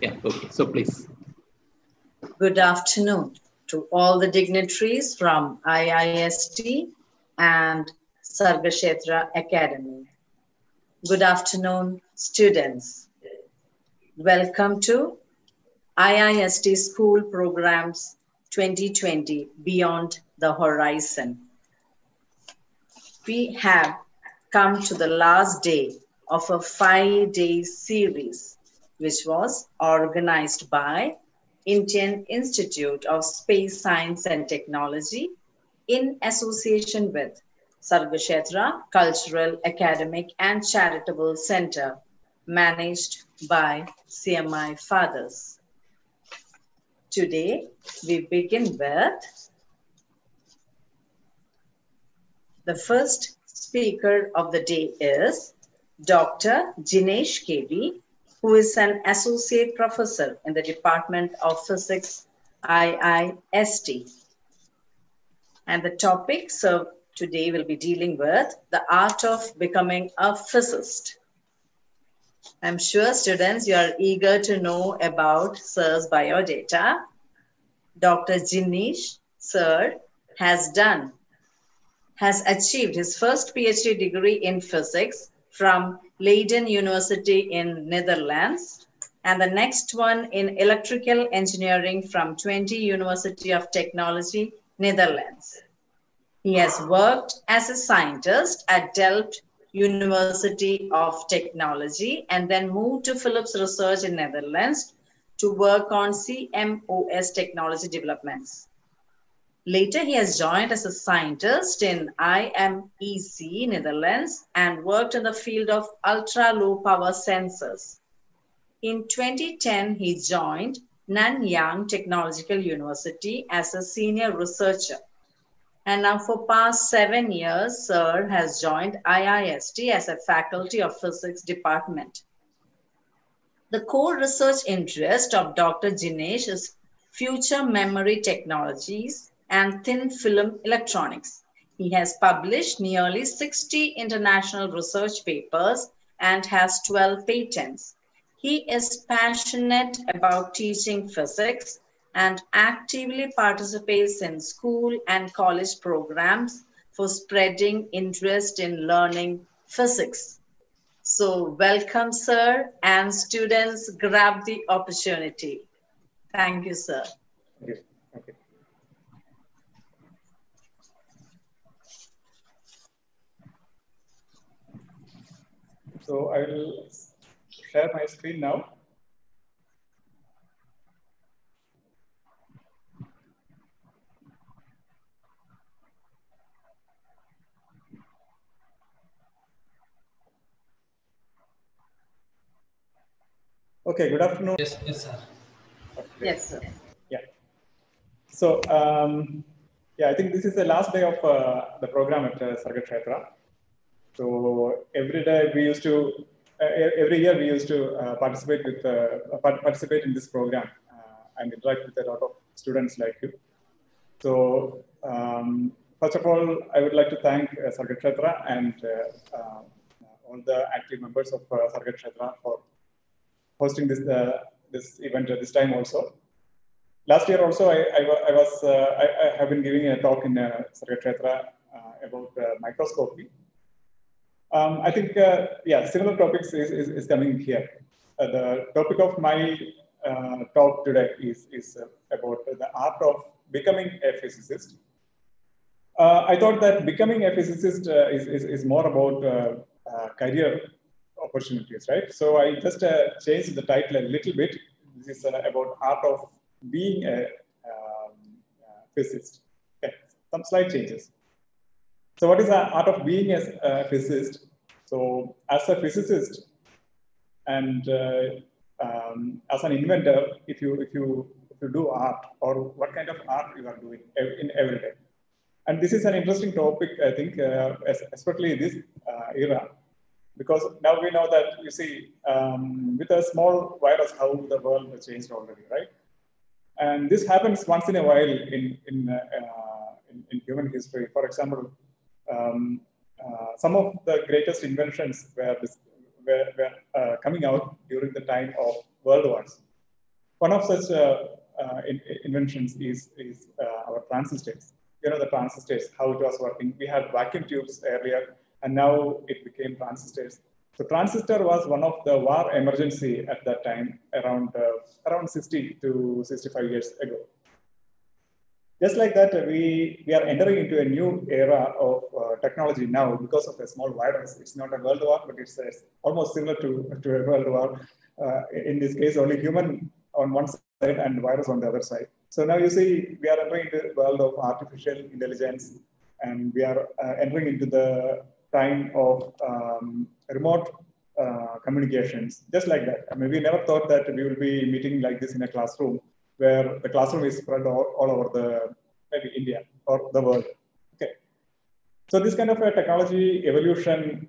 Yeah, okay. So please. Good afternoon to all the dignitaries from IIST and Sargakshetra Academy. Good afternoon, students. Welcome to IIST School Programs 2020 Beyond the Horizon. We have come to the last day of a five day series, which was organized by Indian Institute of Space Science and Technology in association with Sargakshetra Cultural, Academic, and Charitable Center, managed by CMI Fathers. Today, we begin with the first speaker of the day is Dr. Jinesh KB, who is an associate professor in the Department of Physics, IIST. And the topic so today will be dealing with the art of becoming a physicist. I'm sure students, you are eager to know about Sir's biodata. Dr. Jinesh, Sir, has done, has achieved his first PhD degree in physics from Leiden University in Netherlands, and the next one in electrical engineering from Twente University of Technology, Netherlands. He has worked as a scientist at Delft University of Technology and then moved to Philips Research in Netherlands to work on CMOS technology developments. Later, he has joined as a scientist in IMEC, Netherlands, and worked in the field of ultra-low power sensors. In 2010, he joined Nanyang Technological University as a senior researcher. And now for past seven years, Sir has joined IIST as a faculty of physics department. The core research interest of Dr. Jinesh is future memory technologies, and thin film electronics. He has published nearly 60 international research papers and has 12 patents. He is passionate about teaching physics and actively participates in school and college programs for spreading interest in learning physics. So welcome, sir, and students grab the opportunity. Thank you, sir. Thank you. Okay. So I will share my screen now. Okay, good afternoon. Yes, yes, sir. Yes, sir. Yeah. So, um, yeah, I think this is the last day of uh, the program at uh, Sargat Kshetra. So every day we used to, uh, every year we used to uh, participate with, uh, participate in this program uh, and interact with a lot of students like you. So um, first of all, I would like to thank uh, Sargat Kshetra and uh, uh, all the active members of uh, Sargat Kshetra for hosting this this event this time also. Last year also, I, I, I was I, I, have been giving a talk in uh, Sargat Kshetra about microscopy. Um, I think, uh, yeah, similar topics is, is, is coming here. Uh, the topic of my uh, talk today is, is about the art of becoming a physicist. I thought that becoming a physicist is, is, is, more about career opportunities, right? So I just changed the title a little bit. This is about art of being a um, physicist. Okay, some slight changes. So what is the art of being a, physicist? So as a physicist and uh, um, as an inventor, if you, if, you, if you do art or what kind of art you are doing in every day. And this is an interesting topic, I think, uh, especially in this uh, era, because now we know that you see um, with a small virus how the world has changed already, right? And this happens once in a while in, in, uh, in, in, human history. For example, um, uh, some of the greatest inventions were, were, were uh, coming out during the time of world wars. one of such uh, uh, in, inventions is, is uh, our transistors. You know, the transistors, how it was working. We had vacuum tubes earlier, and now it became transistors. So transistor was one of the war emergency at that time, around, around 60 to 65 years ago. Just like that, we, we are entering into a new era of uh, technology now because of a small virus. It's not a world war, but it's, almost similar to, to a world war. Uh, in this case, only human on one side and virus on the other side. So now you see, we are entering into the world of artificial intelligence, and we are uh, entering into the time of um, remote uh, communications, just like that. I mean, we never thought that we will be meeting like this in a classroom, where the classroom is spread all, all over the maybe India or the world. Okay. So this kind of a technology evolution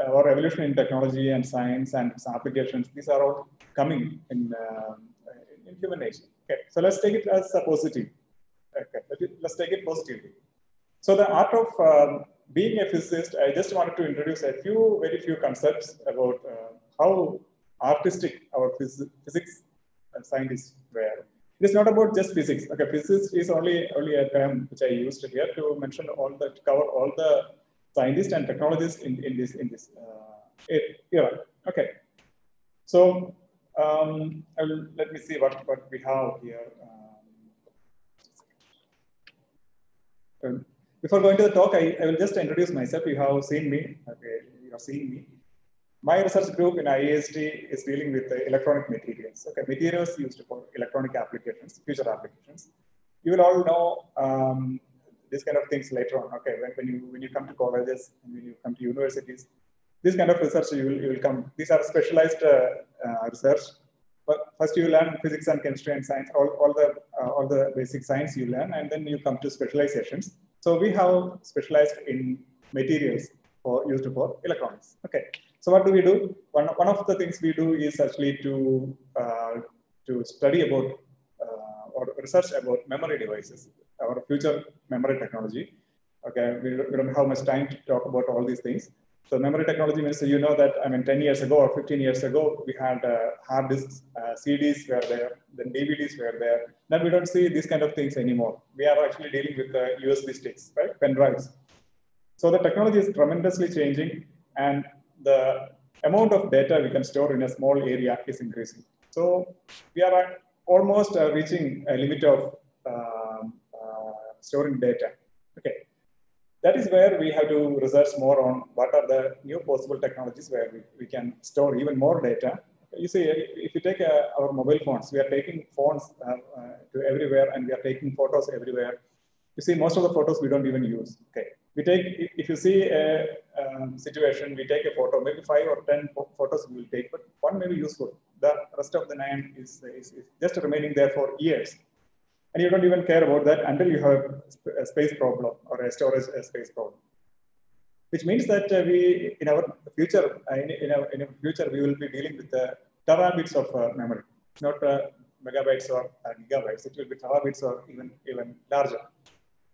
uh, or evolution in technology and science and its applications, these are all coming in, uh, in human nature. Okay. So let's take it as a positive. Okay. Let's take it positively. So the art of um, being a physicist, I just wanted to introduce a few, very few concepts about uh, how artistic our phys physics scientists were it is not about just physics. Okay, physics is only only a term which I used here to mention all the to cover all the scientists and technologists in, in this in this uh, era. Okay, so um, will, let me see what what we have here. Um, before going to the talk, I, I will just introduce myself. You have seen me. Okay, you have seen me. My research group in IIST is dealing with electronic materials. Okay, materials used for electronic applications, future applications. You will all know um, these kind of things later on. Okay, when, when, you when you come to colleges and when you come to universities, this kind of research you will, you will come. These are specialized uh, uh, research. But first you learn physics and chemistry and science, all, all the uh, all the basic science you learn, and then you come to specializations. So we have specialized in materials for used for electronics. Okay. So what do we do? One, one of the things we do is actually to, uh, to study about uh, or research about memory devices, our future memory technology. Okay, we, we don't have much time to talk about all these things. So memory technology means you know that I mean 10 years ago or 15 years ago we had uh, hard disks, uh, CDs were there, then DVDs were there. Now we don't see these kind of things anymore. We are actually dealing with uh, USB sticks, right? Pen drives. So the technology is tremendously changing, and the amount of data we can store in a small area is increasing. So we are almost uh, reaching a limit of um, uh, storing data. Okay, that is where we have to research more on what are the new possible technologies where we, we can store even more data. You see, if you take uh, our mobile phones, we are taking phones uh, uh, to everywhere and we are taking photos everywhere. You see, most of the photos we don't even use. Okay, we take, if you see a um, situation, we take a photo, maybe five or 10 photos we will take, but one may be useful. The rest of the nine is, is, is just remaining there for years. And you don't even care about that until you have a space problem or a storage space problem. Which means that uh, we, in our future, uh, in, in, our, in our future, we will be dealing with the terabits of uh, memory, not uh, megabytes or uh, gigabytes. It will be terabits or even, even larger.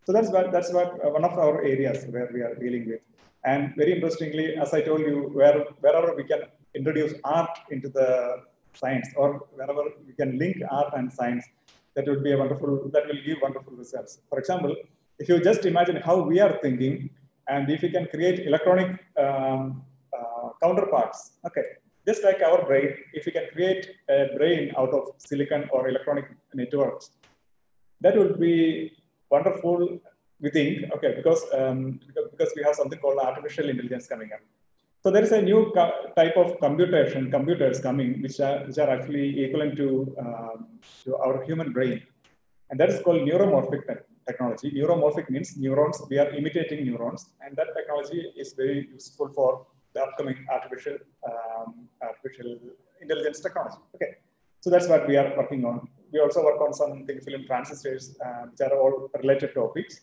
So that's what, that's what uh, one of our areas where we are dealing with. And very interestingly, as I told you, where, wherever we can introduce art into the science or wherever we can link art and science, that would be a wonderful, that will give wonderful results. For example, if you just imagine how we are thinking and if we can create electronic um, uh, counterparts, okay, just like our brain, if we can create a brain out of silicon or electronic networks, that would be wonderful, we think, okay, because, um, because we have something called artificial intelligence coming up. So there is a new type of computation, computers coming, which are, which are actually equivalent to, um, to our human brain. And that is called neuromorphic technology. Neuromorphic means neurons, we are imitating neurons. And that technology is very useful for the upcoming artificial, um, artificial intelligence technology. Okay. So that's what we are working on. We also work on some thin film transistors, uh, which are all related topics.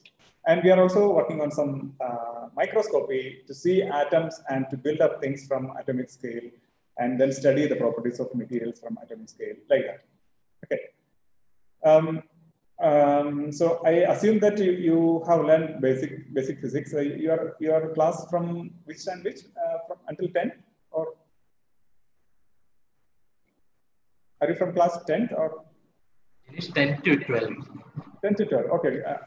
And we are also working on some uh, microscopy to see atoms and to build up things from atomic scale and then study the properties of materials from atomic scale like that. Okay. Um, um, so I assume that you, you have learned basic basic physics. Uh, your your class from which and which uh, from until 10 or are you from class 10th or It's 10 to 12. 10 to 12. Okay, uh,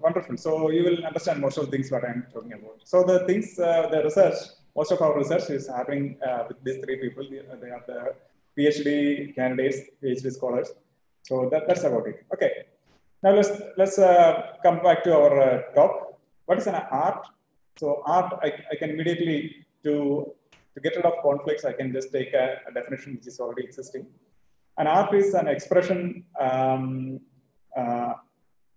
wonderful. So you will understand most of the things what I'm talking about. So the things, uh, the research, most of our research is happening uh, with these three people. They, they are the PhD candidates, PhD scholars. So that, that's about it. Okay. Now let's let's uh, come back to our uh, talk. What is an art? So art, I, I can immediately to to get rid of conflicts. I can just take a, a definition which is already existing. An art is an expression um, uh,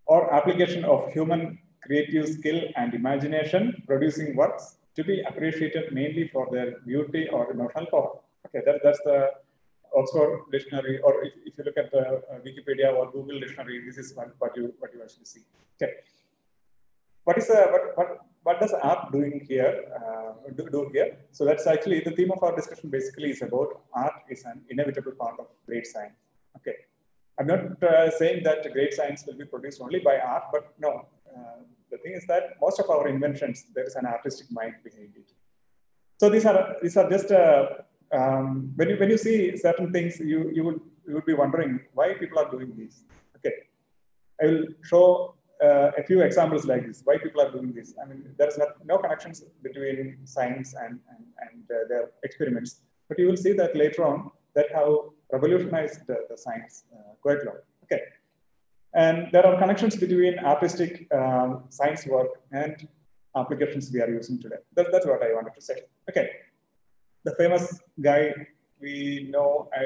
or application of human creative skill and imagination, producing works to be appreciated mainly for their beauty or emotional power. Okay, that, that's the Oxford dictionary, or if, if you look at the uh, Wikipedia or Google dictionary, this is what, what you what you actually see. Okay, what is the what what, what does art doing here uh, do, do here? So that's actually the theme of our discussion. Basically, is about art is an inevitable part of great science. Okay, I'm not uh, saying that great science will be produced only by art, but no. Uh, the thing is that most of our inventions there is an artistic mind behind it. So these are these are just uh, um, when you when you see certain things, you you would you would be wondering why people are doing this. Okay, I will show uh, a few examples like this. Why people are doing this? I mean, there's not, no connections between science and and, and uh, their experiments, but you will see that later on that how revolutionized the, the science uh, quite a lot. Okay, and there are connections between artistic um, science work and applications we are using today. That, that's what I wanted to say. Okay the famous guy we know, I,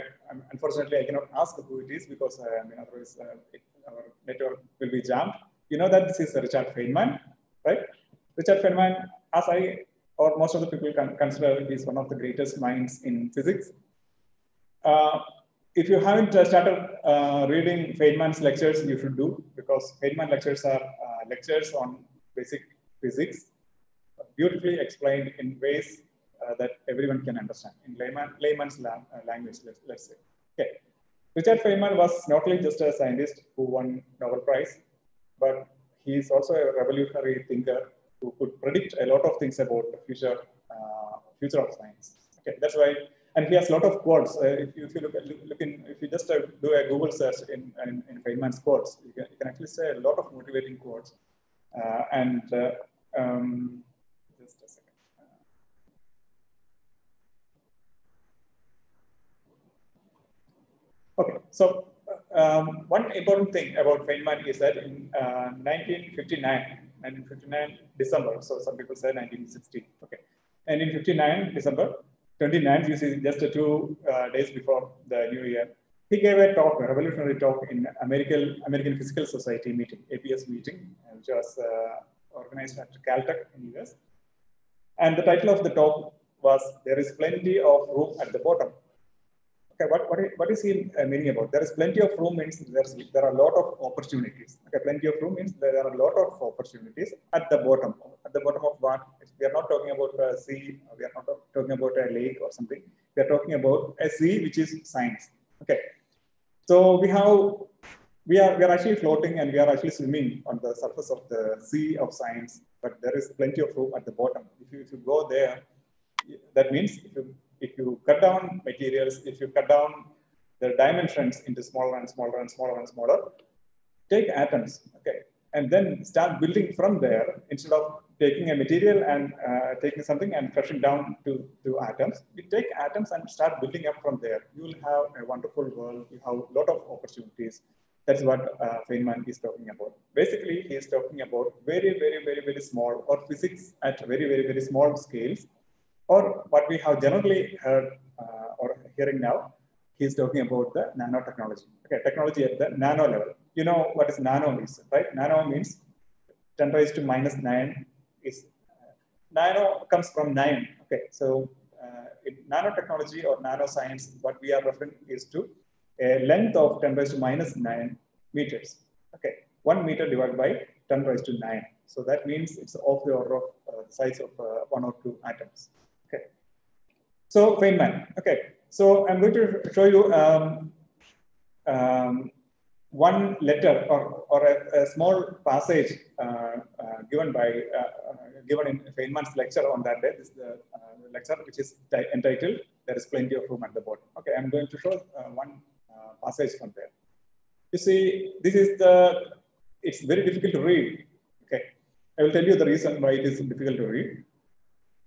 unfortunately, I cannot ask who it is because uh, I mean, otherwise uh, it, our network will be jammed. You know that this is Richard Feynman, right? Richard Feynman, as I or most of the people consider, is one of the greatest minds in physics. Uh, if you haven't uh, started uh, reading Feynman's lectures, you should do because Feynman lectures are uh, lectures on basic physics, beautifully explained in ways uh, that everyone can understand in layman, layman's la uh, language, let's, let's say. Okay. Richard Feynman was not only just a scientist who won Nobel Prize, but he is also a revolutionary thinker who could predict a lot of things about the future, uh, future of science. Okay, that's why, and he has a lot of quotes. Uh, if, you, if you look, at, look in, if you just uh, do a Google search in, in, in Feynman's quotes, you can, you can, actually say a lot of motivating quotes. Uh, and um, Okay, so um, one important thing about Feynman is that in uh, 1959, 1959 December, so some people say 1960, okay. And in 59 December 29th, you see just two uh, days before the new year, he gave a talk, a revolutionary talk in American, American Physical Society meeting, APS meeting, which was uh, organized at Caltech in US. And the title of the talk was, there is plenty of room at the bottom okay, what, what, what is he uh, meaning about? There is plenty of room means there's, there are a lot of opportunities. Okay, plenty of room means there are a lot of opportunities at the bottom. At the bottom of what? We are not talking about a sea, we are not talking about a lake or something. We are talking about a sea, which is science. Okay. So we have, we are, we are actually floating and we are actually swimming on the surface of the sea of science, but there is plenty of room at the bottom. If you, if you go there, that means if you if you cut down materials, if you cut down the dimensions into smaller and smaller and smaller and smaller, take atoms, okay, and then start building from there instead of taking a material and uh, taking something and crushing down to, to atoms. You take atoms and start building up from there. You will have a wonderful world. You have a lot of opportunities. That's what uh, Feynman is talking about. Basically, he is talking about very, very, very, very small or physics at very, very, very small scales or what we have generally heard uh, or hearing now, he's talking about the nanotechnology. Okay, technology at the nano level. You know what is nano means, right? Nano means 10 raised to minus 9 is uh, nano comes from 9. Okay, so uh, in nanotechnology or nanoscience, what we are referring is to a length of 10 raised to minus 9 meters. Okay, 1 meter divided by 10 raised to 9. So that means it's of the order of uh, size of uh, one or two atoms. So Feynman, okay. So I'm going to show you um, um, one letter or, or a, a small passage uh, uh, given by uh, given in Feynman's lecture on that day. This is the uh, lecture which is entitled "There is plenty of room at the bottom." Okay, I'm going to show uh, one uh, passage from there. You see, this is the, it's very difficult to read. Okay. I will tell you the reason why it is difficult to read.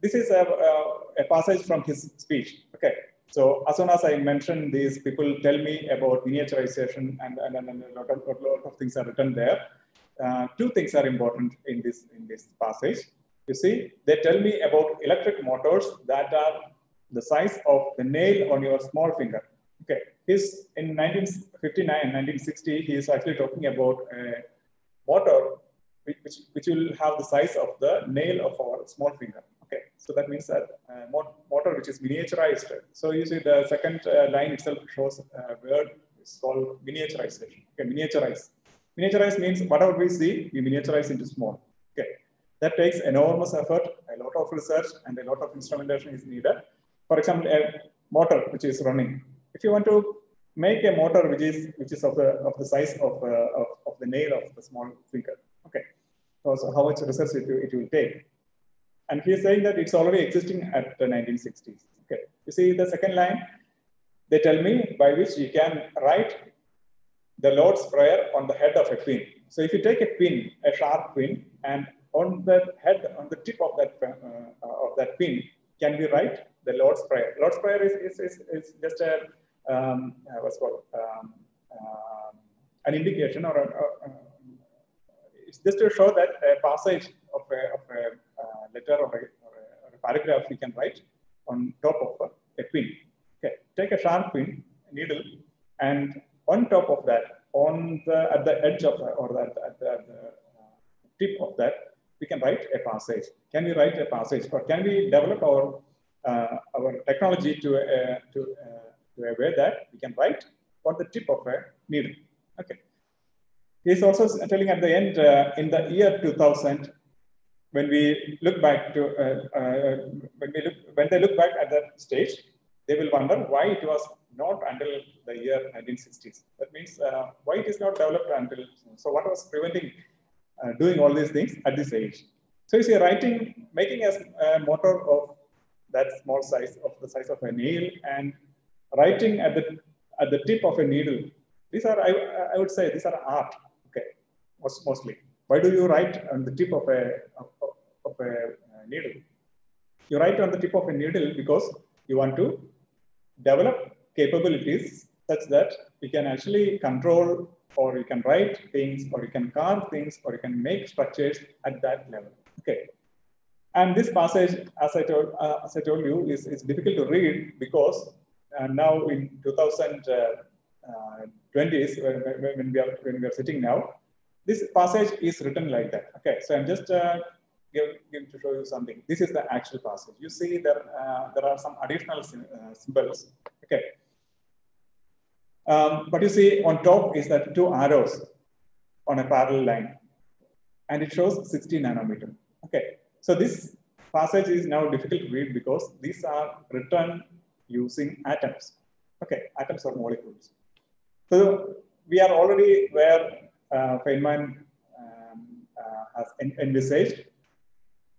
This is a, a, a passage from his speech. Okay. So as soon as I mention these, people tell me about miniaturization and, and, and a, lot of, a lot of things are written there. Uh, two things are important in this, in this passage. You see, they tell me about electric motors that are the size of the nail on your small finger. Okay, he's in 1959, 1960, he is actually talking about a motor which, which will have the size of the nail of our small finger. Okay, so that means that uh, motor which is miniaturized. So you see the second uh, line itself shows a word is called miniaturization. Okay, miniaturize. Miniaturize means whatever we see, we miniaturize into small. Okay, that takes enormous effort, a lot of research, and a lot of instrumentation is needed. For example, a motor which is running. If you want to make a motor which is which is of the of the size of uh, of, of the nail of the small finger, okay, so how much research it, it will take. And he is saying that it's already existing at the 1960s. Okay, you see the second line. They tell me by which you can write the Lord's Prayer on the head of a pin. So if you take a pin, a sharp pin, and on the head, on the tip of that uh, of that pin, can we write the Lord's Prayer? Lord's Prayer is, is, is, is just a um, uh, what's called um, uh, an indication or a, a, it's just to show that a passage of a, of a uh, letter or a, or a, paragraph we can write on top of a, pin. Okay, take a sharp pin needle and on top of that, on the at the edge of or at the, at the, at the uh, tip of that, we can write a passage. Can we write a passage, or can we develop our uh, our technology to uh, to uh, to a way that we can write on the tip of a needle? Okay. He's also telling at the end uh, in the year 2000, when we look back to uh, uh, when we look when they look back at that stage, they will wonder why it was not until the year 1960s. That means uh, why it is not developed until, so what was preventing uh, doing all these things at this age? So you see writing, making a, a motor of that small size, of the size of a nail and writing at the, at the tip of a needle, these are, I, I would say, these are art, okay, most, mostly. Why do you write on the tip of a, of, of a uh, needle? You write on the tip of a needle because you want to develop capabilities such that you can actually control or you can write things or you can carve things or you can make structures at that level. Okay. And this passage, as I told, uh, as I told you, is, is difficult to read because uh, now in 2020s, uh, when, when, we are, when we are sitting now, this passage is written like that. Okay, so I'm just uh, going to show you something. This is the actual passage. You see that uh, there are some additional uh, symbols. Okay, um, but you see on top is that two arrows on a parallel line and it shows 60 nanometer. Okay, so this passage is now difficult to read because these are written using atoms. Okay, atoms or molecules. So we are already where uh, Feynman um, uh, has envisaged.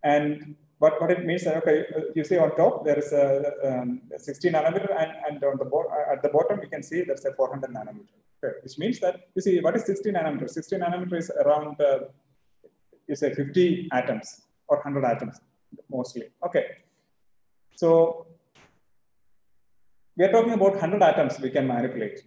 And what, what it means, okay, you see on top, there is a, um, 60 nanometer and, and on the uh, at the bottom, you can see there's a 400 nanometer, okay, which means that, you see, what is 60 nanometer? 60 nanometer is around, uh, you say 50 atoms or 100 atoms mostly, okay. So we are talking about 100 atoms we can manipulate.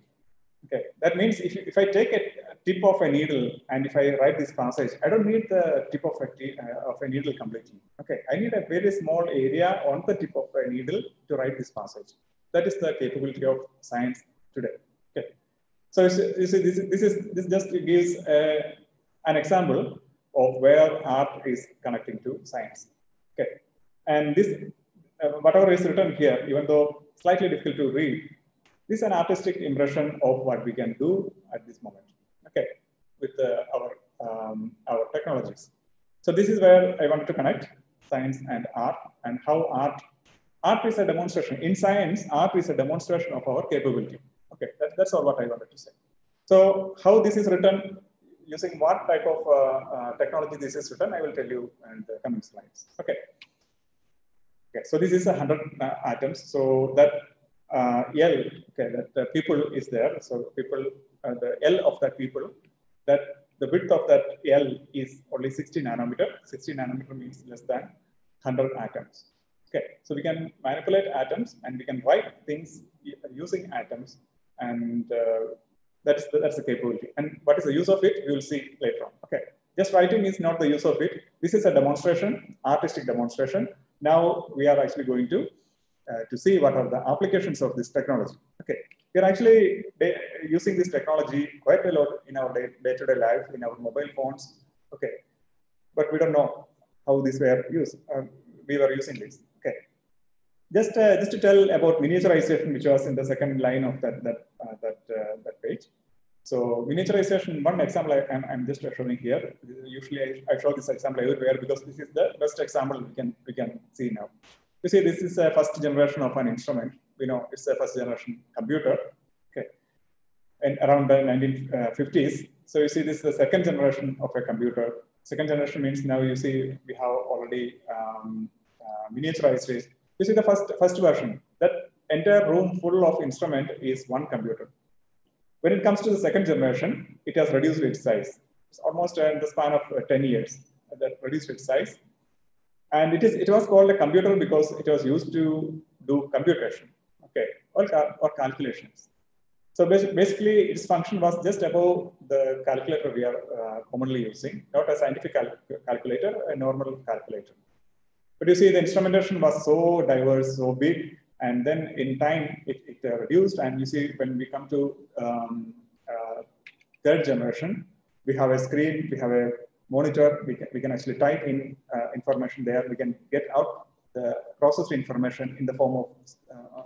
Okay, that means if, if I take a tip of a needle and if I write this passage, I don't need the tip of a, uh, of a needle completely. Okay, I need a very small area on the tip of a needle to write this passage. That is the capability of science today. Okay, so you see, this, is, this, is, this just gives a, an example of where art is connecting to science. Okay, and this, uh, whatever is written here, even though slightly difficult to read, this is an artistic impression of what we can do at this moment, okay, with uh, our, um, our technologies. So this is where I wanted to connect science and art and how art, art is a demonstration. In science, art is a demonstration of our capability. Okay, that, that's all what I wanted to say. So how this is written, using what type of uh, uh, technology this is written, I will tell you in the coming slides. Okay. Okay, so this is a 100 uh, atoms. So that uh, L, okay, that the people is there. So people uh, the L of that people, that the width of that L is only 60 nanometer. 60 nanometer means less than 100 atoms. Okay, so we can manipulate atoms and we can write things using atoms and uh, that's the, that's the capability. And what is the use of it? We will see later on. Okay, just writing is not the use of it. This is a demonstration, artistic demonstration. Now we are actually going to uh, to see what are the applications of this technology. Okay, we are actually using this technology quite a lot in our day-to-day -day life, in our mobile phones. Okay, but we don't know how these were used. Uh, we were using this. Okay, just uh, just to tell about miniaturization, which was in the second line of that that uh, that uh, that page. So miniaturization, one example I, am I'm, I'm just showing here. Usually I, I show this example everywhere because this is the best example we can we can see now. You see, this is a first generation of an instrument. We know it's a first generation computer, okay, and around the 1950s. So you see, this is the second generation of a computer. Second generation means now you see we have already um, uh, miniaturized it. You see the first first version. That entire room full of instrument is one computer. When it comes to the second generation, it has reduced its size. It's almost in the span of uh, 10 years that reduced its size. And it is it was called a computer because it was used to do computation, okay, or, or calculations. So basically, its function was just above the calculator we are uh, commonly using, not a scientific cal calculator, a normal calculator. But you see, the instrumentation was so diverse, so big, and then in time it, it uh, reduced. And you see, when we come to um, uh, third generation, we have a screen, we have a monitor, we can, we can actually type in uh, information there. We can get out the processed information in the form of, uh,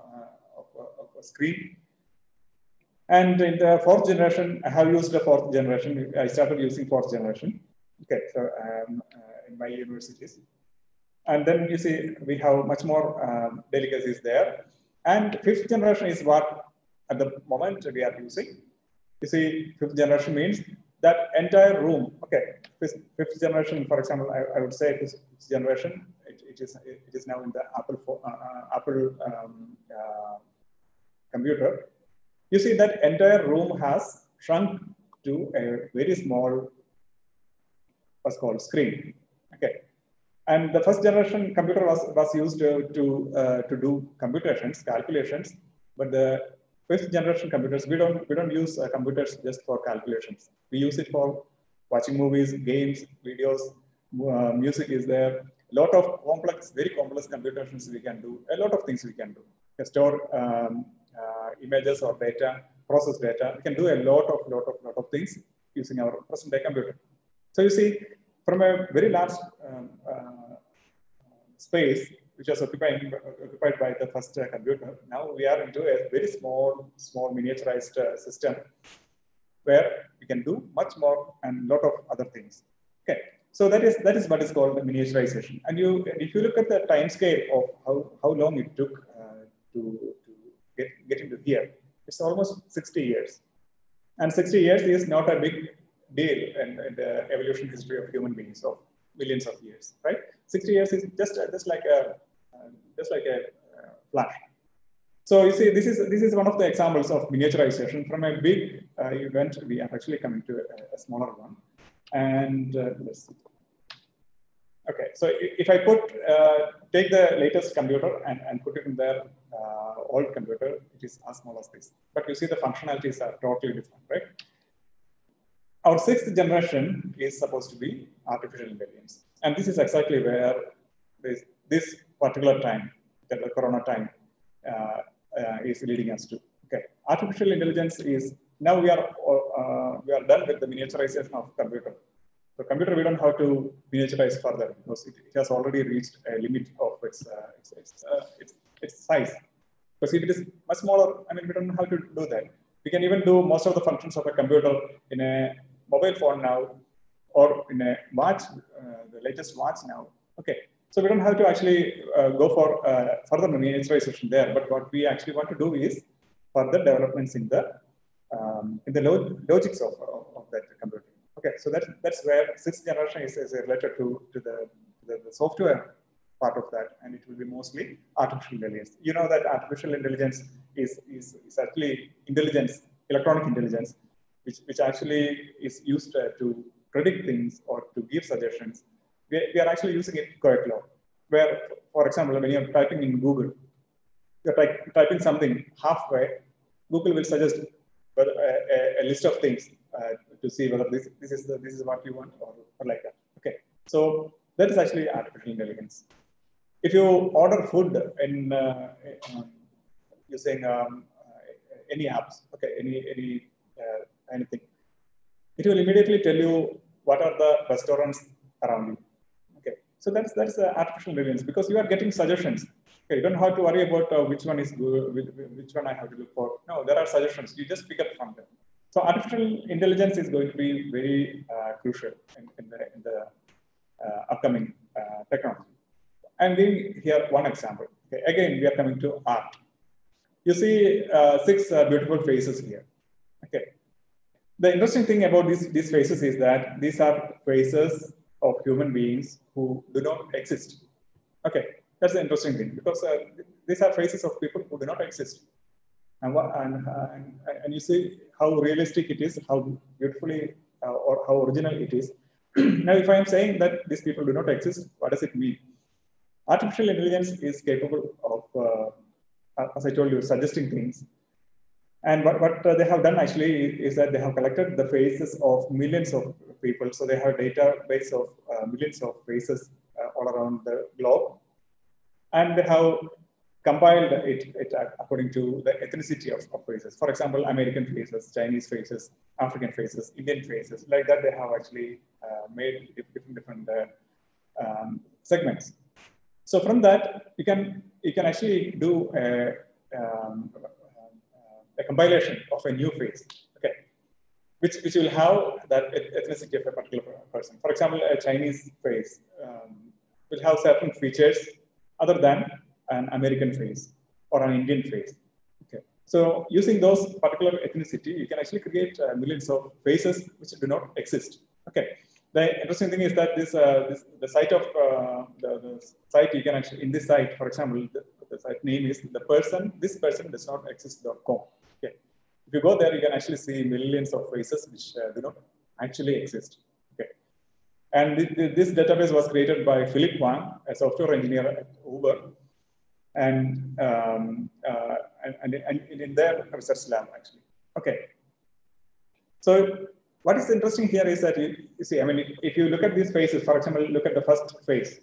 of, of, a screen. And in the fourth generation, I have used the fourth generation. I started using fourth generation. Okay, so um, uh, in my universities. And then you see, we have much more um, delicacies there. And fifth generation is what at the moment we are using. You see, fifth generation means that entire room, okay, fifth, fifth generation, for example, I, I would say fifth generation, it, it, is, it is now in the Apple, uh, uh, Apple um, uh, computer. You see that entire room has shrunk to a very small, what's called screen, okay. And the first generation computer was, was used to, to, uh, to do computations, calculations, but the fifth generation computers, we don't, we don't use uh, computers just for calculations. We use it for watching movies, games, videos, uh, music is there. A lot of complex, very complex computations we can do. A lot of things we can do. We can store um, uh, images or data, process data. We can do a lot of, lot of, lot of things using our present day computer. So you see, from a very large um, uh, space, which was occupied, occupied by the first computer. Now we are into a very small, small miniaturized uh, system where we can do much more and a lot of other things. Okay, so that is that is what is called the miniaturization. And you, if you look at the time scale of how, how long it took uh, to, to get, get into here, it's almost 60 years. And 60 years is not a big deal in, in the evolution history of human beings of millions of years, right? 60 years is just, just like a just like a uh, flash. So you see, this is this is one of the examples of miniaturization from a big uh, event. We are actually coming to a, a smaller one, and uh, let's see. Okay, so if I put uh, take the latest computer and, and put it in their uh, old computer, it is as small as this. But you see the functionalities are totally different, right? Our sixth generation is supposed to be artificial intelligence, and this is exactly where this, this particular time, that the corona time uh, uh, is leading us to. Okay, artificial intelligence is now we are uh, we are done with the miniaturization of computer. So computer we don't have to miniaturize further because it, it has already reached a limit of its uh, its, its, uh, its, its size. Because if it is much smaller, I mean we don't have to do that. We can even do most of the functions of a computer in a mobile phone now, or in a watch, uh, the latest watch now. Okay, so we don't have to actually uh, go for uh, further miniaturization there, but what we actually want to do is further developments in the um, in the log logics of, of, of, that computer. Okay, so that, that's where sixth generation is, is related to, to the, the, the software part of that, and it will be mostly artificial intelligence. You know that artificial intelligence is, is, is actually intelligence, electronic intelligence, which, which actually is used uh, to predict things or to give suggestions, we, are actually using it quite a lot. Where, for example, when you're typing in Google, you're typing something halfway, Google will suggest whether, a, a, list of things uh, to see whether this, this, is the, this is what you want or, or like that. Okay, so that is actually artificial intelligence. If you order food in uh, using um, uh, any apps, okay, any any uh, anything, it will immediately tell you what are the restaurants around you. So that's that's uh, artificial intelligence because you are getting suggestions. Okay, you don't have to worry about uh, which one is which one I have to look for. No, there are suggestions. You just pick up from them. So artificial intelligence is going to be very uh, crucial in, in, the, in the uh, upcoming uh, technology. And then here one example. Okay, again, we are coming to art. You see uh, six beautiful faces here. Okay. The interesting thing about these, these faces is that these are faces of human beings who do not exist. Okay, that's the interesting thing because uh, these are faces of people who do not exist. And, and, and, and you see how realistic it is, how beautifully uh, or how original it is. now, if I am saying that these people do not exist, what does it mean? Artificial intelligence is capable of, uh, as I told you, suggesting things. And what, what uh, they have done actually is that they have collected the faces of millions of people. So they have a database of uh, millions of faces uh, all around the globe. And they have compiled it, it according to the ethnicity of, of faces. For example, American faces, Chinese faces, African faces, Indian faces, like that they have actually uh, made different, different uh, um, segments. So from that, you can, you can actually do a, um, a compilation of a new face, which, which will have that ethnicity of a particular person. For example, a Chinese face um, will have certain features other than an American face or an Indian face. Okay. So using those particular ethnicity, you can actually create uh, millions of faces which do not exist. Okay. The interesting thing is that this, uh, this the site of uh, the, the, site you can actually in this site, for example, the, the site name is the person this person does not exist.com. If you go there, you can actually see millions of faces which uh, do not actually exist. Okay. And this database was created by Philip Wang, a software engineer at Uber, and, um, uh, and, and, and, in their research lab actually. Okay. So what is interesting here is that you, you, see, I mean, if you look at these faces, for example, look at the first face,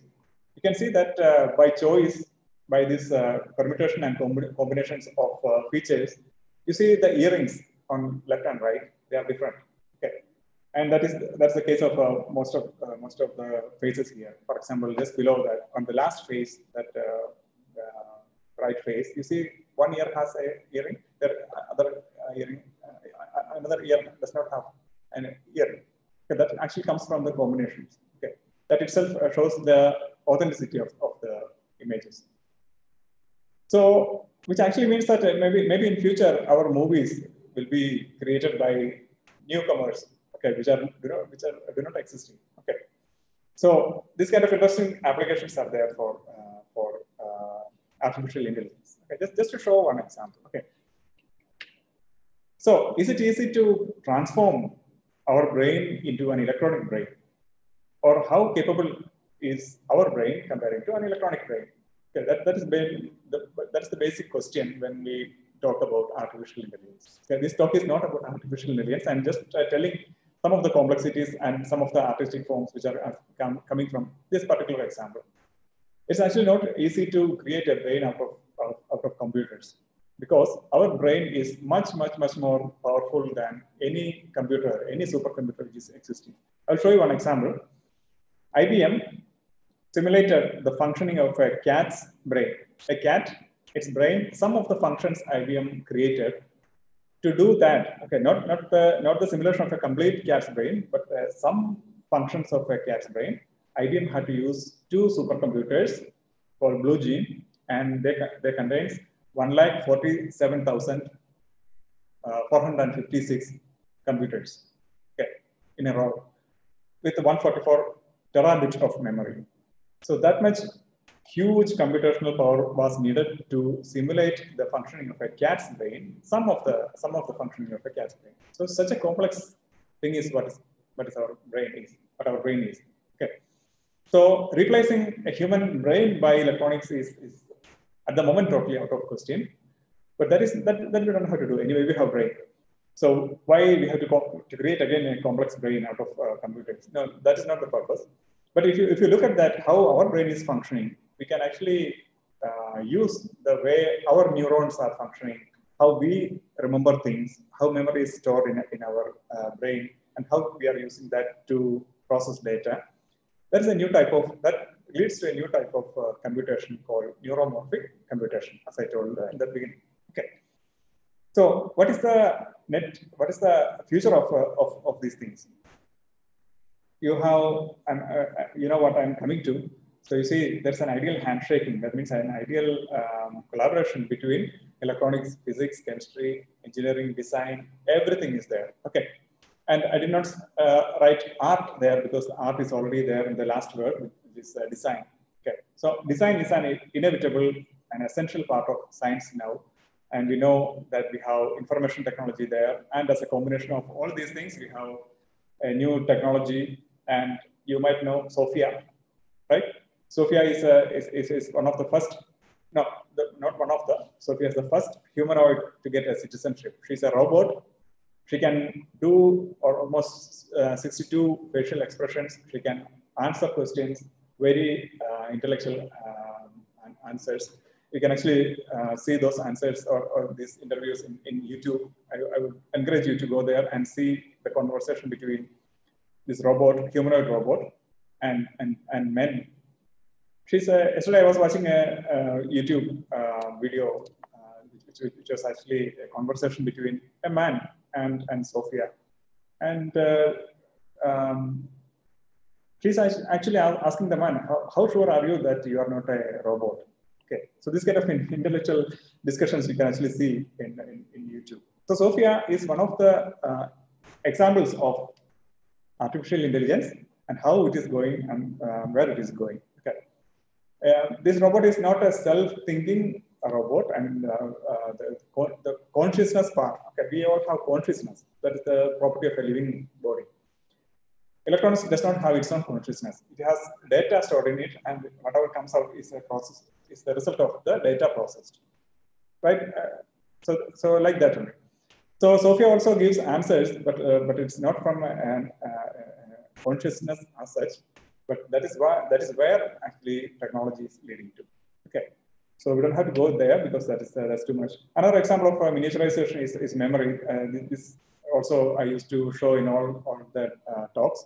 you can see that uh, by choice, by this uh, permutation and combinations of uh, features, you see the earrings on left and right, they are different. Okay. And that is that's the case of uh, most of uh, most of the faces here. For example, just below that, on the last face, that right face. You see, one ear has a earring, the other earring, uh, another ear does not have an earring. Okay, that actually comes from the combinations. Okay, that itself uh, shows the authenticity of, of the images. So, which actually means that uh, maybe maybe in future our movies will be created by newcomers. Okay, which are you know, which are do not existing. Okay, so this kind of interesting applications are there for uh, for uh, artificial intelligence. Okay, just, just to show one example. Okay. So is it easy to transform our brain into an electronic brain? Or how capable is our brain comparing to an electronic brain? Okay, that, that is the, that's the basic question when we talk about artificial intelligence. Okay, this talk is not about artificial intelligence. I'm just uh, telling some of the complexities and some of the artistic forms which are uh, coming from this particular example. It's actually not easy to create a brain out of, out, out of computers because our brain is much, much, much more powerful than any computer, any supercomputer which is existing. I'll show you one example. IBM simulated the functioning of a cat's brain. A cat, its brain, some of the functions IBM created to do that. Okay, not, not, the, not the simulation of a complete cat's brain, but uh, some functions of a cat's brain IBM had to use two supercomputers called Blue Gene, and they, they contains 1,47,456 uh, computers okay, in a row with 144 terabit of memory. So that much huge computational power was needed to simulate the functioning of a cat's brain, some of the some of the functioning of a cat's brain. So such a complex thing is what is what is our brain is, what our brain is. Okay. So replacing a human brain by electronics is, is at the moment totally out of question. But that is that, that we don't know how to do. Anyway, we have brain. So why we have to, to create again a complex brain out of uh, computers? No, that is not the purpose. But if you if you look at that, how our brain is functioning, we can actually uh, use the way our neurons are functioning, how we remember things, how memory is stored in, in our uh, brain, and how we are using that to process data. That is a new type of, that leads to a new type of uh, computation called neuromorphic computation, as I told in the beginning. Okay. So what is the net, what is the future of, uh, of, of these things? You have, uh, you know what I'm coming to. So you see, there's an ideal handshaking. That means an ideal um, collaboration between electronics, physics, chemistry, engineering, design, everything is there. Okay. And I did not uh, write art there because art is already there in the last word, which is uh, design. Okay. So design is an inevitable and essential part of science now. And we know that we have information technology there. And as a combination of all these things, we have a new technology. And you might know Sophia, right? Sophia is, a, is, is, is one of the first, no, the, not one of the, Sophia is the first humanoid to get a citizenship. She's a robot. She can do or almost uh, 62 facial expressions. She can answer questions, very uh, intellectual uh, answers. You can actually uh, see those answers or, or these interviews in, in YouTube. I, I would encourage you to go there and see the conversation between this robot, humanoid robot, and, and, and men she's a, yesterday I was watching a, a YouTube uh, video, uh, which, which, was actually a conversation between a man and, and Sophia. And uh, um, she's actually asking the man, how, how, sure are you that you are not a robot? Okay, so this kind of intellectual discussions you can actually see in, in, in YouTube. So Sophia is one of the uh, examples of artificial intelligence and how it is going and uh, where it is going. Uh, this robot is not a self-thinking robot and uh, uh, the, the, consciousness part. Okay, we all have consciousness. That is the property of a living body. Electronics does not have its own consciousness. It has data stored in it, and whatever comes out is a process is the result of the data processed. Right? Uh, so, so like that only. So Sophia also gives answers, but uh, but it's not from an consciousness as such. But that is why that is where actually technology is leading to. Okay, so we don't have to go there because that is uh, that's too much. Another example of uh, miniaturization is, is memory. Uh, this also I used to show in all all the uh, talks.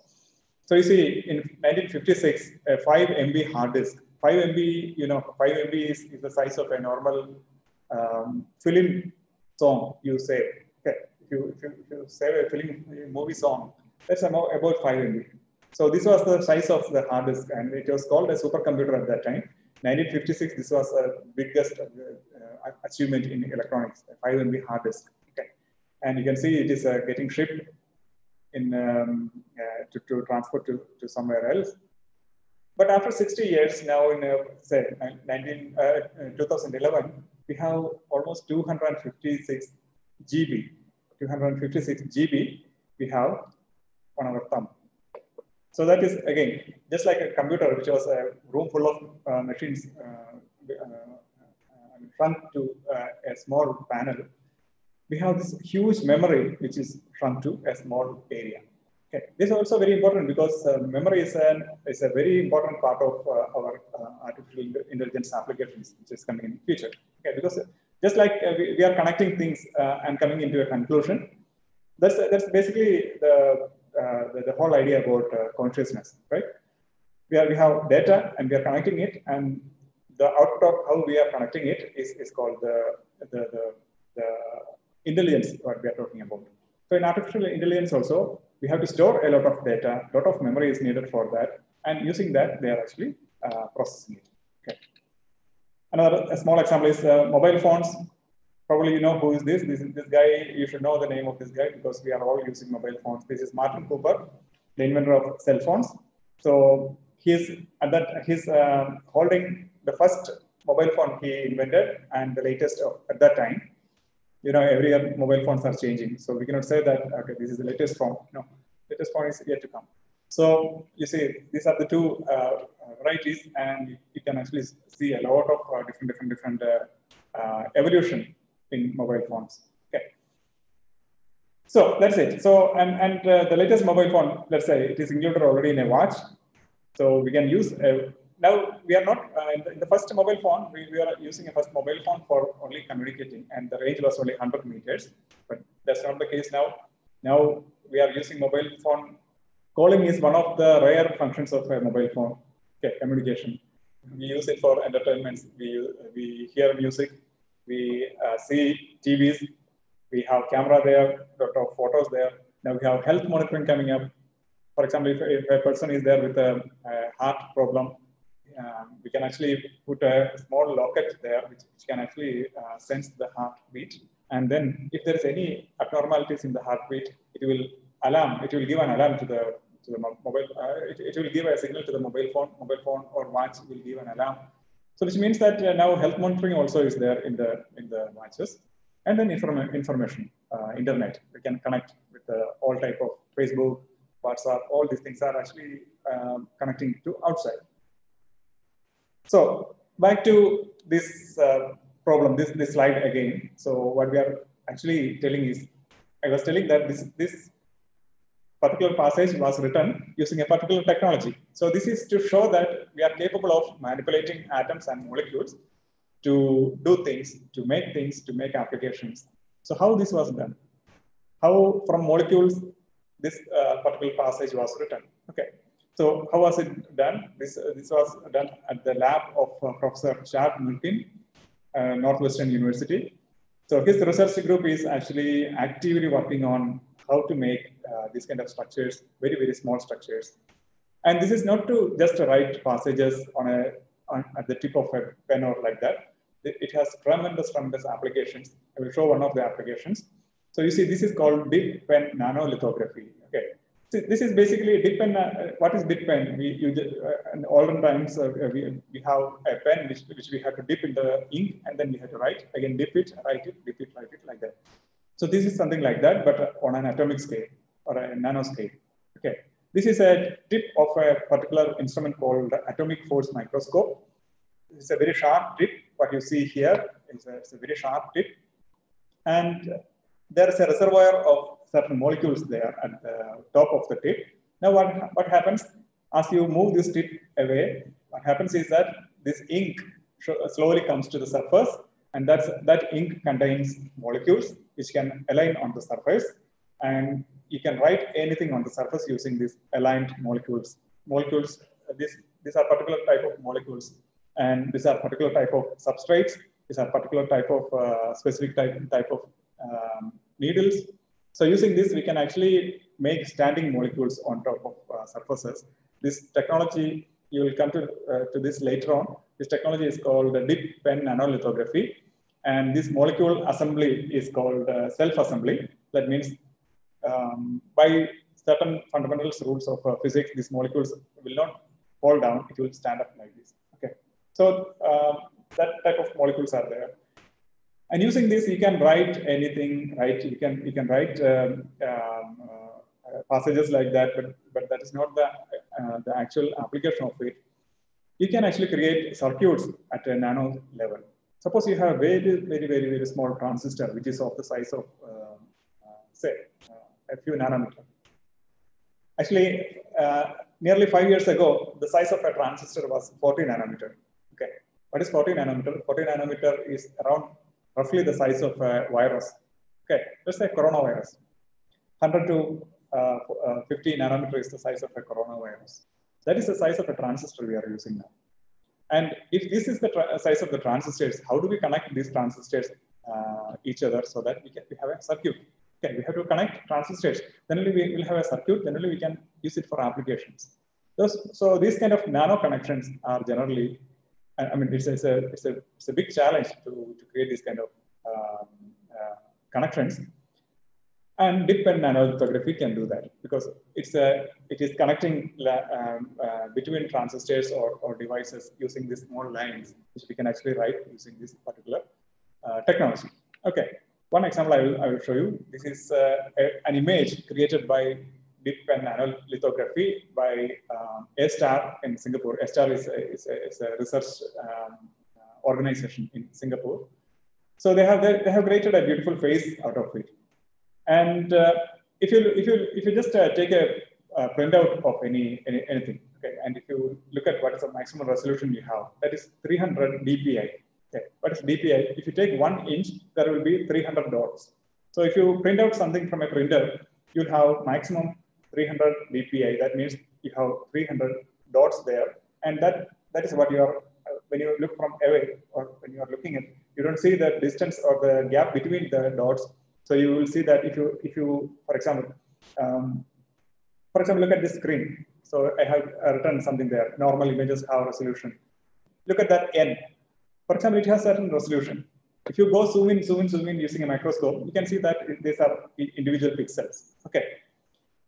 So you see, in 1956, a 5 MB hard disk. 5 MB, you know, 5 MB is, is the size of a normal um, film song you save. Okay, if you, if you, if you save a film movie song, that's about, about 5 MB. So this was the size of the hard disk, and it was called a supercomputer at that time. 1956, this was the biggest uh, achievement in electronics, a 5 MB hard disk. Okay. And you can see it is uh, getting shipped in um, uh, to, to, transport to, to somewhere else. But after 60 years, now in uh, say 19, uh, 2011, we have almost 256 GB. 256 GB we have on our thumb. So that is, again, just like a computer, which was a room full of uh, machines uh, uh, shrunk to uh, a small panel. We have this huge memory, which is shrunk to a small area. Okay. This is also very important because uh, memory is, an, is a very important part of uh, our artificial intelligence applications, which is coming in the future. Okay. Because just like we, we, are connecting things and coming into a conclusion, that's, that's basically the uh, the, the, whole idea about uh, consciousness, right? We, are, we have data and we are connecting it, and the output of how we are connecting it is, is called the, the, the, the intelligence what we are talking about. So in artificial intelligence also, we have to store a lot of data, a lot of memory is needed for that, and using that, they are actually uh, processing it. Another small example is uh, mobile phones probably you know who is this. This is this guy. You should know the name of this guy because we are all using mobile phones. This is Martin Cooper, the inventor of cell phones. So he's at that he's uh, holding the first mobile phone he invented and the latest of, at that time. You know, every year mobile phones are changing. So we cannot say that, okay, this is the latest phone. No, latest phone is yet to come. So you see, these are the two uh, varieties and you can actually see a lot of uh, different, different, different uh, uh, evolution in mobile phones. Okay. So that's it. So, and, and uh, the latest mobile phone, let's say it is included already in a watch. So we can use, a, now we are not, uh, in, the, in, the, first mobile phone, we, we are using a first mobile phone for only communicating and the range was only 100 meters, but that's not the case now. Now we are using mobile phone, calling is one of the rare functions of a mobile phone, okay, communication. We use it for entertainment, we, we hear music, we uh, see TVs, we have camera there, lot of photos there. Now we have health monitoring coming up. For example, if, if a person is there with a, a heart problem, um, we can actually put a small locket there, which, which can actually uh, sense the heartbeat. And then if there is any abnormalities in the heartbeat, it will alarm, it will give an alarm to the, to the mobile, uh, it, it, will give a signal to the mobile phone, mobile phone or watch will give an alarm. So which means that uh, now health monitoring also is there in the, in the watches and then inform information, uh, internet. We can connect with all type of Facebook, WhatsApp, all these things are actually um, connecting to outside. So back to this uh, problem, this, this slide again. So what we are actually telling is, I was telling that this, this particular passage was written using a particular technology. So this is to show that we are capable of manipulating atoms and molecules to do things, to make things, to make applications. So how this was done? How from molecules this uh, particular passage was written? Okay. So how was it done? This, uh, this was done at the lab of uh, Professor Chad Mirkin, uh, Northwestern University. So his research group is actually actively working on how to make uh, these kind of structures, very, very small structures. And this is not to just write passages on a on, at the tip of a pen or like that it has tremendous, tremendous applications. I will show one of the applications. So you see, this is called dip pen nanolithography. Okay. So this is basically dip pen. Uh, what is dip pen? We use uh, in olden times uh, we, we have a pen which, which we have to dip in the ink and then we have to write again, dip it, write it, dip it, write it like that. So this is something like that, but on an atomic scale or a nano scale. Okay. This is a tip of a particular instrument called atomic force microscope. It's a very sharp tip what you see here is a, a very sharp tip. And there is a reservoir of certain molecules there at the top of the tip. Now what, what happens as you move this tip away, what happens is that this ink slowly comes to the surface and that's, that ink contains molecules which can align on the surface and you can write anything on the surface using these aligned molecules. Molecules, this, these are particular type of molecules and these are particular type of substrates. These are particular type of uh, specific type, type of um, needles. So using this, we can actually make standing molecules on top of uh, surfaces. This technology, you will come to, uh, to this later on. This technology is called dip pen nanolithography. And this molecule assembly is called uh, self-assembly. That means um, by certain fundamental rules of uh, physics, these molecules will not fall down, it will stand up like this. Okay. So um, that type of molecules are there. And using this, you can write anything, right? You can you can write um, um, uh, passages like that, but but that is not the uh, the actual application of it. You can actually create circuits at a nano level. Suppose you have a very very very very small transistor, which is of the size of uh, uh say uh, a few nanometer. Actually, uh, nearly five years ago, the size of a transistor was 40 nanometer. Okay, what is 40 nanometer? 40 nanometer is around roughly the size of a virus. Okay, let's say coronavirus. 100 to uh, uh, 50 nanometer is the size of a coronavirus. That is the size of a transistor we are using now. And if this is the size of the transistors, how do we connect these transistors uh, each other so that we can we have a circuit? Okay, we have to connect transistors. Then we will have a circuit. Then we can use it for applications. Those, so these kind of nano connections are generally I mean, it's, it's, a, it's, a, it's a big challenge to, to create these kind of um, uh, connections. And dip pen nanolithography can do that because it's a, it is connecting um, uh, between transistors or, or devices using these small lines, which we can actually write using this particular uh, technology. Okay, one example I will, I will show you. This is uh, a, an image created by dip pen nanolithography by um, A-STAR in Singapore. A-STAR is a, is a, is a research um, organization in Singapore. So they have, they have created a beautiful face out of it. And uh, if you if you if you just uh, take a, printout of any, any, anything, okay, and if you look at what is the maximum resolution you have, that is 300 dpi. Okay, what is dpi? If you take one inch, there will be 300 dots. So if you print out something from a printer, you'll have maximum 300 dpi. That means you have 300 dots there, and that that is what you are uh, when you look from away or when you are looking at, you don't see the distance or the gap between the dots so you will see that if you, if you, for example, um, for example, look at this screen. So I have written something there. Normal images have resolution. Look at that N. For example, it has certain resolution. If you go zoom in, zoom in, zoom in using a microscope, you can see that these are individual pixels. Okay.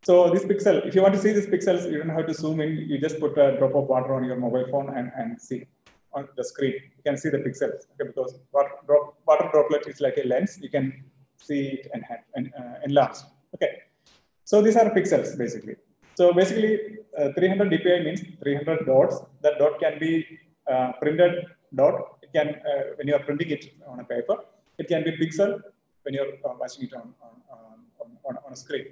So this pixel, if you want to see these pixels, you don't have to zoom in. You just put a drop of water on your mobile phone and, and see on the screen. You can see the pixels. Okay, because water, drop, water droplet is like a lens. You can see it and, and uh, enlarged. Okay, so these are pixels basically. So basically, uh, 300 dpi means 300 dots. That dot can be uh, printed dot. It can uh, when you are printing it on a paper. It can be pixel when you're uh, watching it on on, on, on a screen.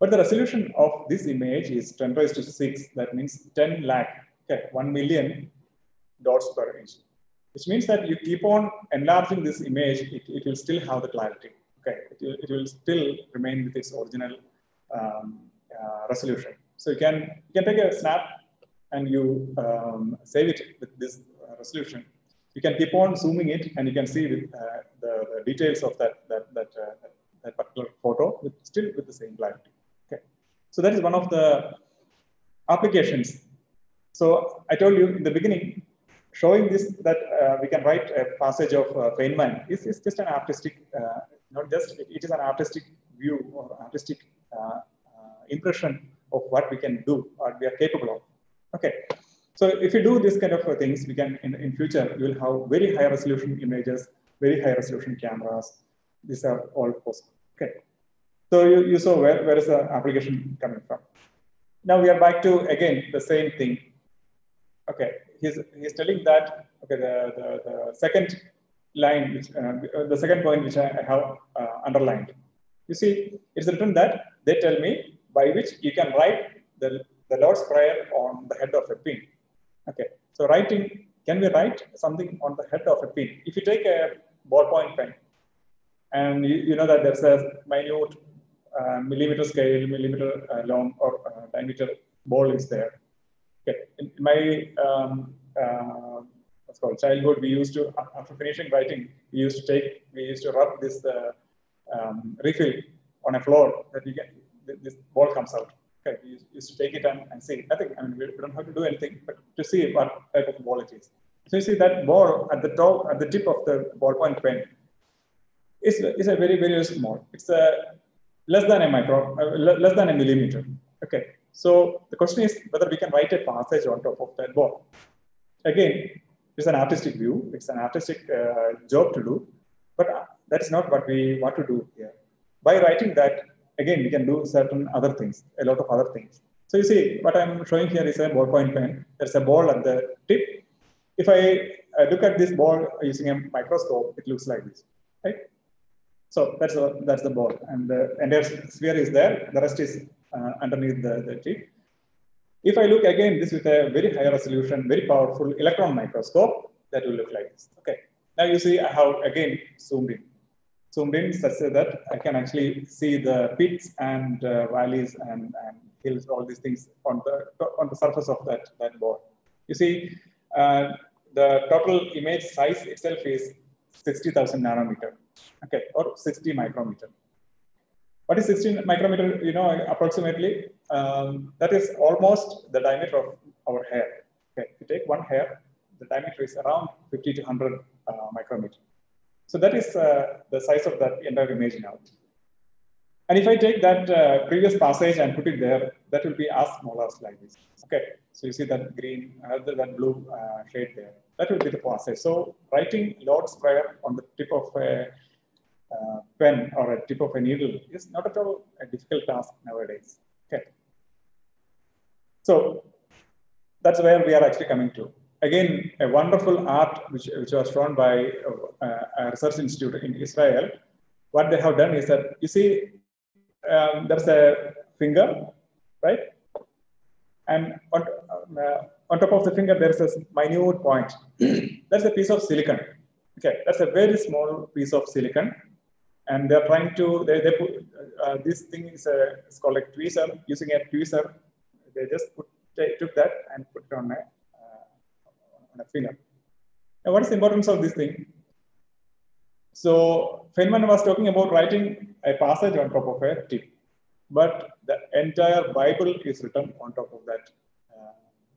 But the resolution of this image is 10 raised to 6. That means 10 lakh, okay, 1 million dots per inch which means that you keep on enlarging this image, it, it will still have the clarity. Okay, it will, it will still remain with its original um, uh, resolution. So you can, you can take a snap and you um, save it with this uh, resolution. You can keep on zooming it and you can see with, uh, the, the, details of that, that, that, uh, that particular photo with, still with the same clarity. Okay, so that is one of the applications. So I told you in the beginning, showing this that uh, we can write a passage of uh, Feynman is, is just an artistic, uh, not just, it, it is an artistic view or artistic uh, uh, impression of what we can do or we are capable of. Okay. So if you do this kind of things, we can, in, in future, you will have very high resolution images, very high resolution cameras. These are all possible. Okay. So you, you saw where, where is the application coming from. Now we are back to, again, the same thing. Okay he's, he's telling that, okay, the, the, the second line, which, uh, the second point which I have uh, underlined. You see, it's written that they tell me by which you can write the, the Lord's Prayer on the head of a pin. Okay, so writing, can we write something on the head of a pin? If you take a ballpoint pen, and you, you know that there's a minute uh, millimeter scale, millimeter uh, long or uh, diameter ball is there. Okay. In my um, uh, what's called childhood, we used to after finishing writing, we used to take we used to rub this uh, um, refill on a floor that you get this ball comes out. Okay, we used to take it and, and see. I think I mean we don't have to do anything, but to see what type of ball it is. So you see that ball at the top, at the tip of the ballpoint pen is, is a very, very small. It's a less than a micro, uh, less than a millimeter. Okay. So the question is whether we can write a passage on top of that ball. Again, it's an artistic view. It's an artistic uh, job to do, but uh, that is not what we want to do here. By writing that, again, we can do certain other things, a lot of other things. So you see, what I'm showing here is a ballpoint pen. There's a ball at the tip. If I uh, look at this ball using a microscope, it looks like this, right? So that's, a, that's the ball. And the entire sphere is there. The rest is underneath the, the tip. If I look again this with a very high resolution, very powerful electron microscope, that will look like this. Okay. Now you see I have again zoomed in. Zoomed in such that I can actually see the pits and uh, valleys and, and hills, all these things on the on the surface of that, that board. You see, uh, the total image size itself is 60,000 nanometer, okay, or 60 micrometer. What is 16 micrometer, you know, approximately? Um, that is almost the diameter of our hair. Okay, if you take one hair, the diameter is around 50 to 100 uh, micrometer. So that is uh, the size of that entire image now. And if I take that uh, previous passage and put it there, that will be as small as like this. Okay, so you see that green, uh, that blue uh, shade there. That will be the passage. So writing Lord's Prayer on the tip of a uh, pen or a tip of a needle is not at all a difficult task nowadays. Okay. So that's where we are actually coming to. Again, a wonderful art which, which was shown by uh, a research institute in Israel. What they have done is that you see um, there's a finger, right? And on, uh, on top of the finger, there's a minute point. that's a piece of silicon. Okay, that's a very small piece of silicon. And they're trying to, they, they put, uh, this thing is a, it's called a tweezer. Using a tweezer, they just put, they took that and put it on a, uh, on a finger. Now, what is the importance of this thing? So Feynman was talking about writing a passage on top of a tip, but the entire Bible is written on top of that, uh,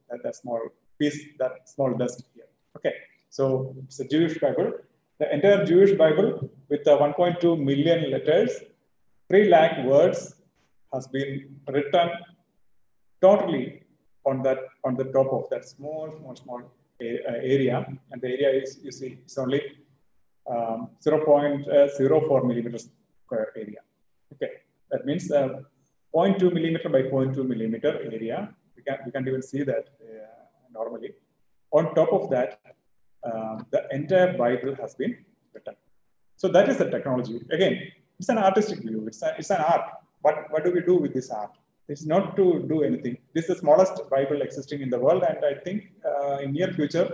that, that small piece, that small dust here. Okay, so it's a Jewish Bible. The entire Jewish Bible with the 1.2 million letters, 3 lakh words has been written totally on that on the top of that small, small, small area. And the area is, you see, it's only um, 0.04 millimeters square area. Okay, that means uh, 0.2 millimeter by 0.2 millimeter area. We can we can't even see that uh, normally. On top of that, uh, the entire Bible has been written. So that is the technology. Again, it's an artistic view. It's a, it's an art. What what do we do with this art? It's not to do anything. This is the smallest Bible existing in the world, and I think uh, in near future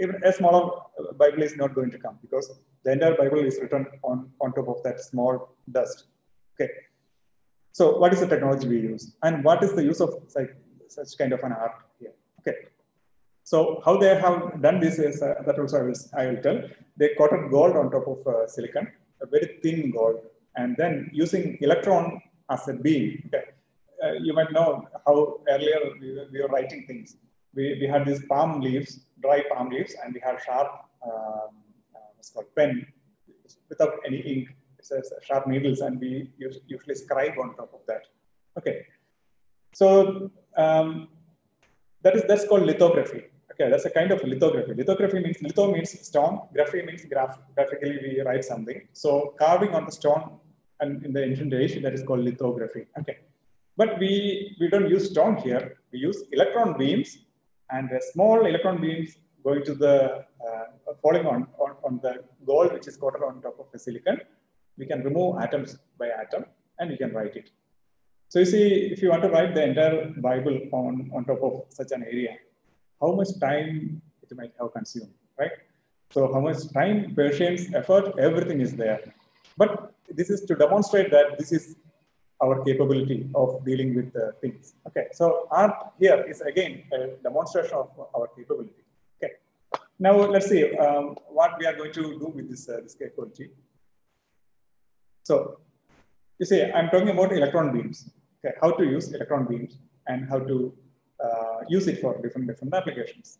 even a smaller Bible is not going to come because the entire Bible is written on, on top of that small dust. Okay. So what is the technology we use? And what is the use of such, such kind of an art here? Okay. So how they have done this is, uh, that also I will, I will tell. They coated gold on top of uh, silicon, a very thin gold, and then using electron as a beam. Okay. Uh, you might know how earlier we were, we were writing things. We, we had these palm leaves dry palm leaves and we have sharp, um, uh, what's called pen without any ink. It says sharp needles and we usually scribe on top of that. Okay. So um, that is that's called lithography. Okay, that's a kind of lithography. Lithography means litho means stone, graphy means graph. Graphically, we write something. So carving on the stone, and in the ancient age, that is called lithography. Okay, but we we don't use stone here. We use electron beams and small electron beams going to the uh, falling on, on, on the gold which is coated on top of the silicon. We can remove atoms by atom and we can write it. So you see, if you want to write the entire Bible on, on top of such an area, how much time it might have consumed, right? So how much time, patience, effort, everything is there. But this is to demonstrate that this is our capability of dealing with uh, things. Okay, so art here is again a demonstration of our capability. Okay, now let's see um, what we are going to do with this, uh, this capability. So you see, I'm talking about electron beams. Okay, how to use electron beams and how to use it for different different applications.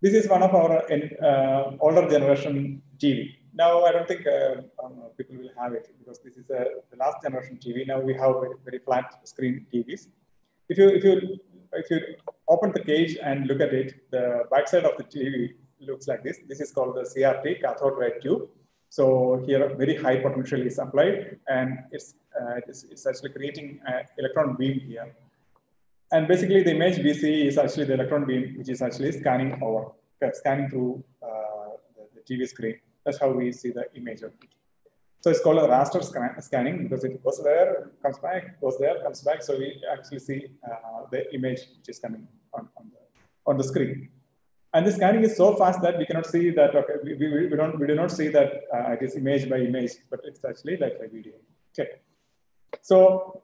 This is one of our uh, older generation TV. Now, I don't think uh, um, people will have it because this is a, the last generation TV. Now we have very, very flat screen TVs. If you if you if you open the cage and look at it, the backside of the TV looks like this. This is called the CRT, cathode ray tube. So here, very high potential is applied, and it's uh, it's, it's, actually creating an electron beam here. And basically, the image we see is actually the electron beam, which is actually scanning over, uh, scanning through uh, the, TV screen. That's how we see the image of it. So it's called a raster scanning because it goes there, comes back, goes there, comes back. So we actually see uh, the image which is coming on, on, the, on the screen. And the scanning is so fast that we cannot see that, okay, we, we, we don't, we do not see that uh, it is image by image, but it's actually like a video. Okay. So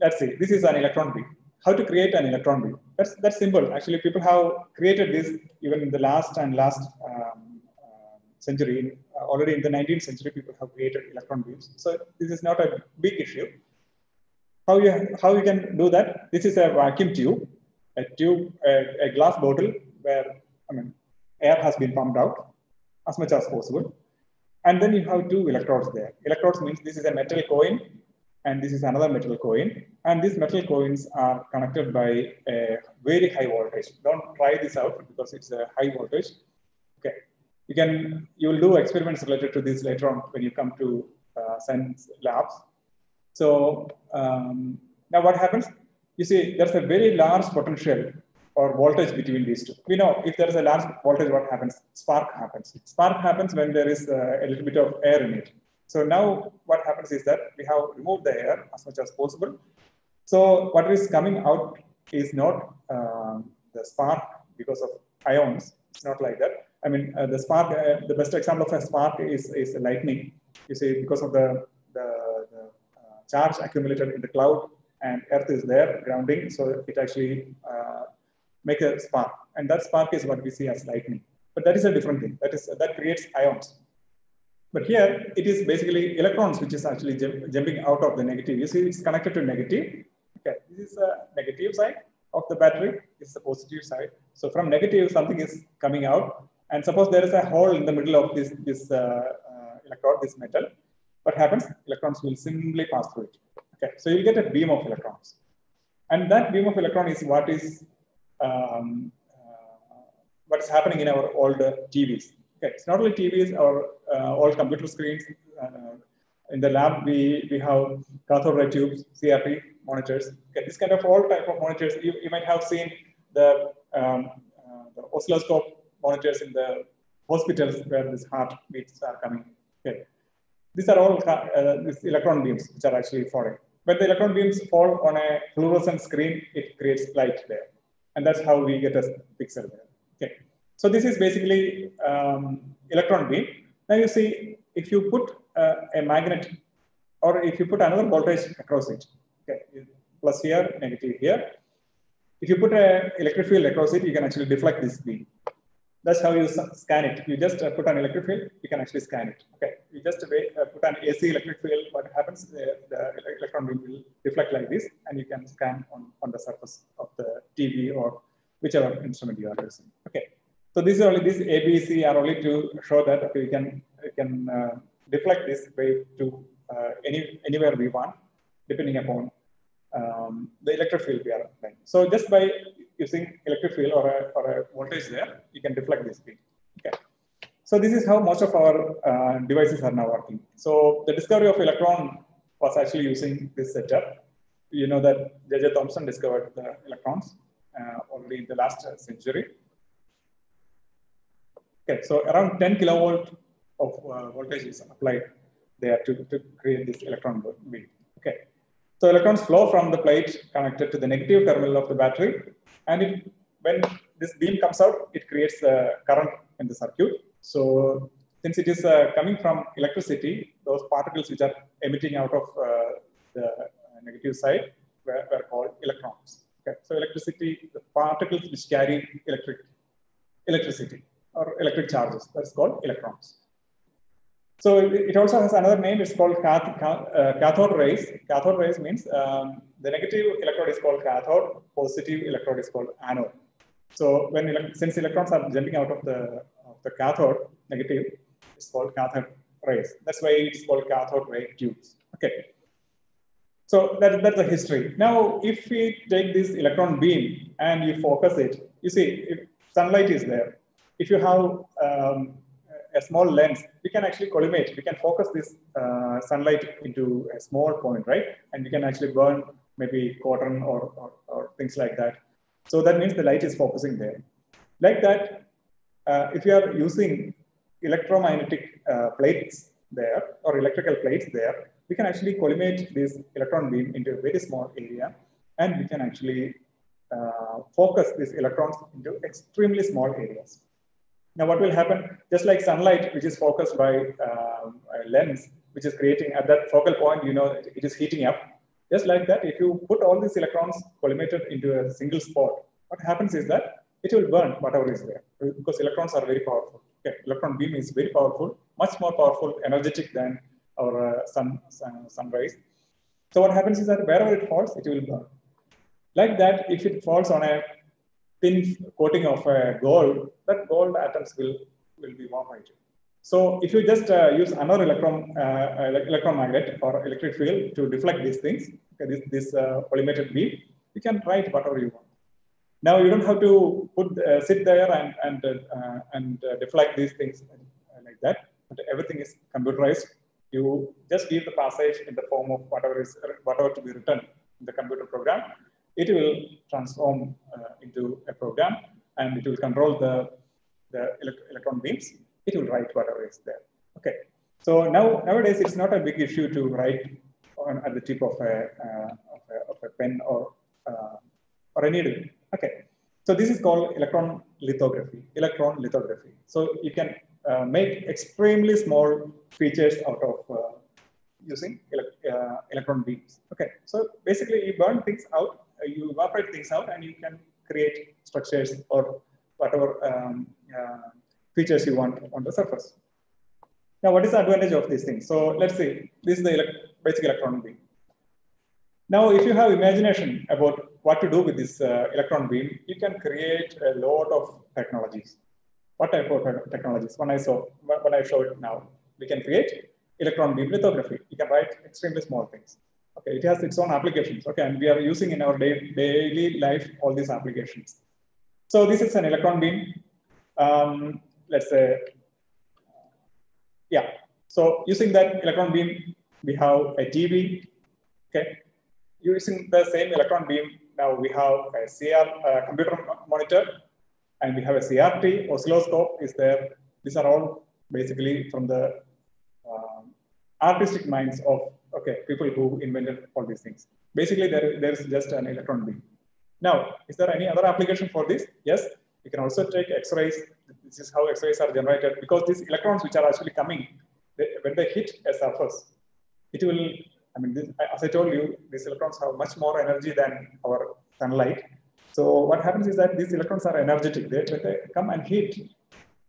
let's see, this is an electron beam. How to create an electron beam? That's, that's simple. Actually, people have created this even in the last and last um, century, uh, already in the 19th century, people have created electron beams. So this is not a big issue. How you, how you can do that? This is a vacuum tube, a tube, a, a glass bottle where, I mean, air has been pumped out as much as possible. And then you have two electrodes there. Electrodes means this is a metal coin and this is another metal coin. And these metal coins are connected by a very high voltage. Don't try this out because it's a high voltage. Okay, you can you will do experiments related to this later on when you come to uh, science labs. So um, now what happens? You see, there's a very large potential or voltage between these two. We know if there is a large voltage, what happens? Spark happens. Spark happens when there is uh, a little bit of air in it. So now what happens is that we have removed the air as much as possible. So what is coming out is not um, the spark because of ions. It's not like that. I mean, uh, the spark, uh, the best example of a spark is, is lightning. You see, because of the, the, the uh, charge accumulated in the cloud and earth is there grounding. So it actually uh, make a spark. And that spark is what we see as lightning. But that is a different thing. That is that creates ions. But here it is basically electrons which is actually jumping out of the negative. You see it's connected to negative. Okay, this is a negative side of the battery. This is the positive side. So from negative something is coming out. And suppose there is a hole in the middle of this, this uh, uh, electrode, this metal. What happens? Electrons will simply pass through it. Okay, so you'll get a beam of electrons. And that beam of electron is what is um, uh, what is happening in our old TVs. Okay, it's not only TVs, or uh, all computer screens. Uh, in the lab, we, we have cathode ray tubes, CRT monitors. Okay, this kind of all type of monitors. You, you might have seen the, um, uh, the oscilloscope monitors in the hospitals where these heart beats are coming. Okay. These are all uh, these electron beams which are actually falling. When the electron beams fall on a fluorescent screen, it creates light there. And that's how we get a pixel there. Okay. So this is basically um, electron beam. Now you see, if you put uh, a magnet or if you put another voltage across it, okay, plus here, negative here. If you put an electric field across it, you can actually deflect this beam. That's how you scan it. You just uh, put an electric field, you can actually scan it. Okay, you just uh, put an AC electric field. What happens? The, the, electron beam will deflect like this, and you can scan on, on the surface of the TV or whichever instrument you are using. Okay, so these are only these ABC are only to show that okay, we can we can uh, deflect this wave to uh, any anywhere we want, depending upon um, the electric field we are applying. So just by using electric field or a, or a voltage there, you can deflect this beam. Okay. So this is how most of our uh, devices are now working. So the discovery of electron was actually using this setup. You know that J.J. Thomson discovered the electrons uh, already in the last century. Okay, so around 10 kilovolt of uh, voltage is applied there to, to create this electron beam. Okay, so electrons flow from the plate connected to the negative terminal of the battery and it, when this beam comes out, it creates a current in the circuit. So since it is uh, coming from electricity, those particles which are emitting out of uh, the negative side were, were, called electrons. Okay. So electricity, the particles which carry electric electricity or electric charges, that's called electrons. So it also has another name. It's called cath uh, cathode rays. Cathode rays means um, the negative electrode is called cathode, positive electrode is called anode. So when since electrons are jumping out of the, of the cathode, negative, it's called cathode rays. That's why it's called cathode ray tubes. Okay. So that, that's the history. Now, if we take this electron beam and you focus it, you see, if sunlight is there. If you have um, a small lens, we can actually collimate. We can focus this uh, sunlight into a small point, right? And we can actually burn maybe cotton or, or, or, things like that. So that means the light is focusing there. Like that, uh, if you are using electromagnetic uh, plates there or electrical plates there, we can actually collimate this electron beam into a very small area and we can actually uh, focus these electrons into extremely small areas. Now, what will happen, just like sunlight, which is focused by um, a lens, which is creating at that focal point, you know, it is heating up. Just like that, if you put all these electrons collimated into a single spot, what happens is that it will burn whatever is there because electrons are very powerful. Okay, electron beam is very powerful, much more powerful, energetic than our uh, sun, sun, sun rays. So what happens is that wherever it falls, it will burn. Like that, if it falls on a thin coating of uh, gold, that gold atoms will, will be evaporated. So if you just uh, use another electron, uh, electromagnet or electric field to deflect these things, okay, this, this uh, beam, you can write whatever you want. Now you don't have to put uh, sit there and and uh, and uh, deflect these things like that. But everything is computerized. You just give the passage in the form of whatever is whatever to be written in the computer program. It will transform into a program and it will control the the electron beams it will write whatever is there. Okay. So now nowadays it's not a big issue to write on, at the tip of a, uh, of a, of a pen or uh, or a needle. Okay. So this is called electron lithography. Electron lithography. So you can uh, make extremely small features out of uh, using ele uh, electron beams. Okay. So basically you burn things out, uh, you evaporate things out, and you can create structures or whatever um, features you want on the surface. Now, what is the advantage of these things? So let's see, this is the basic electron beam. Now, if you have imagination about what to do with this uh, electron beam, you can create a lot of technologies. What type of technologies? When I saw, when I show it now, we can create electron beam lithography. You can write extremely small things. Okay, it has its own applications. Okay, and we are using in our day, daily life all these applications. So this is an electron beam. Um, let's say, yeah. So using that electron beam, we have a TV, okay. Using the same electron beam, now we have a CR uh, computer monitor, and we have a CRT, oscilloscope is there. These are all basically from the um, artistic minds of, okay, people who invented all these things. Basically, there, there is just an electron beam. Now, is there any other application for this? Yes, you can also take X-rays this is how X-rays are generated because these electrons which are actually coming, they, when they hit a surface, it will, I mean, this, as I told you, these electrons have much more energy than our sunlight. So what happens is that these electrons are energetic. They, when they come and hit,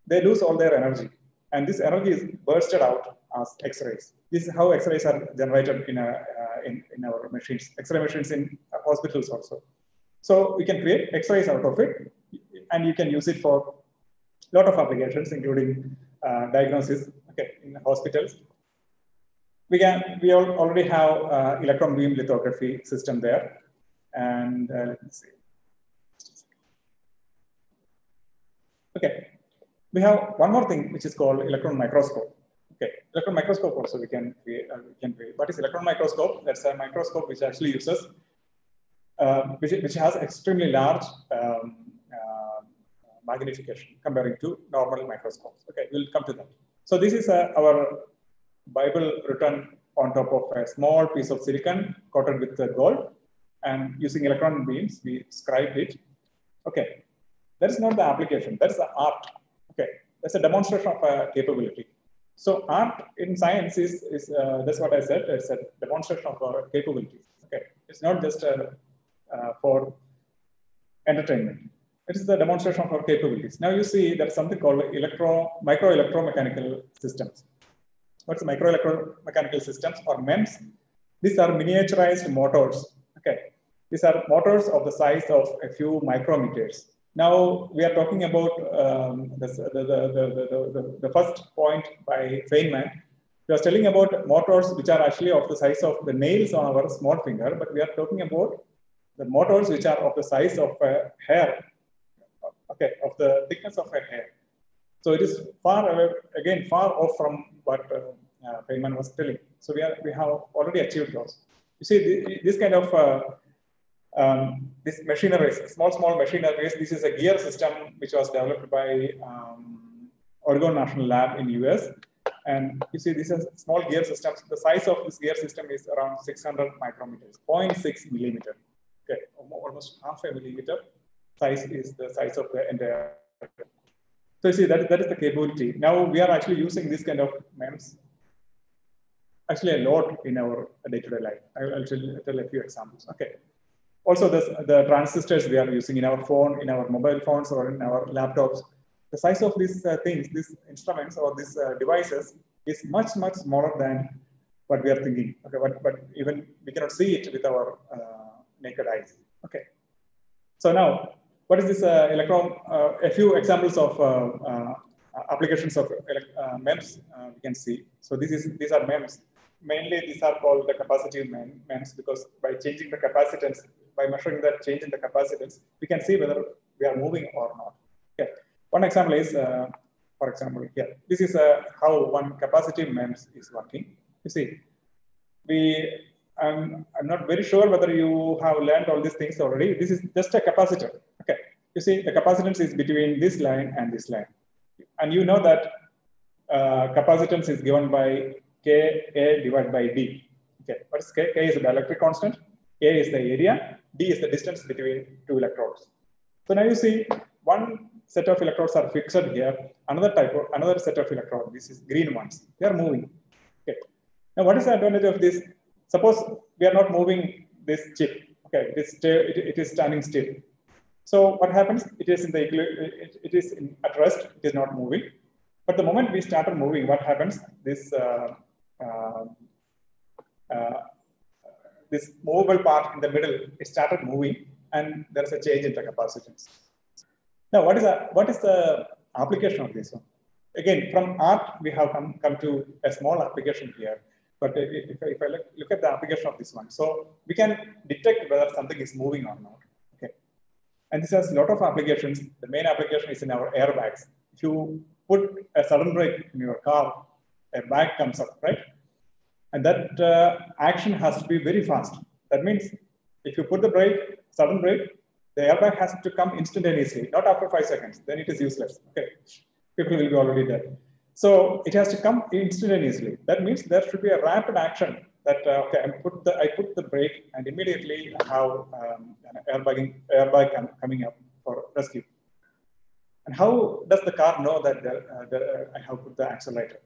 they lose all their energy. And this energy is bursted out as X-rays. This is how X-rays are generated in, a, uh, in, in our machines, X-ray machines in hospitals also. So we can create X-rays out of it, and you can use it for a lot of applications, including uh, diagnosis okay, in hospitals. We can we already have uh, electron beam lithography system there, and uh, let me see. Okay, we have one more thing which is called electron microscope. Okay, electron microscope also we can create. Uh, we can create. What is electron microscope? That's a microscope which actually uses, uh, which, which has extremely large um, magnification comparing to normal microscopes. Okay, we'll come to that. So this is uh, our Bible written on top of a small piece of silicon coated with gold and using electron beams, we scribed it. Okay, that is not the application, that's the art. Okay, that's a demonstration of a capability. So art in science is, is uh, that's what I said, it's a demonstration of our capabilities. Okay, it's not just uh, uh, for entertainment. It is the demonstration of our capabilities. Now you see there's something called electro, micro electromechanical systems. What's micro electromechanical systems or MEMS? These are miniaturized motors. Okay, these are motors of the size of a few micrometers. Now we are talking about um, the, the, the, the, first point by Feynman. We are telling about motors which are actually of the size of the nails on our small finger, but we are talking about the motors which are of the size of a hair okay, of the thickness of a hair. So it is far away, again, far off from what uh, Feynman was telling. So we, are, we have already achieved those. You see, this kind of uh, um, this machinery, small, small machinery, this is a gear system which was developed by um, Oregon National Lab in US. And you see, this is small gear systems. The size of this gear system is around 600 micrometers, 0.6 millimeter. Okay, almost half a millimeter size is the size of the entire. So you see, that, that is the capability. Now we are actually using this kind of MEMS actually a lot in our day-to-day -day life. I will tell, tell a few examples. Okay. Also, this, the transistors we are using in our phone, in our mobile phones, or in our laptops, the size of these uh, things, these instruments or these uh, devices is much, much smaller than what we are thinking. Okay, but, but even we cannot see it with our uh, naked eyes. Okay. So now what is this uh, electron? Uh, a few examples of uh, applications of MEMS we can see. So this is these are MEMS. Mainly these are called the capacitive MEMS because by changing the capacitance, by measuring that change in the capacitance, we can see whether we are moving or not. Okay. One example is, uh, for example, here. This is uh, how one capacitive MEMS is working. You see, we I'm, I'm not very sure whether you have learned all these things already. This is just a capacitor. Okay. You see, the capacitance is between this line and this line. And you know that uh, capacitance is given by K A divided by D. Okay. What is K? K is the dielectric constant. A is the area. D is the distance between two electrodes. So now you see one set of electrodes are fixed here. Another type of another set of electrodes. This is green ones. They are moving. Okay. Now what is the advantage of this? Suppose we are not moving this chip. Okay, it is, it, it is standing still. So what happens? It is in the it, it is in, at rest. It is not moving. But the moment we started moving, what happens? This uh, uh, uh, this movable part in the middle it started moving, and there's a change in the capacitance. Now, what is a, what is the application of this one? Again, from art we have come come to a small application here. But if, if I look, look at the application of this one, so we can detect whether something is moving or not. Okay. And this has a lot of applications. The main application is in our airbags. If you put a sudden brake in your car, a bag comes up, right? And that uh, action has to be very fast. That means if you put the brake, sudden brake, the airbag has to come instantaneously, not after five seconds. Then it is useless. Okay, people will be already dead. So it has to come instantaneously. That means there should be a rapid action that, uh, okay, I put the, I put the brake and immediately have um, an airbag, airbag coming up for rescue. And how does the car know that uh, uh, I have put the accelerator?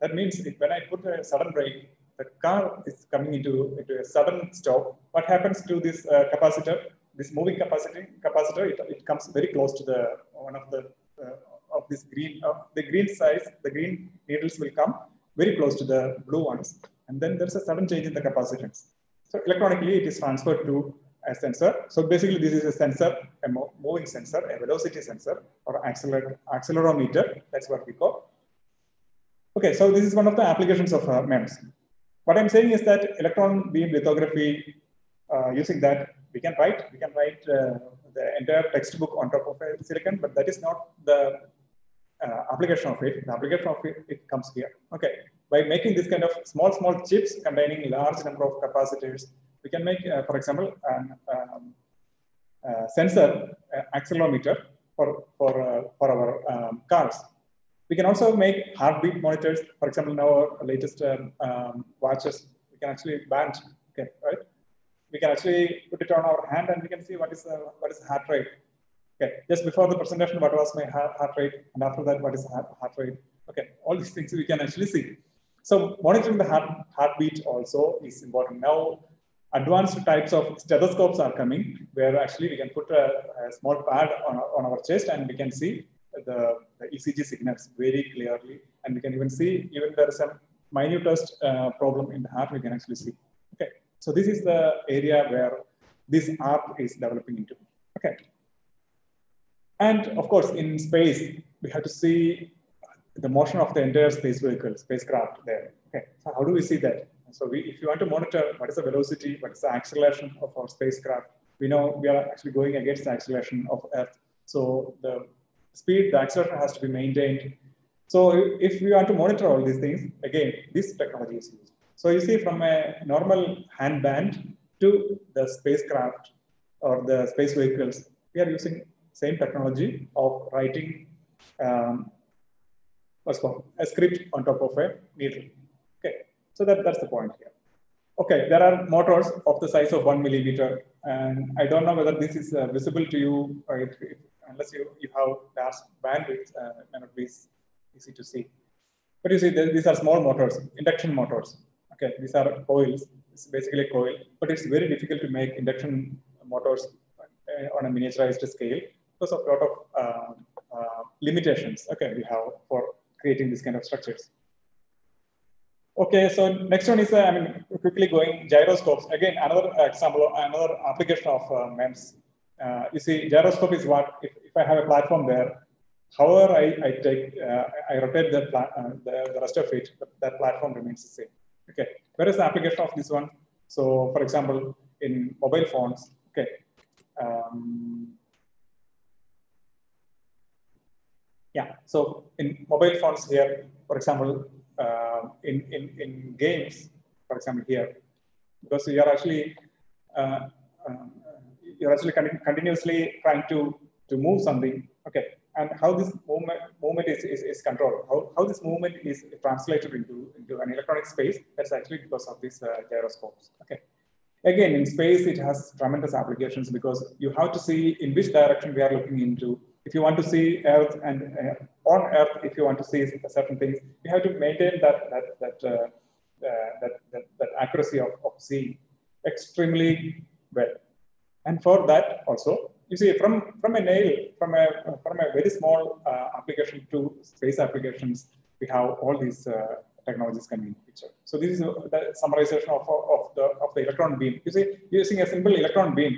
That means if, when I put a sudden brake, the car is coming into, into a sudden stop. What happens to this uh, capacitor? This moving capacitor, capacitor it, it comes very close to the one of the uh, of this green, uh, the green size, the green needles will come very close to the blue ones. And then there's a sudden change in the capacitance. So electronically, it is transferred to a sensor. So basically, this is a sensor, a moving sensor, a velocity sensor, or acceler accelerometer. That's what we call. Okay, so this is one of the applications of uh, MEMS. What I'm saying is that electron beam lithography, uh, using that, we can write, we can write uh, the entire textbook on top of a silicon, but that is not the uh, application of it, the application of it, it comes here. Okay, by making this kind of small, small chips containing large number of capacitors, we can make, uh, for example, an um, uh, sensor accelerometer for, for, uh, for our um, cars. We can also make heartbeat monitors. For example, now our latest um, um, watches, we can actually band, okay, right? We can actually put it on our hand and we can see what is, uh, what is heart rate Okay, just before the presentation, what was my heart, rate? And after that, what is heart rate? Okay, all these things we can actually see. So monitoring the heart, heartbeat also is important. Now, advanced types of stethoscopes are coming where actually we can put a, a small pad on, on our chest and we can see the, the, ECG signals very clearly. And we can even see, even there is some minutest uh, problem in the heart, we can actually see. Okay, so this is the area where this app is developing into. Okay. And of course, in space, we have to see the motion of the entire space vehicle, spacecraft there. Okay, so how do we see that? So we, if you want to monitor what is the velocity, what is the acceleration of our spacecraft, we know we are actually going against the acceleration of Earth. So the speed, the acceleration has to be maintained. So if we want to monitor all these things, again, this technology is used. So you see from a normal handband to the spacecraft or the space vehicles, we are using same technology of writing um, what's called a script on top of a needle. Okay, so that, that's the point here. Okay, there are motors of the size of one millimeter, and I don't know whether this is uh, visible to you, or if, unless you, you have large bandwidth, uh, may not be easy to see. But you see, these are small motors, induction motors. Okay, these are coils. It's basically a coil, but it's very difficult to make induction motors uh, on a miniaturized scale because of a lot of uh, uh, limitations, okay, we have for creating these kind of structures. Okay, so next one is, uh, I mean, quickly going gyroscopes. Again, another example, another application of uh, MEMS. Uh, you see, gyroscope is what, if, if I have a platform there, however I, I take, uh, I rotate the, uh, the, the rest of it, that platform remains the same. Okay, where is the application of this one? So for example, in mobile phones, okay, um, yeah, so in mobile phones here, for example, uh, in, in, in games, for example here, because you are actually, uh, uh, you're actually continuously trying to, to move something, okay, and how this movement, movement is, is, is controlled, how, how this movement is translated into, into an electronic space, that's actually because of these uh, gyroscopes, okay. Again, in space, it has tremendous applications because you have to see in which direction we are looking into. If you want to see Earth and uh, on Earth, if you want to see certain things, you have to maintain that that that uh, uh, that, that, that accuracy of, of seeing extremely well. And for that also, you see from from a nail, from a from a very small uh, application to space applications, we have all these uh, technologies coming in picture. So this is the summarization of, of, the, of the electron beam. You see, using a simple electron beam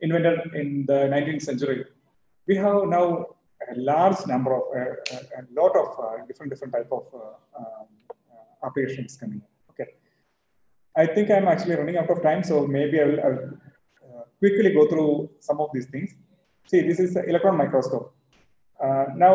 invented in the 19th century, we have now a large number of, uh, a lot of uh, different, different type of uh, um, uh, applications coming Okay. I think I'm actually running out of time, so maybe I will, I will uh, quickly go through some of these things. See, this is the electron microscope. Uh, now,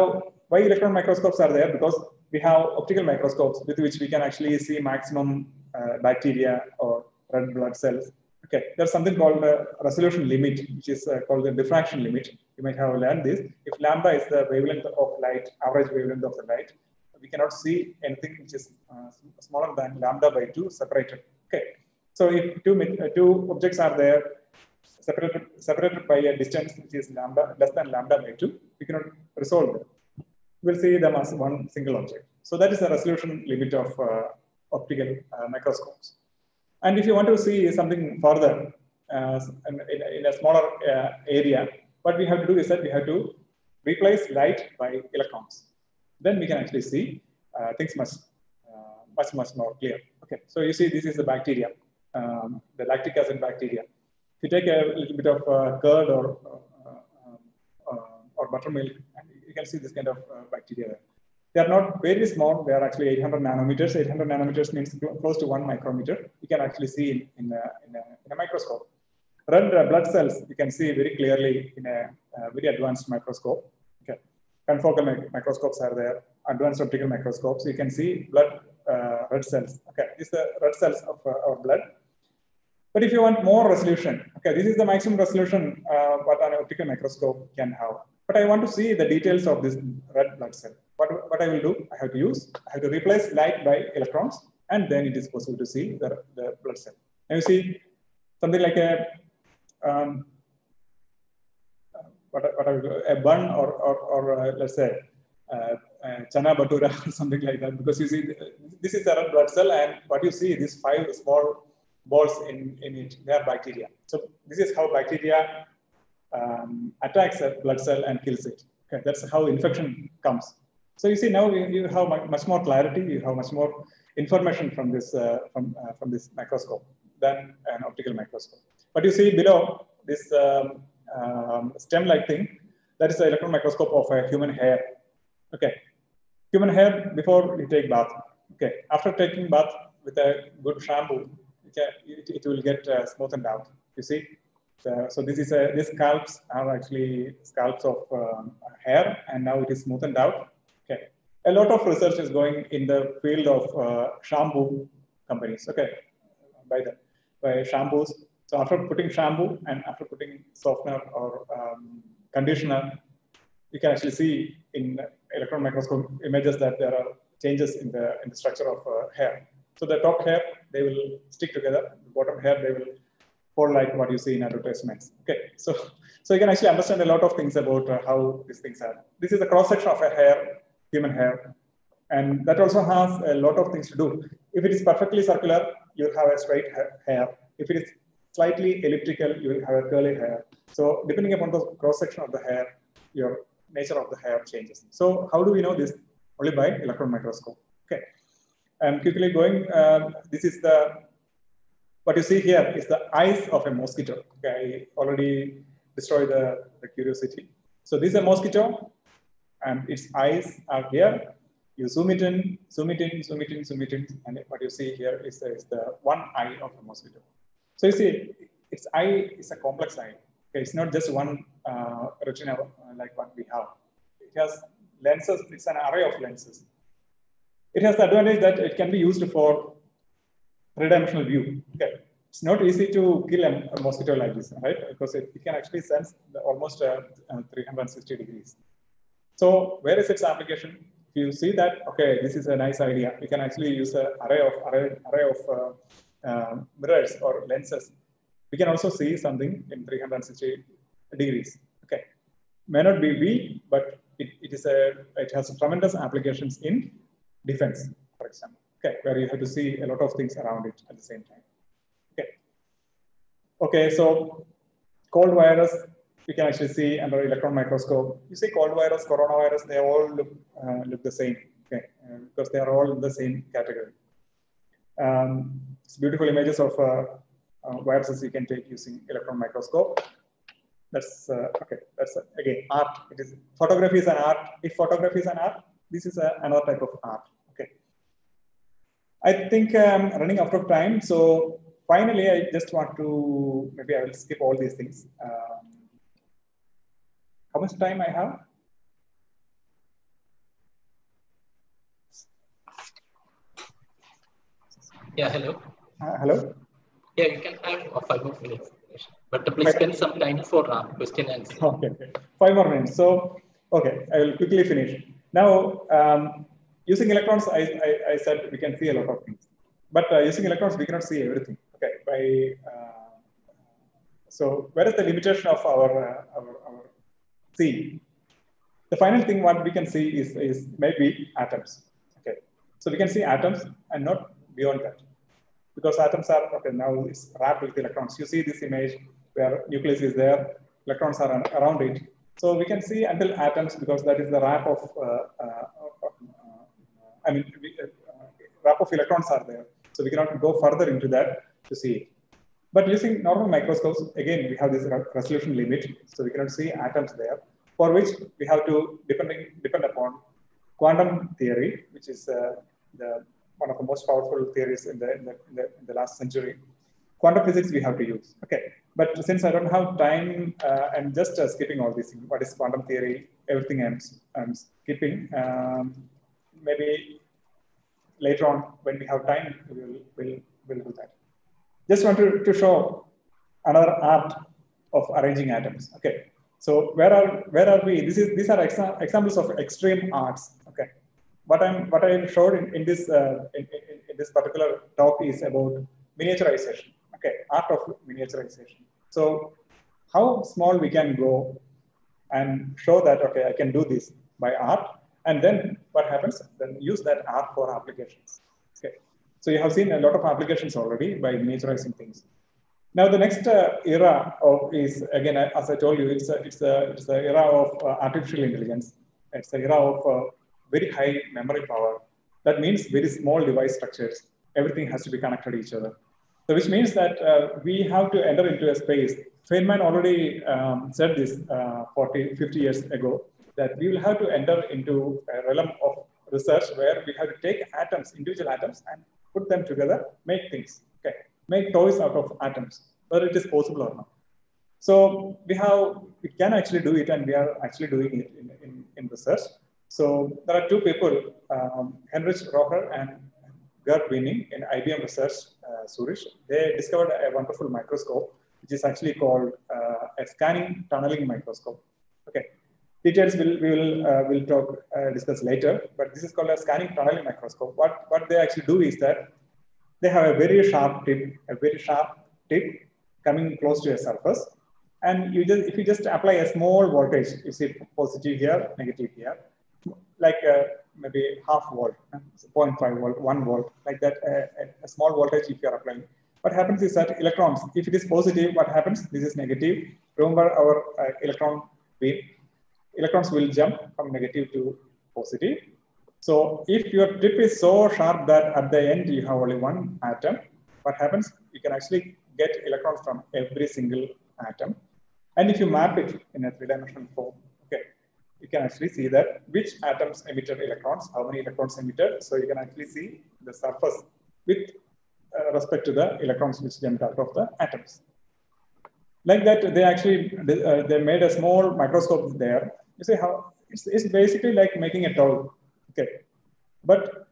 why electron microscopes are there? Because we have optical microscopes with which we can actually see maximum uh, bacteria or red blood cells. Okay, there's something called the resolution limit, which is uh, called the diffraction limit. You might have learned this. If lambda is the wavelength of light, average wavelength of the light, we cannot see anything which is uh, smaller than lambda by 2 separated. Okay, so if two, uh, two objects are there, separated, separated by a distance which is lambda less than lambda by 2, we cannot resolve them we'll see them as one single object. So that is the resolution limit of uh, optical uh, microscopes. And if you want to see something further uh, in, in, a smaller uh, area, what we have to do is that we have to replace light by electrons. Then we can actually see uh, things much, uh, much, much more clear. Okay, so you see this is the bacteria, um, the lactic acid bacteria. If you take a little bit of curd or, or buttermilk you can see this kind of uh, bacteria. They are not very small. They are actually 800 nanometers. 800 nanometers means close to one micrometer. You can actually see in, in, a, in, a, in a microscope. Red uh, blood cells, you can see very clearly in a uh, very advanced microscope. Okay. Confocal microscopes are there. Advanced optical microscopes. You can see blood uh, red cells. Okay, these are red cells of uh, our blood. But if you want more resolution, okay, this is the maximum resolution uh, what an optical microscope can have. But I want to see the details of this red blood cell. What, what I will do, I have to use, I have to replace light by electrons, and then it is possible to see the, the blood cell. And you see something like a, um, what, what do, a bun or, or, or uh, let's say, uh, uh, chana batura or something like that, because you see, this is a red blood cell, and what you see, these five small balls in, in it, they are bacteria. So this is how bacteria um, attacks a blood cell and kills it. Okay, that's how infection comes. So you see now you have much more clarity, you have much more information from this uh, from uh, from this microscope than an optical microscope. But you see below this um, um, stem-like thing, that is the electron microscope of a human hair. Okay, human hair before you take bath. Okay, after taking bath with a good shampoo, it, it will get uh, smoothened out. You see, so, so this is a, these scalps are actually scalps of um, hair and now it is smoothened out. Okay. A lot of research is going in the field of uh, shampoo companies. Okay. By the by shampoos. So after putting shampoo and after putting softener or um, conditioner, you can actually see in electron microscope images that there are changes in the in the structure of uh, hair. So the top hair they will stick together. The bottom hair they will or like what you see in advertisements. Okay, so so you can actually understand a lot of things about uh, how these things are. This is a cross section of a hair, human hair, and that also has a lot of things to do. If it is perfectly circular, you will have a straight hair. If it is slightly elliptical, you will have a curly hair. So depending upon the cross section of the hair, your nature of the hair changes. So how do we know this? Only by electron microscope. Okay. And quickly going, uh, this is the what you see here is the eyes of a mosquito. Okay, I already destroyed the, the curiosity. So this is a mosquito. and its eyes are here. You zoom it in, zoom it in, zoom it in, zoom it in, and what you see here is, is the one eye of a mosquito. So you see, its eye is a complex eye. Okay, it's not just one uh, retina uh, like what we have. It has lenses, it's an array of lenses. It has the advantage that it can be used for three-dimensional view. Okay, it's not easy to kill a, mosquito like this, right? Because it, it can actually sense almost uh, uh, 360 degrees. So where is its application? If you see that, okay, this is a nice idea. We can actually use an array of array, array of uh, uh, mirrors or lenses. We can also see something in 360 degrees. Okay, may not be weak, but it, it is a it has tremendous applications in defense, for example. Okay, where you have to see a lot of things around it at the same time. Okay, okay so cold virus, you can actually see under electron microscope. You see cold virus, coronavirus, they all look, uh, look the same, okay, uh, because they are all in the same category. Um, it's beautiful images of uh, uh viruses you can take using electron microscope. That's uh, okay. That's uh, again art. It is photography is an art. If photography is an art, this is a, another type of art. I think I'm running out of time, so finally, I just want to, maybe I will skip all these things. Um, how much time I have? Yeah, hello. Uh, hello? Yeah, you can have a five more minutes. But please spend some time for uh, question and answer. Okay, okay, five more minutes. So, okay, I will quickly finish. Now, um, using electrons, I, I, I said we can see a lot of things. But uh, using electrons, we cannot see everything. Okay, by uh, so where is the limitation of our, uh, our, our? The final thing what we can see is, is maybe atoms. Okay, so we can see atoms and not beyond that. Because atoms are, okay, now it's wrapped with electrons. You see this image where nucleus is there, electrons are around it. So we can see until atoms because that is the wrap of, uh, uh I mean, we, uh, wrap of electrons are there. So we cannot go further into that to see it. But using normal microscopes, again, we have this resolution limit, so we cannot see atoms there, for which we have to depending, depend upon quantum theory, which is uh, the, one of the most powerful theories in the, in the, in the, in the last century. Quantum physics we have to use. Okay, but since I don't have time, uh, I'm just uh, skipping all these things. What is quantum theory? Everything I'm, I'm skipping. Um, maybe later on, when we have time, we'll, we'll, we'll do that. Just wanted to, show another art of arranging atoms. Okay. So where are where are we? This is these are exa examples of extreme arts. Okay. What I'm what I showed in, in this uh, in, in, in, this particular talk is about miniaturization. Okay, art of miniaturization. So how small we can go and show that okay I can do this by art, and then what happens? Then use that art for applications. Okay. So you have seen a lot of applications already by miniaturizing things. Now the next uh, era of is again, as I told you, it's a, it's a, it's the era of uh, artificial intelligence. It's the era of uh, very high memory power. That means very small device structures. Everything has to be connected to each other. So which means that uh, we have to enter into a space. Feynman already um, said this uh, 40, 50 years ago, that we will have to enter into a realm of research where we have to take atoms, individual atoms, and put them together, make things, okay, make toys out of atoms, whether it is possible or not. So we have, we can actually do it and we are actually doing it in, in, in research. So there are two people, um, Heinrich Rohrer and Gerd Binnig in IBM Research, uh, Zurich. They discovered a wonderful microscope, which is actually called uh, a scanning tunneling microscope. Okay, details we'll, we will uh, we'll talk uh, discuss later but this is called a scanning tunneling microscope. What what they actually do is that they have a very sharp tip a very sharp tip coming close to a surface. And you just if you just apply a small voltage you see positive here negative here like uh, maybe half volt 0.5 volt 1 volt like that uh, a small voltage if you are applying. What happens is that electrons if it is positive what happens? This is negative. Remember our uh, electron beam electrons will jump from negative to positive. So if your tip is so sharp that at the end you have only one atom, what happens? You can actually get electrons from every single atom. And if you map it in a three-dimensional form, okay, you can actually see that which atoms emitted electrons, how many electrons emitted. So you can actually see the surface with uh, respect to the electrons which jumped out of the atoms. Like that, they actually uh, they made a small microscope there. You see how it's, it's basically like making a toy, okay, but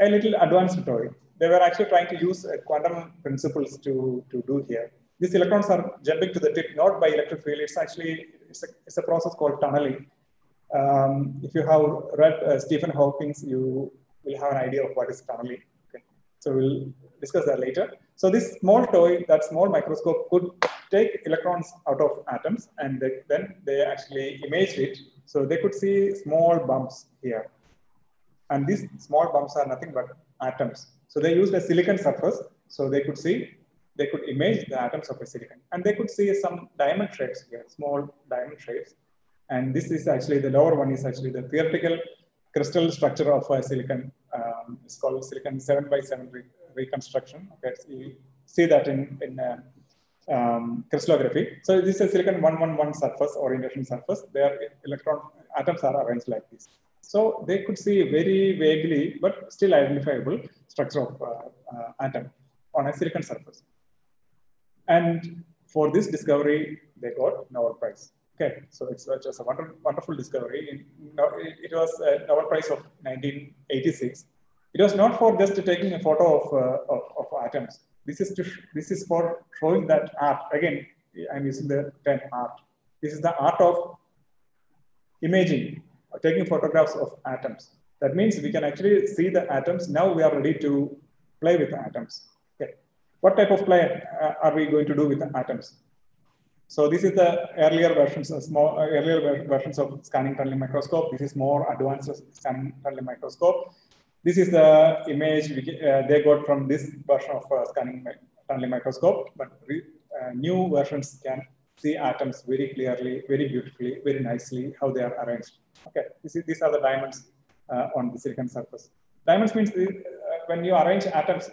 a little advanced toy. They were actually trying to use uh, quantum principles to to do here. These electrons are jumping to the tip not by electric field. It's actually it's a, it's a process called tunneling. Um, if you have read uh, Stephen Hawking's, you will have an idea of what is tunneling. So we'll discuss that later. So this small toy, that small microscope could take electrons out of atoms and they, then they actually imaged it. So they could see small bumps here. And these small bumps are nothing but atoms. So they used a silicon surface. So they could see, they could image the atoms of a silicon. And they could see some diamond shapes here, small diamond shapes. And this is actually, the lower one is actually the theoretical crystal structure of a silicon. Um, it's called silicon 7 by 7 re reconstruction. Okay, so you see that in, in uh, um, crystallography. So this is a silicon 111 surface, orientation surface. Their electron atoms are arranged like this. So they could see very vaguely, but still identifiable structure of uh, uh, atom on a silicon surface. And for this discovery, they got Nobel Prize. Okay, so it's just a wonderful, wonderful discovery. It was a Nobel Prize of 1986. It was not for just taking a photo of, uh, of, of, atoms. This is to this is for showing that art. Again, I'm using the term art. This is the art of imaging, taking photographs of atoms. That means we can actually see the atoms. Now we are ready to play with atoms. Okay. What type of play uh, are we going to do with the atoms? So this is the earlier versions, small uh, earlier versions of scanning tunneling microscope. This is more advanced scanning tunneling microscope. This is the image uh, they got from this version of uh, scanning tunneling microscope, but uh, new versions can see atoms very clearly, very beautifully, very nicely, how they are arranged. Okay, is, these are the diamonds uh, on the silicon surface. Diamonds means uh, when you arrange atoms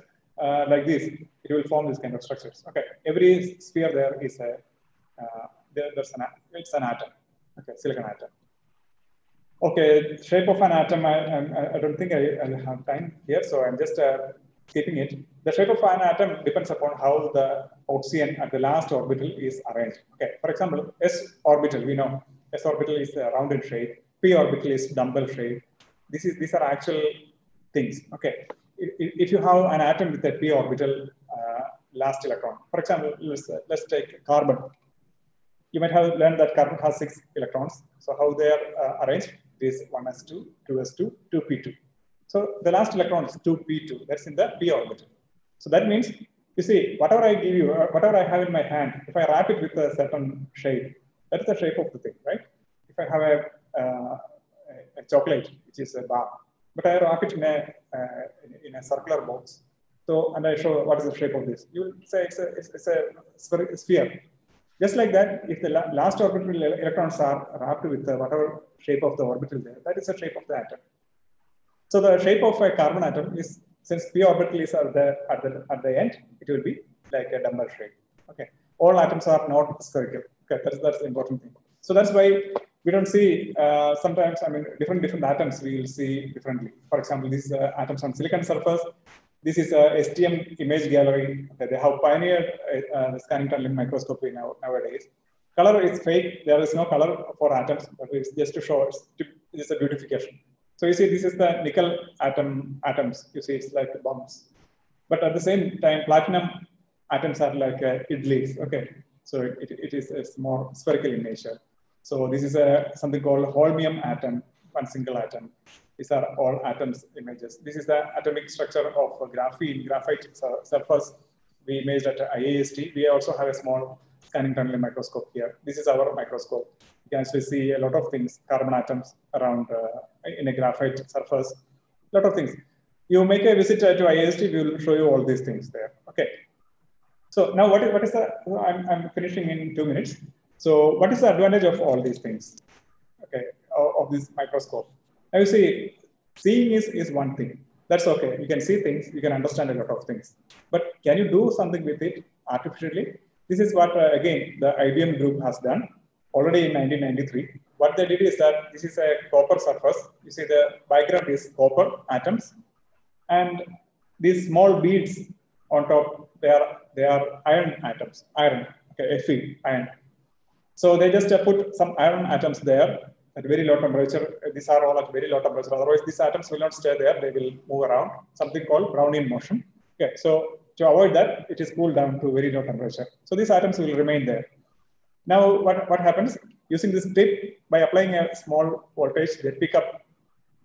like this, it will form this kind of structures. Okay, every sphere there is a, there, there's an, it's an atom, okay, silicon atom. Okay, shape of an atom, I, I, I don't think I, will have time here, so I'm just uh, keeping it. The shape of an atom depends upon how the oxygen at the last orbital is arranged. Okay, for example, S orbital, we know S orbital is a rounded shape, P orbital is dumbbell shape. This is, these are actual things. Okay, if, you have an atom with a P orbital uh, last electron, for example, let's, uh, let's take carbon. You might have learned that carbon has six electrons. So how they are uh, arranged? Is 1s2, 2s2, 2p2. So the last electron is 2p2, that's in the p orbital. So that means, you see, whatever I give you, uh, whatever I have in my hand, if I wrap it with a certain shape, that's the shape of the thing, right? If I have a, uh, a chocolate, which is a bar, but I wrap it in a, uh, in a circular box, so, and I show what is the shape of this. You will say it's a, it's, it's a sphere. Just like that, if the last orbital electrons are wrapped with whatever shape of the orbital there, that is the shape of the atom. So the shape of a carbon atom is, since p orbitals are there at the, at the end, it will be like a dumbbell shape. Okay. All atoms are not spherical. Okay, that's, that's the important thing. So that's why we don't see, uh, sometimes, I mean, different different atoms we will see differently. For example, these uh, atoms on silicon surface, this is a STM image gallery. Okay, they have pioneered uh, scanning tunneling microscopy now, nowadays. Color is fake. There is no color for atoms, but it's just to show it's, it's a beautification. So you see, this is the nickel atom atoms. You see, it's like bumps. But at the same time, platinum atoms are like uh, idlis. Okay, so it, it is it's more spherical in nature. So this is a something called holmium atom, one single atom. These are all atoms images. This is the atomic structure of graphene, graphite surface we imaged at IIST. We also have a small scanning tunneling microscope here. This is our microscope. You can actually see a lot of things, carbon atoms around uh, in a graphite surface, a lot of things. You make a visit to IIST, we will show you all these things there. Okay. So now what is, what is the, I'm, I'm finishing in two minutes. So what is the advantage of all these things? Okay, of, of this microscope? Now you see, seeing is, is one thing. That's okay. You can see things, you can understand a lot of things. But can you do something with it artificially? This is what, uh, again, the IBM group has done already in 1993. what they did is that this is a copper surface. You see the background is copper atoms, and these small beads on top, they are they are iron atoms, iron, okay, Fe, iron. So they just uh, put some iron atoms there at very low temperature. These are all at very low temperature. Otherwise, these atoms will not stay there. They will move around. Something called Brownian motion. Okay, so to avoid that, it is cooled down to very low temperature. So these atoms will remain there. Now, what, what happens? Using this tip, by applying a small voltage, they pick up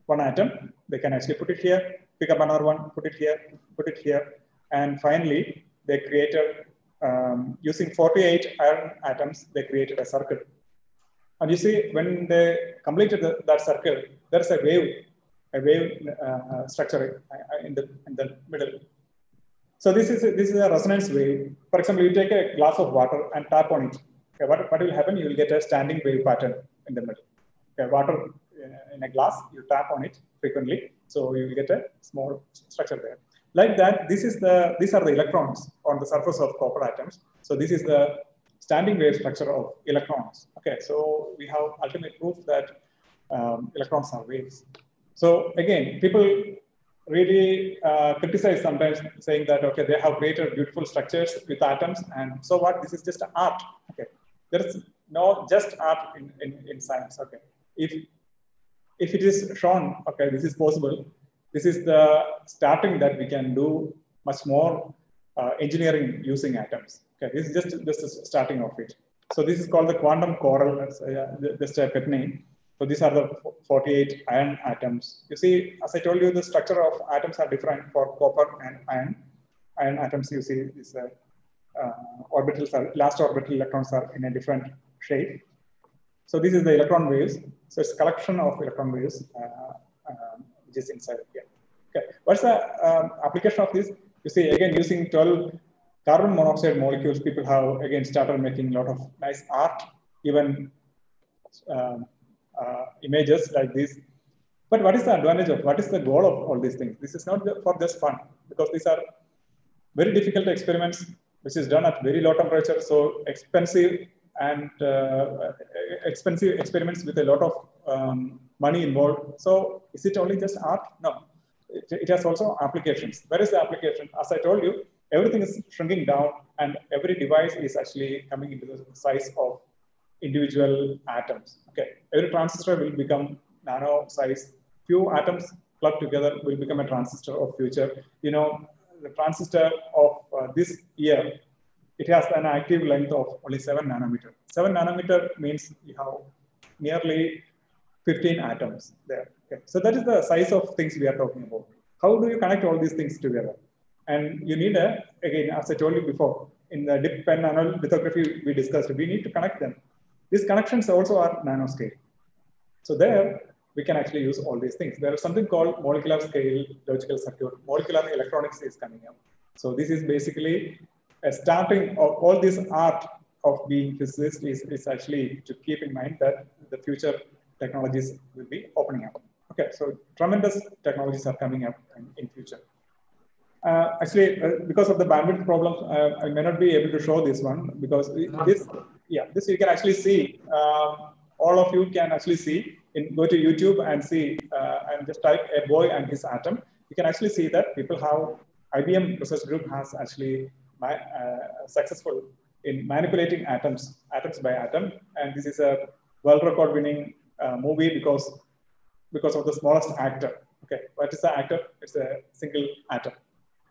one atom. They can actually put it here, pick up another one, put it here, put it here. And finally, they created, um, using 48 iron atoms, they created a circle. And you see, when they completed the, that circle, there's a wave, a wave uh, structure in the, in the middle. So this is, a, this is a resonance wave. For example, you take a glass of water and tap on it. Okay, what, what will happen? You will get a standing wave pattern in the middle. Okay, water in a glass, you tap on it frequently. So you will get a small structure there. Like that, this is the, these are the electrons on the surface of copper atoms. So this is the standing wave structure of electrons. Okay, so we have ultimate proof that um, electrons are waves. So again, people really uh, criticize sometimes saying that, okay, they have created beautiful structures with atoms and so what, this is just art. Okay, there is no just art in, in, in science. Okay, if, if it is shown, okay, this is possible, this is the starting that we can do much more uh, engineering using atoms. Okay, this is just, just the starting of it. So this is called the quantum corral, uh, just a pet name. So these are the 48 iron atoms. You see, as I told you, the structure of atoms are different for copper and iron. Iron atoms, you see, these uh, uh, orbitals are, last orbital electrons are in a different shape. So this is the electron waves. So it's collection of electron waves uh, um, which is inside here. Okay, what's the um, application of this? You see, again, using 12 carbon monoxide molecules, people have again started making a lot of nice art, even um, images like this. But what is the advantage of, what is the goal of all these things? This is not for just fun, because these are very difficult experiments, which is done at very low temperature, so expensive and uh, expensive experiments with a lot of um, money involved. So is it only just art? No, it, it, has also applications. Where is the application? As I told you, everything is shrinking down and every device is actually coming into the size of individual atoms. Okay, every transistor will become nano size. Few atoms plugged together will become a transistor of future. You know, the transistor of uh, this year it has an active length of only 7 nanometer. 7 nanometer means you have nearly 15 atoms there. Okay. So that is the size of things we are talking about. How do you connect all these things together? And you need a, again, as I told you before, in the dip pen nano lithography we discussed, we need to connect them. These connections also are nanoscale. So there, we can actually use all these things. There is something called molecular scale logical circuit. Molecular electronics is coming up. So this is basically a starting of all this art of being physicist is, is actually to keep in mind that the future technologies will be opening up. Okay, so tremendous technologies are coming up in, in future. Uh, actually, uh, because of the bandwidth problems, uh, I may not be able to show this one because this, yeah, this you can actually see. Um, all of you can actually see. In, go to YouTube and see, uh, and just type a boy and his atom. You can actually see that people have IBM research group has actually uh, successful in manipulating atoms, atoms by atom. And this is a world record winning uh, movie because, because of the smallest actor. Okay, what is the actor? It's a single atom.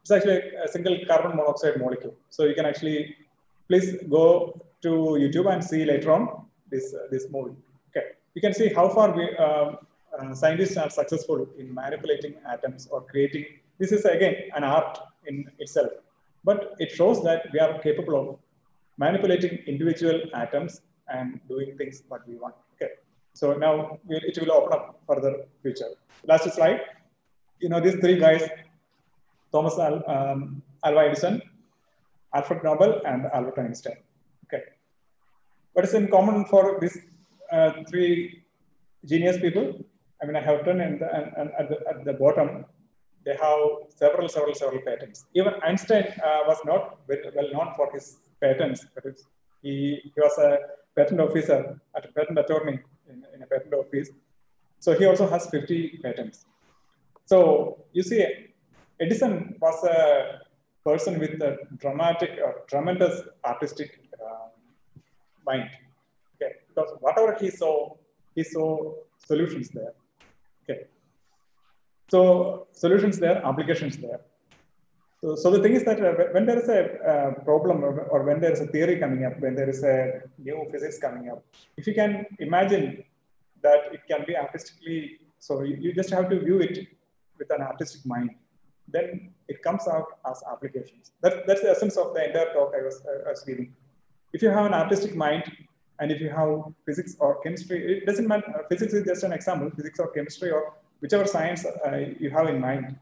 It's actually a single carbon monoxide molecule. So you can actually, please go to YouTube and see later on this, uh, this movie. Okay, you can see how far we, um, uh, scientists are successful in manipulating atoms or creating. This is again an art in itself. But it shows that we are capable of manipulating individual atoms and doing things what we want. Okay. So now it will open up further future. Last slide. You know, these three guys, Thomas Al, um, Alva Edison, Alfred Nobel, and Albert Einstein. What is in common for these uh, three genius people? I mean, I have done and, and, at, the, at the bottom, they have several, several, several patents. Even Einstein uh, was not well known for his patents, but he, he was a patent officer, at a patent attorney in, in a patent office. So he also has 50 patents. So you see, Edison was a person with a dramatic or tremendous artistic mind. Okay, because whatever he saw, he saw solutions there. Okay, so solutions there, applications there. So, so the thing is that uh, when there is a uh, problem or, when there is a theory coming up, when there is a new physics coming up, if you can imagine that it can be artistically, so you, you just have to view it with an artistic mind, then it comes out as applications. That, that's the essence of the entire talk I was, uh, I was giving. If you have an artistic mind and if you have physics or chemistry, it doesn't matter. Physics is just an example, physics or chemistry or whichever science uh, you have in mind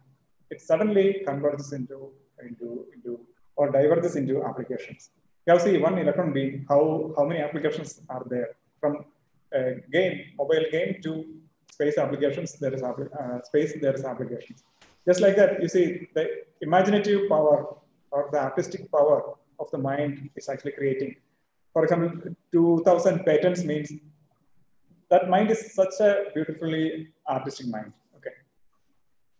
it suddenly converges into, into, into or diverges into applications. You have see one electron beam, how, how many applications are there from a game, mobile game to space applications, there is uh, space, there is applications. Just like that, you see the imaginative power or the artistic power of the mind is actually creating. For example, 2000 patents means that mind is such a beautifully artistic mind okay,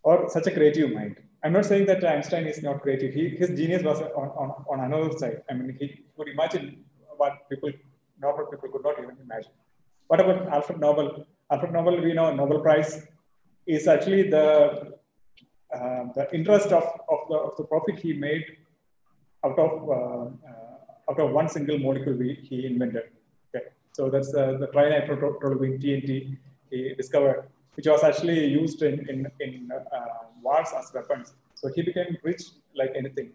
or such a creative mind. I'm not saying that Einstein is not creative. He, his genius was on, on, on another side. I mean, he could imagine what people, normal people could not even imagine. What about Alfred Nobel? Alfred Nobel, we know Nobel Prize is actually the uh, the interest of, of, the, of the profit he made out of uh, uh, out of one single molecule we, he invented. Okay, so that's uh, the trinitropylamine TNT he discovered which was actually used in, in, in uh, wars as weapons. So he became rich like anything.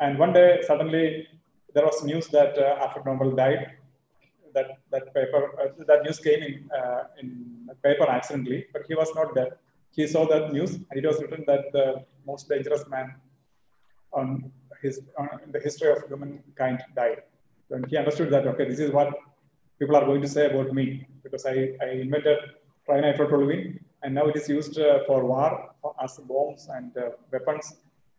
And one day, suddenly, there was news that uh, Alfred Nobel died. That, that paper, uh, that news came in, uh, in paper accidentally, but he was not dead. He saw that news, and it was written that the most dangerous man on his in the history of humankind died. When he understood that, okay, this is what people are going to say about me because I, I invented trinitrotoluene, and now it is used uh, for war as bombs and uh, weapons.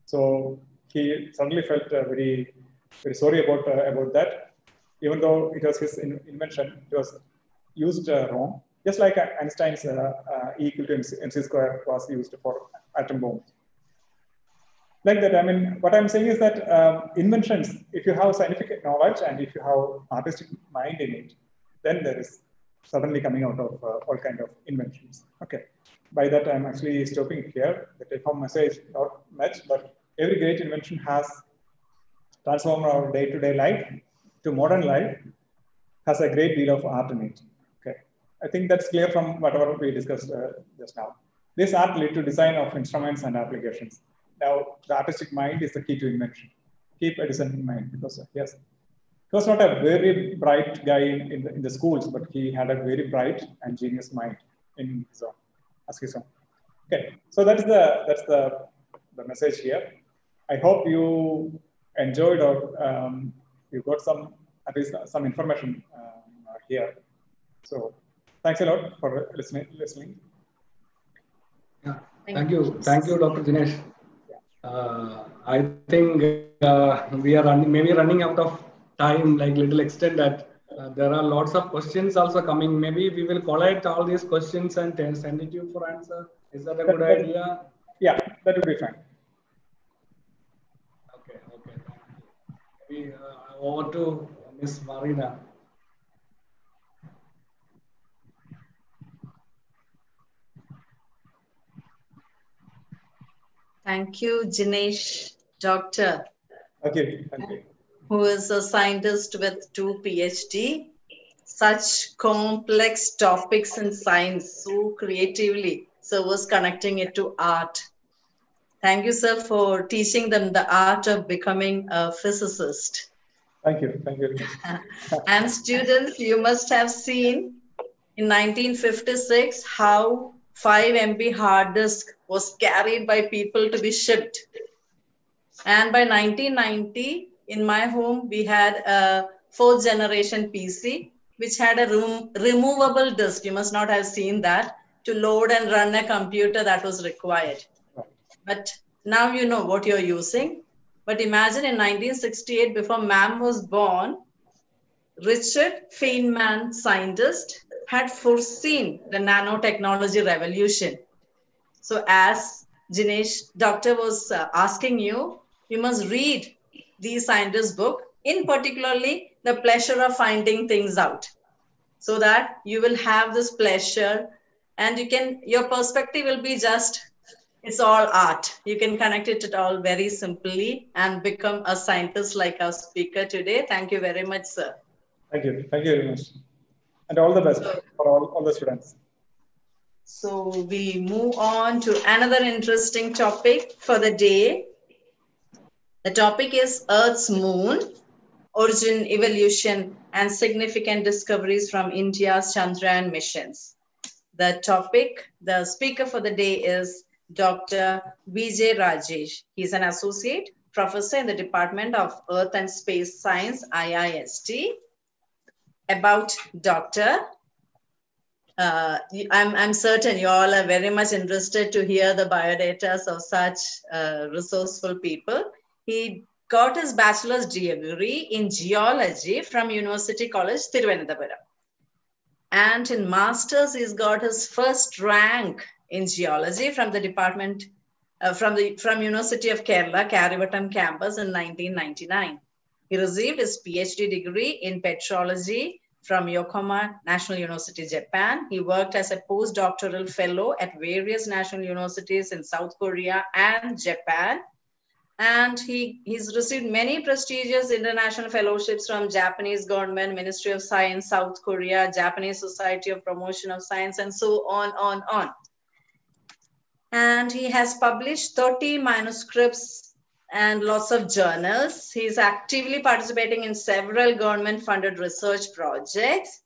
So he suddenly felt uh, very, very sorry about about that, even though it was his in invention, it was used wrong. Just like Einstein's E equal to mc square was used for atom bombs like that. I mean, what I'm saying is that um, inventions, if you have scientific knowledge and if you have artistic mind in it, then there is suddenly coming out of uh, all kind of inventions. Okay, by that I'm actually stopping here. The take home message not much, but every great invention has transformed our day-to-day -day life to modern life, has a great deal of art in it. Okay, I think that's clear from whatever we discussed uh, just now. This art lead to design of instruments and applications. Now, the artistic mind is the key to invention. Keep Edison in mind because yes, he was not a very bright guy in the, in the schools, but he had a very bright and genius mind in his own, as his own. Okay, so that's the that's the the message here. I hope you enjoyed or um, you got some at least some information um, here. So thanks a lot for listening. Listening. Yeah, thank you, thank you, Dr. Dinesh. Uh, I think uh, we are running, maybe running out of time, like little extent that uh, there are lots of questions also coming. Maybe we will collect all these questions and send it to you for answer. Is that a good idea? Yeah, that would be fine. Okay, okay. Maybe uh, over to Miss Marina. Thank you, Jinesh, doctor. Okay, thank you who is a scientist with two PhD, such complex topics in science so creatively. So was connecting it to art. Thank you, sir, for teaching them the art of becoming a physicist. Thank you. Thank you. and students, you must have seen in 1956 how 5 MB hard disk was carried by people to be shipped. And by 1990, in my home, we had a fourth generation PC, which had a room, removable disk. You must not have seen that to load and run a computer that was required. But now you know what you're using. But imagine in 1968, before MAM was born, Richard Feynman, scientist, had foreseen the nanotechnology revolution. So as Jinesh, doctor was uh, asking you, you must read the scientist's book, in particularly the pleasure of finding things out so that you will have this pleasure and you can, your perspective will be just it's all art. You can connect it at all very simply and become a scientist like our speaker today. Thank you very much, sir. Thank you. Thank you very much. And all the best for all, all the students. So we move on to another interesting topic for the day. The topic is Earth's moon, origin, evolution, and significant discoveries from India's Chandrayaan missions. The topic, the speaker for the day is Dr. Vijay Rajesh. He's an associate professor in the Department of Earth and Space Science, IIST. About Dr. Uh, I'm, I'm certain you all are very much interested to hear the biodatas of such uh, resourceful people. He got his bachelor's degree in geology from University College, Thiruvananthapuram. And in master's, he's got his first rank in geology from the department uh, from the from University of Kerala, Karivattam campus in 1999. He received his PhD degree in petrology from Yokohama National University, Japan. He worked as a postdoctoral fellow at various national universities in South Korea and Japan. And he, he's received many prestigious international fellowships from Japanese government, Ministry of Science, South Korea, Japanese Society of Promotion of Science, and so on, on, on and he has published 30 manuscripts and lots of journals. He's actively participating in several government funded research projects.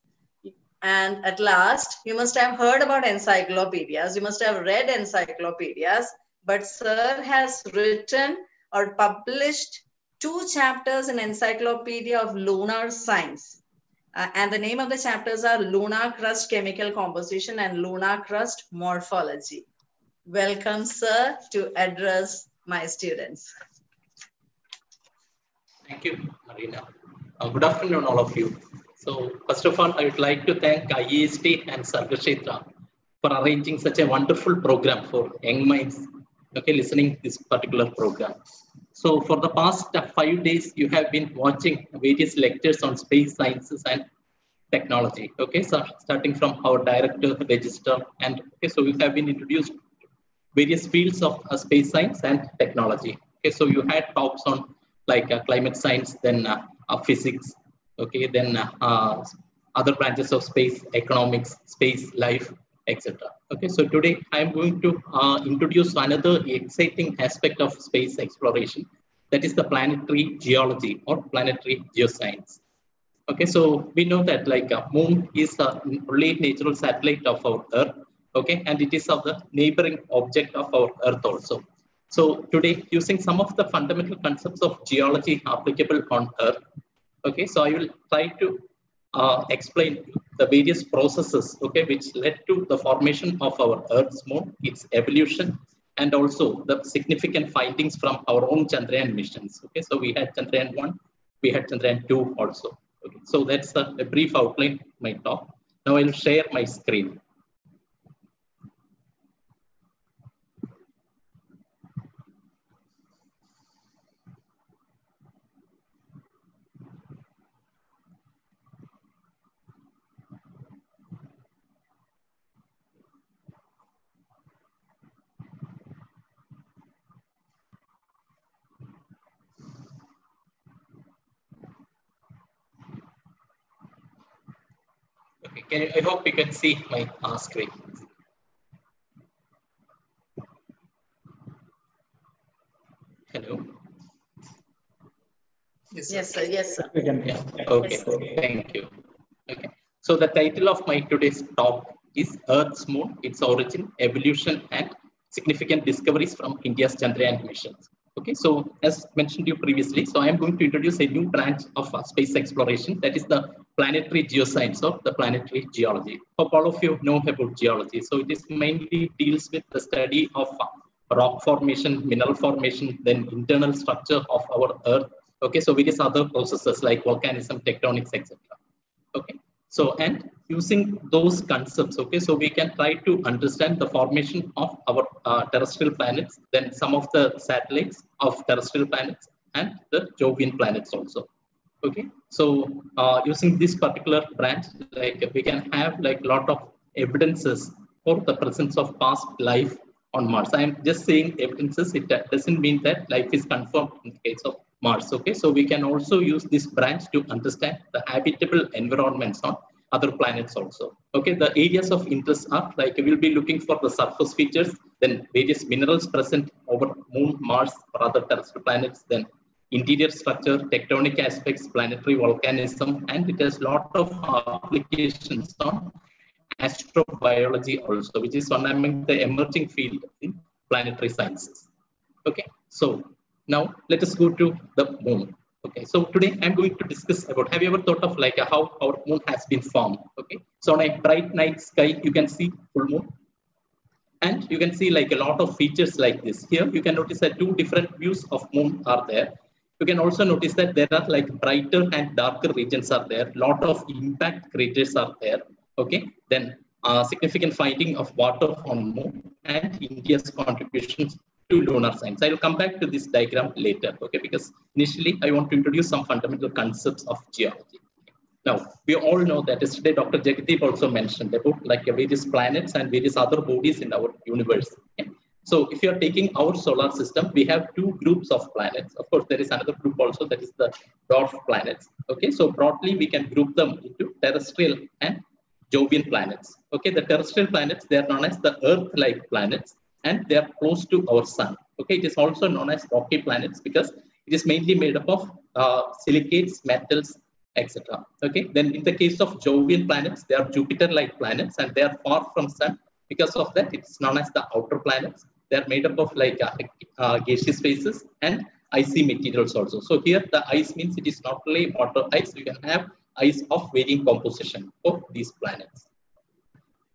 And at last, you must have heard about encyclopedias. You must have read encyclopedias. But Sir has written or published two chapters in Encyclopedia of Lunar Science. Uh, and the name of the chapters are Lunar Crust Chemical Composition and Lunar Crust Morphology. Welcome, sir, to address my students. Thank you, Marina. Uh, good afternoon, all of you. So, first of all, I would like to thank IIST and Sargakshetra for arranging such a wonderful program for young minds, okay, listening this particular program. So, for the past five days, you have been watching various lectures on space sciences and technology. Okay, so starting from our director, register, and okay, so we have been introduced various fields of uh, space science and technology. Okay, so you had talks on like uh, climate science, then uh, uh physics, okay, then uh, uh, other branches of space, economics, space, life, etc. Okay, so today I'm going to introduce another exciting aspect of space exploration, that is the planetary geology or planetary geoscience. Okay, so we know that like a moon is a late natural satellite of our Earth okay and it is of the neighboring object of our earth also so today using some of the fundamental concepts of geology applicable on earth okay so i will try to uh, explain the various processes okay which led to the formation of our earth's moon its evolution and also the significant findings from our own chandrayaan missions okay. So we had chandrayaan 1 we had chandrayaan 2 also okay. So that's a, a brief outline of my talk. Now i'll share my screen Can you, I hope you can see my uh, screen. Hello. Yes, yes, sir. Yes, sir. Yeah. Okay. Yes, okay. Thank you. Okay. So the title of my today's talk is Earth's Moon, its origin, evolution, and significant discoveries from India's Chandrayaan missions. Okay, so as mentioned to you previously, so I am going to introduce a new branch of uh, space exploration that is the planetary geoscience or the planetary geology. Hope all of you know about geology. So it is mainly deals with the study of rock formation, mineral formation, then internal structure of our Earth. Okay, so various other processes like volcanism, tectonics, etc. Okay, so and using those concepts, okay, so we can try to understand the formation of our uh, terrestrial planets, then some of the satellites of terrestrial planets and the Jovian planets also. Okay, so uh, using this particular branch, like we can have like a lot of evidences for the presence of past life on Mars. I am just saying evidences, it doesn't mean that life is confirmed in the case of Mars. Okay, so we can also use this branch to understand the habitable environments on other planets also. Okay, the areas of interest are like we'll be looking for the surface features, then various minerals present over Moon, Mars, or other terrestrial planets, then interior structure, tectonic aspects, planetary volcanism, and it has lot of applications on astrobiology also, which is one among the emerging field in planetary sciences. Okay, so now let us go to the moon. Okay, so today I'm going to discuss about, have you ever thought of like how our moon has been formed? Okay, so on a bright night sky, you can see full moon. And you can see like a lot of features like this. Here, you can notice that two different views of moon are there. You can also notice that there are like brighter and darker regions are there. Lot of impact craters are there. Okay, then uh, significant finding of water on moon and India's contributions to lunar science. I will come back to this diagram later, okay, because initially I want to introduce some fundamental concepts of geology. Now, we all know that yesterday Dr. Jagadeep also mentioned about like various planets and various other bodies in our universe. Okay? So if you're taking our solar system, we have two groups of planets. Of course, there is another group also that is the dwarf planets. Okay, so broadly we can group them into terrestrial and Jovian planets. Okay, the terrestrial planets, they are known as the Earth-like planets and they are close to our sun. Okay, it is also known as rocky planets because it is mainly made up of uh, silicates, metals, etc. Okay, then in the case of Jovian planets, they are Jupiter-like planets and they are far from sun. Because of that, it's known as the outer planets. They are made up of like uh, uh, gaseous phases and icy materials also. So here the ice means it is not only water ice, you can have ice of varying composition of these planets.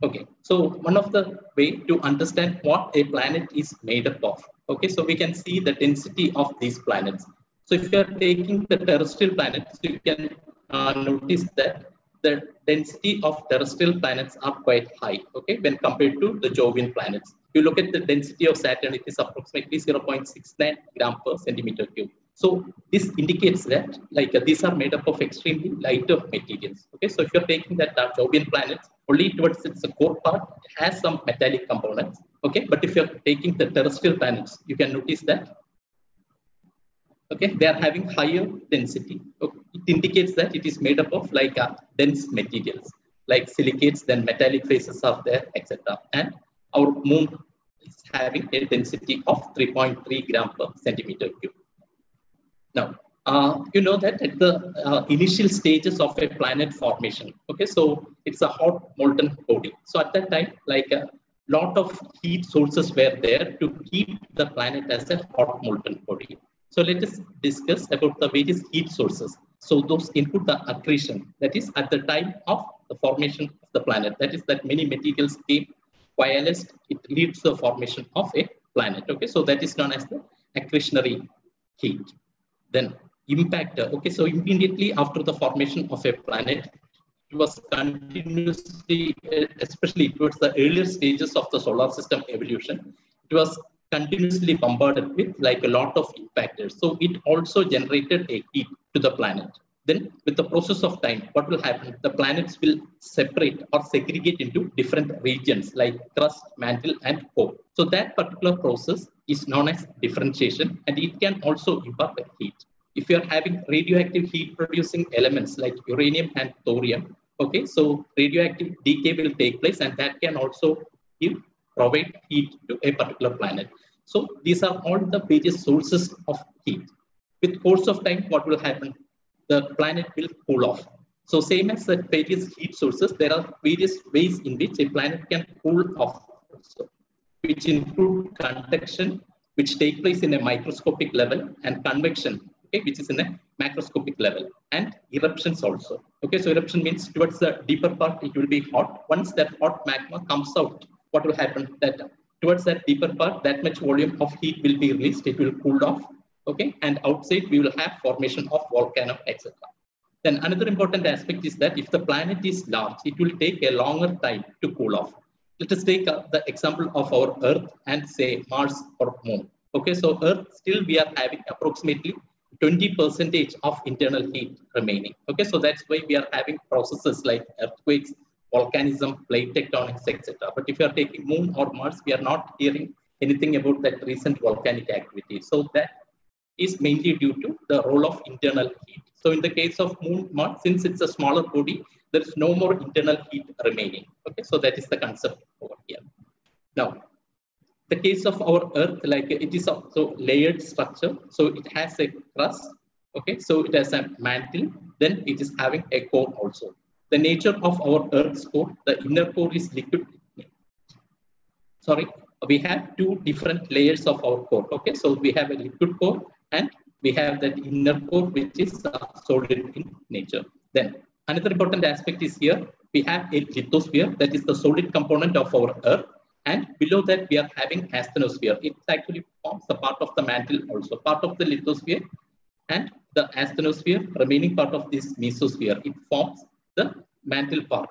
Okay, so one of the way to understand what a planet is made up of. Okay, so we can see the density of these planets. So if you are taking the terrestrial planets, you can uh, notice that the density of terrestrial planets are quite high, okay, when compared to the Jovian planets. You look at the density of Saturn, it is approximately 0.69 gram per centimeter cube. So this indicates that like uh, these are made up of extremely lighter materials. Okay, so if you're taking that uh, Jovian planets, only towards its core part, it has some metallic components. Okay, but if you're taking the terrestrial planets, you can notice that okay they are having higher density okay. it indicates that it is made up of like uh, dense materials like silicates then metallic phases are there etc and our moon is having a density of 3.3 gram per centimeter cube now, uh, you know that at the uh, initial stages of a planet formation, okay, so it's a hot molten body. So at that time, like a lot of heat sources were there to keep the planet as a hot molten body. So let us discuss about the various heat sources. So those input the accretion, that is at the time of the formation of the planet. That is that many materials came coalesced, it leads to the formation of a planet. Okay, so that is known as the accretionary heat. Then impactor. Okay, so immediately after the formation of a planet, it was continuously, especially towards the earlier stages of the solar system evolution, it was continuously bombarded with like a lot of impactors. So it also generated a heat to the planet. Then with the process of time, what will happen? The planets will separate or segregate into different regions like crust, mantle, and core. So that particular process is known as differentiation and it can also impart heat. If you're having radioactive heat producing elements like uranium and thorium, okay, so radioactive decay will take place and that can also give, provide heat to a particular planet. So these are all the various sources of heat. With course of time, what will happen? The planet will cool off. So same as the various heat sources, there are various ways in which a planet can cool off, also, which include convection, which take place in a microscopic level, and convection, okay, which is in a macroscopic level, and eruptions also. Okay, so eruption means towards the deeper part, it will be hot. Once that hot magma comes out, what will happen? That towards that deeper part, that much volume of heat will be released, it will cool off. Okay, and outside we will have formation of volcano, etc. Then another important aspect is that if the planet is large, it will take a longer time to cool off. Let us take uh, the example of our Earth and say Mars or Moon. Okay, so Earth still we are having approximately 20 percentage of internal heat remaining. Okay, so that's why we are having processes like earthquakes, volcanism, plate tectonics, etc. But if you are taking Moon or Mars, we are not hearing anything about that recent volcanic activity. So that is mainly due to the role of internal heat. So in the case of Moon, Mars, since it's a smaller body, there is no more internal heat remaining. Okay, so that is the concept over here. Now, the case of our Earth, like it is also layered structure. So it has a crust. Okay, so it has a mantle. Then it is having a core also. The nature of our Earth's core, the inner core is liquid. Sorry, we have two different layers of our core. Okay, so we have a liquid core and we have that inner core which is uh, solid in nature. Then another important aspect is here we have a lithosphere that is the solid component of our Earth, and below that we are having asthenosphere. It actually forms the part of the mantle also, part of the lithosphere, and the asthenosphere, remaining part of this mesosphere. It forms the mantle part.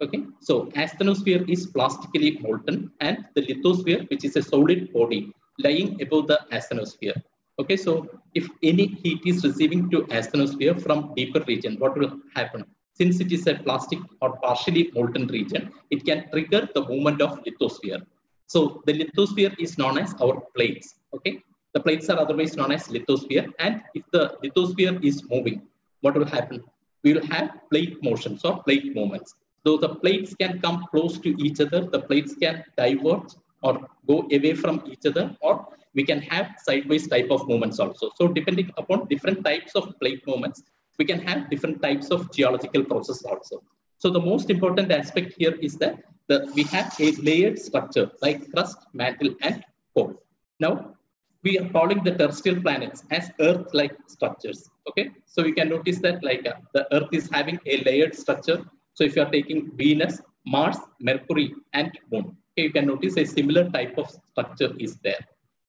Okay, so asthenosphere is plastically molten, and the lithosphere, which is a solid body, lying above the asthenosphere. Okay, so if any heat is receiving to asthenosphere from deeper region, what will happen? Since it is a plastic or partially molten region, it can trigger the movement of lithosphere. So the lithosphere is known as our plates. Okay, the plates are otherwise known as lithosphere. And if the lithosphere is moving, what will happen? We will have plate motions or plate movements. Though the plates can come close to each other, the plates can diverge or go away from each other or we can have sideways type of movements also. So depending upon different types of plate movements, we can have different types of geological process also. So the most important aspect here is that the, we have a layered structure like crust, mantle, and core. Now, we are calling the terrestrial planets as Earth-like structures. Okay, so you can notice that like uh, the Earth is having a layered structure. So if you are taking Venus, Mars, Mercury, and Moon, okay, you can notice a similar type of structure is there.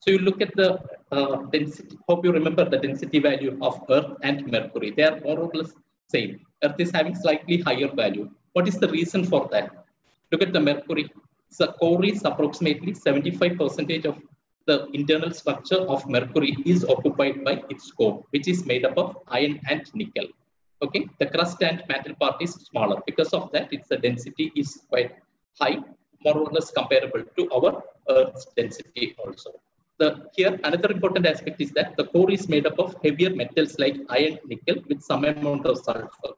So you look at the uh, density, hope you remember the density value of Earth and Mercury. They are more or less same. Earth is having slightly higher value. What is the reason for that? Look at the Mercury. The core is approximately 75% of the internal structure of Mercury is occupied by its core, which is made up of iron and nickel. Okay, the crust and mantle part is smaller. Because of that, its the density is quite high, more or less comparable to our Earth's density also the here another important aspect is that the core is made up of heavier metals like iron, nickel with some amount of sulfur.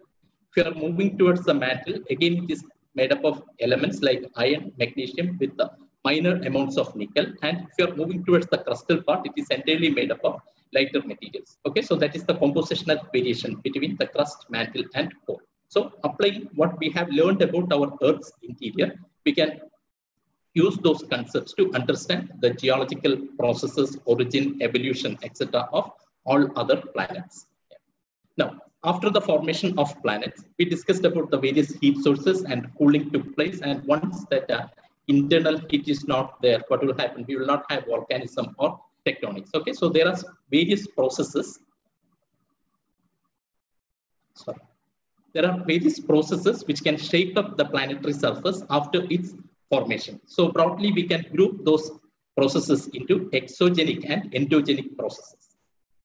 If you are moving towards the mantle, again it is made up of elements like iron, magnesium with the minor amounts of nickel. And if you are moving towards the crustal part, it is entirely made up of lighter materials. Okay, so that is the compositional variation between the crust, mantle, and core. So applying what we have learned about our Earth's interior, we can use those concepts to understand the geological processes, origin, evolution, etc. of all other planets. Now, after the formation of planets, we discussed about the various heat sources and cooling took place. And once that uh, internal heat is not there, what will happen? We will not have volcanism or tectonics. Okay, so there are various processes. Sorry. There are various processes which can shape up the planetary surface after its formation. So broadly, we can group those processes into exogenic and endogenic processes.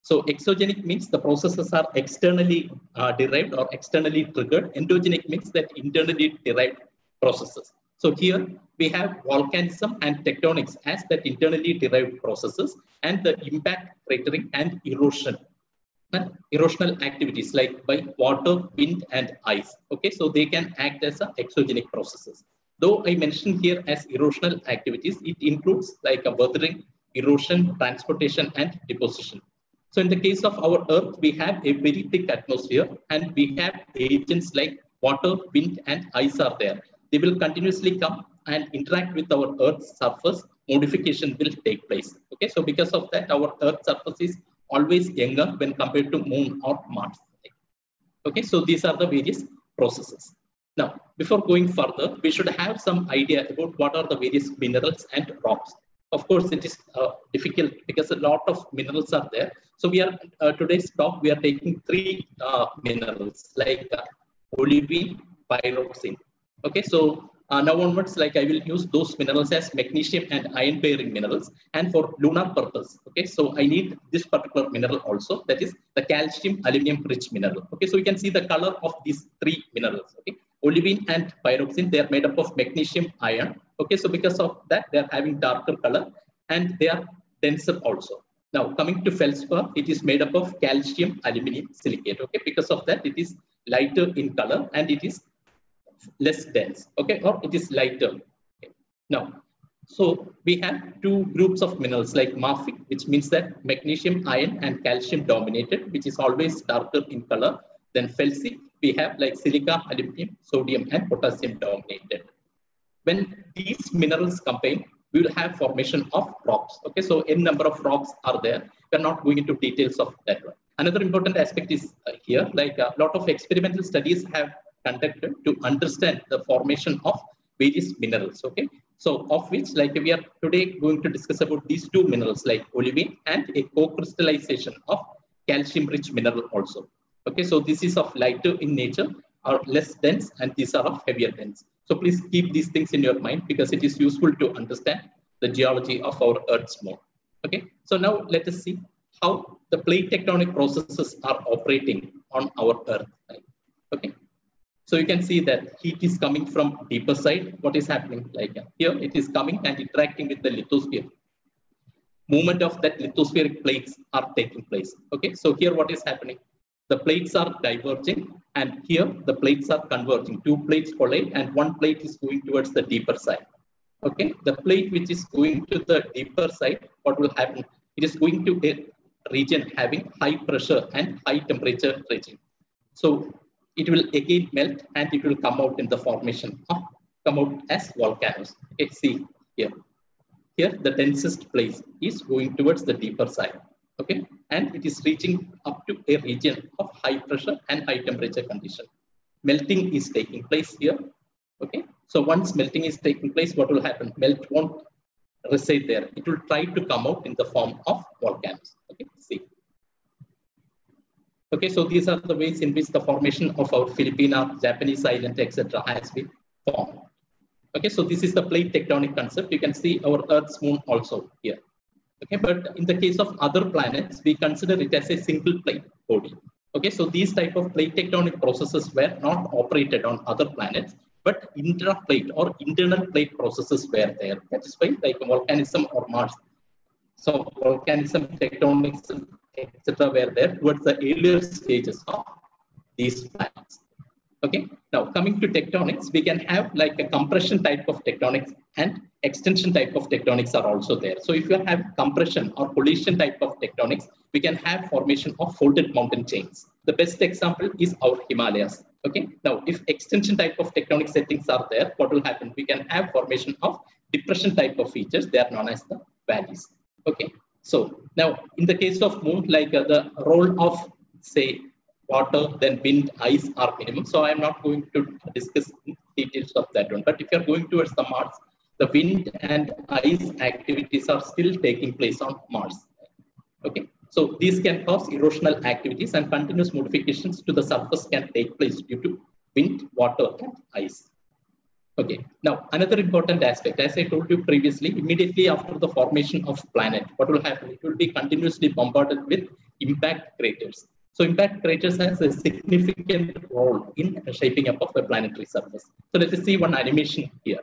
So exogenic means the processes are externally uh, derived or externally triggered. Endogenic means that internally derived processes. So here we have volcanism and tectonics as that internally derived processes and the impact cratering and erosion. And erosional activities like by water, wind, and ice. Okay, so they can act as exogenic processes. Though I mentioned here as erosional activities, it includes like a weathering, erosion, transportation, and deposition. So in the case of our Earth, we have a very thick atmosphere and we have agents like water, wind, and ice are there. They will continuously come and interact with our Earth's surface. Modification will take place. Okay, so because of that, our Earth's surface is always younger when compared to Moon or Mars. Okay, so these are the various processes. Now, before going further, we should have some idea about what are the various minerals and rocks. of course, it is uh, difficult because a lot of minerals are there. So we are uh, today's talk. We are taking three uh, minerals like uh, olivine, pyroxene. Okay, so uh, now onwards, like I will use those minerals as magnesium and iron bearing minerals and for lunar purpose. Okay, so I need this particular mineral also, that is the calcium aluminum rich mineral. Okay, so you can see the color of these three minerals. Okay, olivine and pyroxene, they are made up of magnesium iron. Okay, so because of that, they are having darker color and they are denser also. Now coming to feldspar, it is made up of calcium aluminum silicate. Okay, because of that, it is lighter in color and it is less dense, okay, or it is lighter. Okay. Now, so we have two groups of minerals like mafic, which means that magnesium, iron, and calcium dominated, which is always darker in color. Then felsic, we have like silica, aluminum, sodium, and potassium dominated. When these minerals combine, we will have formation of rocks. Okay, so n number of rocks are there. We're not going into details of that one. Another important aspect is uh, here, like a lot of experimental studies have conducted to understand the formation of various minerals. Okay, so of which like we are today going to discuss about these two minerals like olivine and a co-crystallization of calcium-rich mineral also. Okay, so this is of lighter in nature or less dense and these are of heavier dense. So please keep these things in your mind because it is useful to understand the geology of our Earth's more. Okay, so now let us see how the plate tectonic processes are operating on our Earth. Okay, so you can see that heat is coming from deeper side. What is happening? Like uh, here, it is coming and interacting with the lithosphere. Movement of that lithospheric plates are taking place. Okay, so here what is happening? The plates are diverging and here the plates are converging. Two plates collide and one plate is going towards the deeper side. Okay, the plate which is going to the deeper side, what will happen? It is going to a region having high pressure and high temperature region. So it will again melt and it will come out in the formation of come out as volcanoes. Okay, see here. Here the densest place is going towards the deeper side. Okay, and it is reaching up to a region of high pressure and high temperature condition. Melting is taking place here. Okay, so once melting is taking place, what will happen? Melt won't reside there. It will try to come out in the form of volcanoes. Okay. Okay, so these are the ways in which the formation of our Filipina, Japanese island, etc. has been formed. Okay, so this is the plate tectonic concept. You can see our Earth's moon also here. Okay, but in the case of other planets, we consider it as a single plate body. Okay, so these type of plate tectonic processes were not operated on other planets, but intraplate or internal plate processes were there. That is why like volcanism or Mars. So volcanism, tectonics, etc. were there towards the earlier stages of these planets. Okay, now coming to tectonics, we can have like a compression type of tectonics and extension type of tectonics are also there. So if you have compression or collision type of tectonics, we can have formation of folded mountain chains. The best example is our Himalayas. Okay, now if extension type of tectonic settings are there, what will happen? We can have formation of depression type of features. They are known as the valleys. Okay, so now in the case of moon, like uh, the role of say water, then wind, ice are minimum. So I'm not going to discuss details of that one. But if you're going towards the Mars, the wind and ice activities are still taking place on Mars. Okay. So these can cause erosional activities and continuous modifications to the surface can take place due to wind, water, and ice. Okay, now another important aspect, as I told you previously, immediately after the formation of planet, what will happen? It will be continuously bombarded with impact craters. So impact craters has a significant role in shaping up of the planetary surface. So let us see one animation here.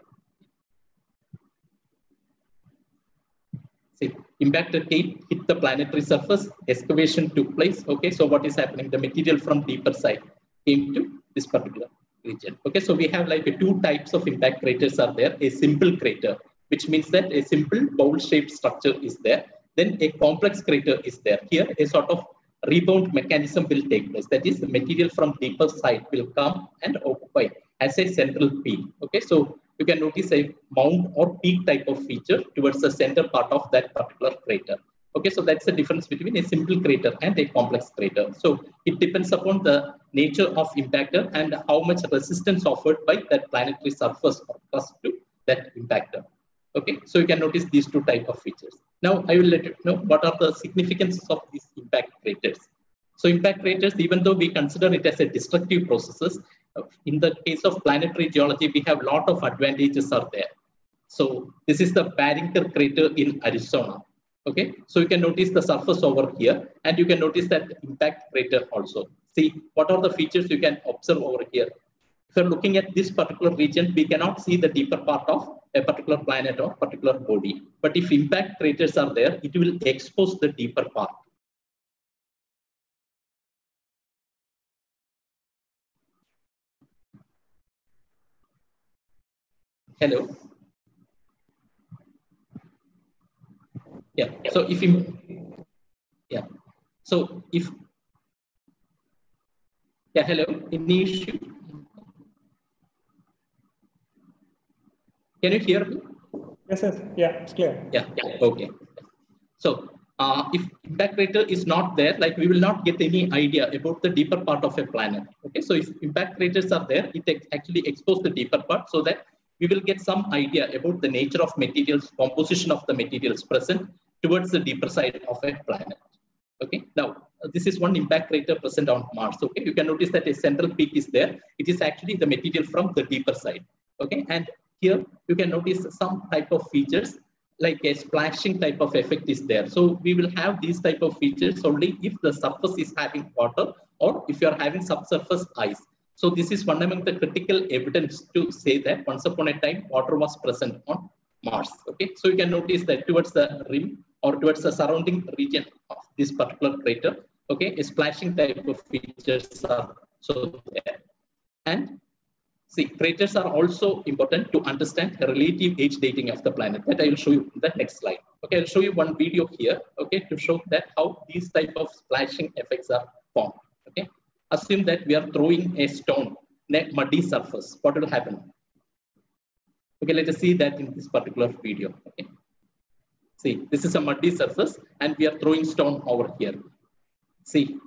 See, impact hit the planetary surface, excavation took place. Okay, so what is happening? The material from deeper side came to this particular region. Okay, so we have like two types of impact craters are there. A simple crater, which means that a simple bowl-shaped structure is there. Then a complex crater is there. Here, a sort of rebound mechanism will take place. That is, the material from deeper side will come and occupy as a central peak. Okay, so you can notice a mound or peak type of feature towards the center part of that particular crater. Okay, so that's the difference between a simple crater and a complex crater. So it depends upon the nature of impactor and how much resistance offered by that planetary surface or crust to that impactor. Okay, so you can notice these two type of features. Now I will let you know what are the significances of these impact craters. So impact craters, even though we consider it as a destructive processes, uh, in the case of planetary geology, we have a lot of advantages are there. So this is the Barringer crater in Arizona. Okay, so you can notice the surface over here, and you can notice that impact crater also. See what are the features you can observe over here. If you're looking at this particular region, we cannot see the deeper part of a particular planet or particular body. But if impact craters are there, it will expose the deeper part. Hello. Yeah. So if you, yeah. So if, yeah, hello, any issue? Can you hear me? Yes, yes, yeah, it's clear. Yeah, yeah, okay. So uh, if impact crater is not there, like we will not get any idea about the deeper part of a planet. Okay, so if impact craters are there, it actually exposes the deeper part so that we will get some idea about the nature of materials, composition of the materials present towards the deeper side of a planet. Okay, now this is one impact crater present on Mars. Okay, you can notice that a central peak is there. It is actually the material from the deeper side. Okay, and here you can notice some type of features like a splashing type of effect is there. So we will have these type of features only if the surface is having water or if you are having subsurface ice. So this is one among the critical evidence to say that once upon a time water was present on Mars. Okay, so you can notice that towards the rim or towards the surrounding region of this particular crater, okay, a splashing type of features are so there. And see, craters are also important to understand the relative age dating of the planet. That I will show you in the next slide. Okay, I'll show you one video here, okay, to show that how these type of splashing effects are formed. Okay, assume that we are throwing a stone a muddy surface. What will happen? Okay, let us see that in this particular video. Okay. See, this is a muddy surface and we are throwing stone over here. See,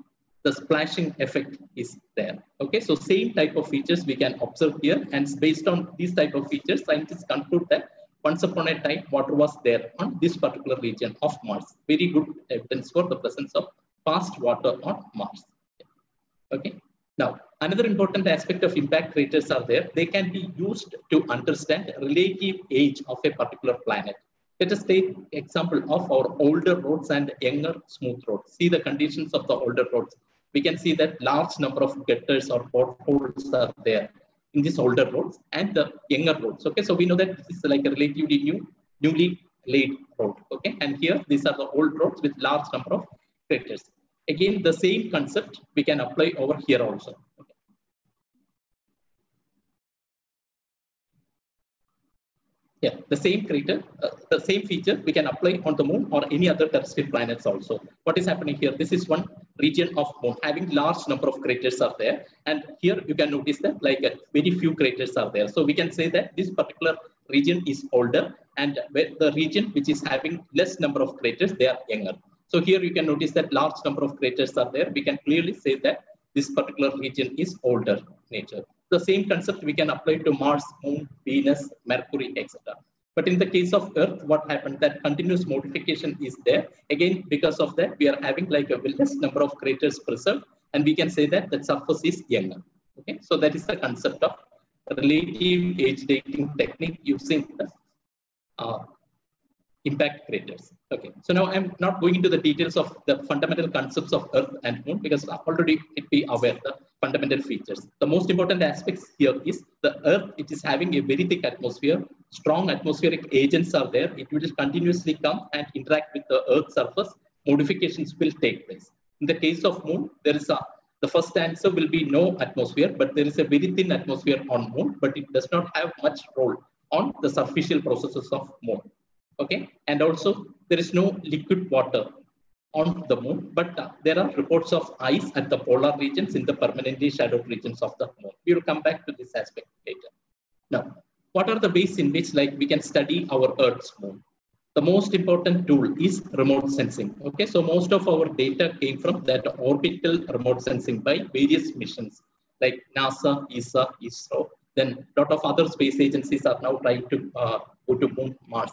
the splashing effect is there. Okay, so same type of features we can observe here and based on these type of features, scientists conclude that once upon a time, water was there on this particular region of Mars. Very good evidence for the presence of past water on Mars. Okay, now another important aspect of impact craters are there. They can be used to understand relative age of a particular planet. Let us take example of our older roads and younger smooth roads. See the conditions of the older roads. We can see that large number of gutters or potholes are there in these older roads and the younger roads. Okay, so we know that this is like a relatively new, newly laid road. Okay, and here these are the old roads with large number of craters. Again, the same concept we can apply over here also. Okay. Yeah, the same crater, uh, the same feature we can apply on the moon or any other terrestrial planets also. What is happening here? This is one region of moon having large number of craters are there. And here you can notice that like uh, very few craters are there. So we can say that this particular region is older and the region which is having less number of craters, they are younger. So here you can notice that large number of craters are there. We can clearly say that this particular region is older nature. The same concept we can apply to Mars, Moon, Venus, Mercury, etc. But in the case of Earth, what happened that continuous modification is there. Again, because of that, we are having like a less number of craters preserved, and we can say that the surface is younger. Okay, so that is the concept of relative age dating technique using the uh, impact craters. Okay, so now I'm not going into the details of the fundamental concepts of Earth and Moon because already it be aware the fundamental features. The most important aspects here is the Earth, it is having a very thick atmosphere, strong atmospheric agents are there, it will continuously come and interact with the Earth surface, modifications will take place. In the case of Moon, there is a the first answer will be no atmosphere, but there is a very thin atmosphere on Moon, but it does not have much role on the superficial processes of Moon okay and also there is no liquid water on the moon but uh, there are reports of ice at the polar regions in the permanently shadowed regions of the moon. We will come back to this aspect later. Now what are the ways in which like we can study our earth's moon? The most important tool is remote sensing okay? So most of our data came from that orbital remote sensing by various missions like nasa esa isro then a lot of other space agencies are now trying to uh, go to Moon, Mars.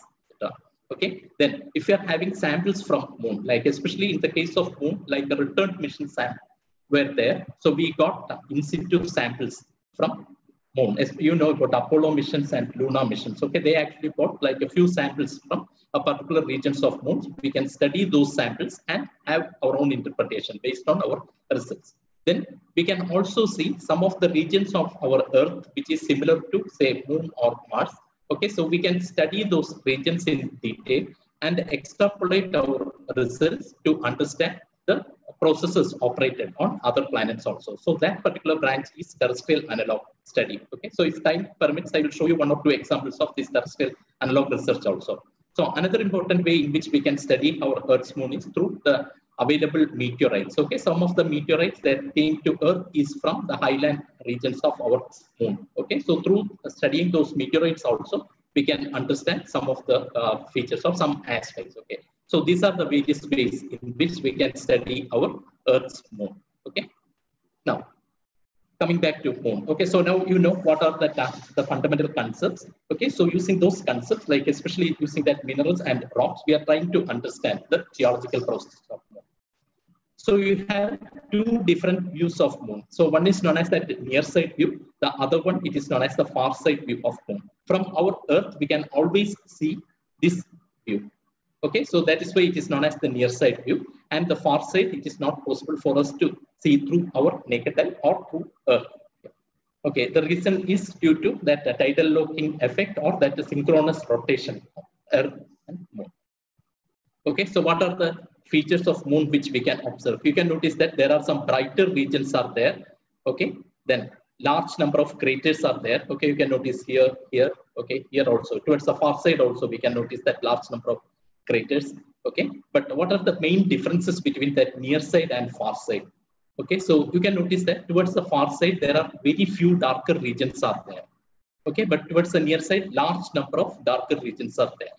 Okay, then if you are having samples from Moon, like especially in the case of Moon, like the returned mission sample were there. So we got in situ samples from Moon. As you know about Apollo missions and Luna missions. Okay, they actually got like a few samples from a particular regions of Moon. We can study those samples and have our own interpretation based on our results. Then we can also see some of the regions of our Earth, which is similar to say Moon or Mars. Okay, so we can study those regions in detail and extrapolate our results to understand the processes operated on other planets also. So that particular branch is terrestrial analog study. Okay, so if time permits, I will show you one or two examples of this terrestrial analog research also. So another important way in which we can study our Earth's moon is through the available meteorites. Okay, some of the meteorites that came to Earth is from the highland regions of our moon. Okay, so through studying those meteorites also, we can understand some of the uh, features of some aspects. Okay, so these are the various ways in which we can study our Earth's moon. Okay, now coming back to moon. Okay, so now you know what are the, the fundamental concepts. Okay, so using those concepts, like especially using that minerals and rocks, we are trying to understand the geological process of moon. So you have two different views of moon. So one is known as the near side view. The other one, it is known as the far side view of moon. From our Earth, we can always see this view. Okay, so that is why it is known as the near side view. And the far side, it is not possible for us to see through our naked eye or through Earth. Okay, the reason is due to that tidal locking effect or that synchronous rotation of Earth and Moon. Okay, so what are the features of Moon which we can observe? You can notice that there are some brighter regions are there. Okay, then large number of craters are there. Okay, you can notice here, here, okay, here also. Towards the far side also, we can notice that large number of craters. Okay, but what are the main differences between that near side and far side? Okay, so you can notice that towards the far side, there are very few darker regions are there. Okay, but towards the near side, large number of darker regions are there.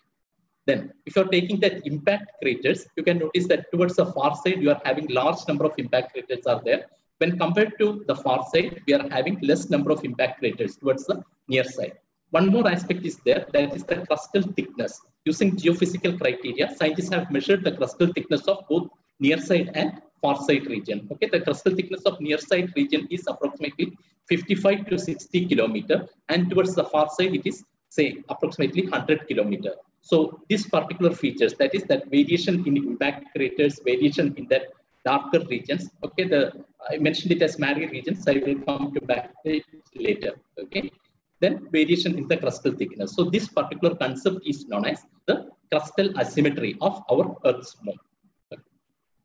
Then, if you're taking that impact craters, you can notice that towards the far side, you are having large number of impact craters are there. When compared to the far side, we are having less number of impact craters towards the near side. One more aspect is there, that is the crustal thickness. Using geophysical criteria, scientists have measured the crustal thickness of both near side and far side region. Okay, the crustal thickness of near side region is approximately 55 to 60 kilometer, and towards the far side, it is say approximately 100 kilometer. So this particular features, that is that variation in impact craters, variation in that darker regions. Okay, the I mentioned it as Mare regions. I will come to back later. Okay, then variation in the crustal thickness. So this particular concept is known as the crustal asymmetry of our Earth's moon.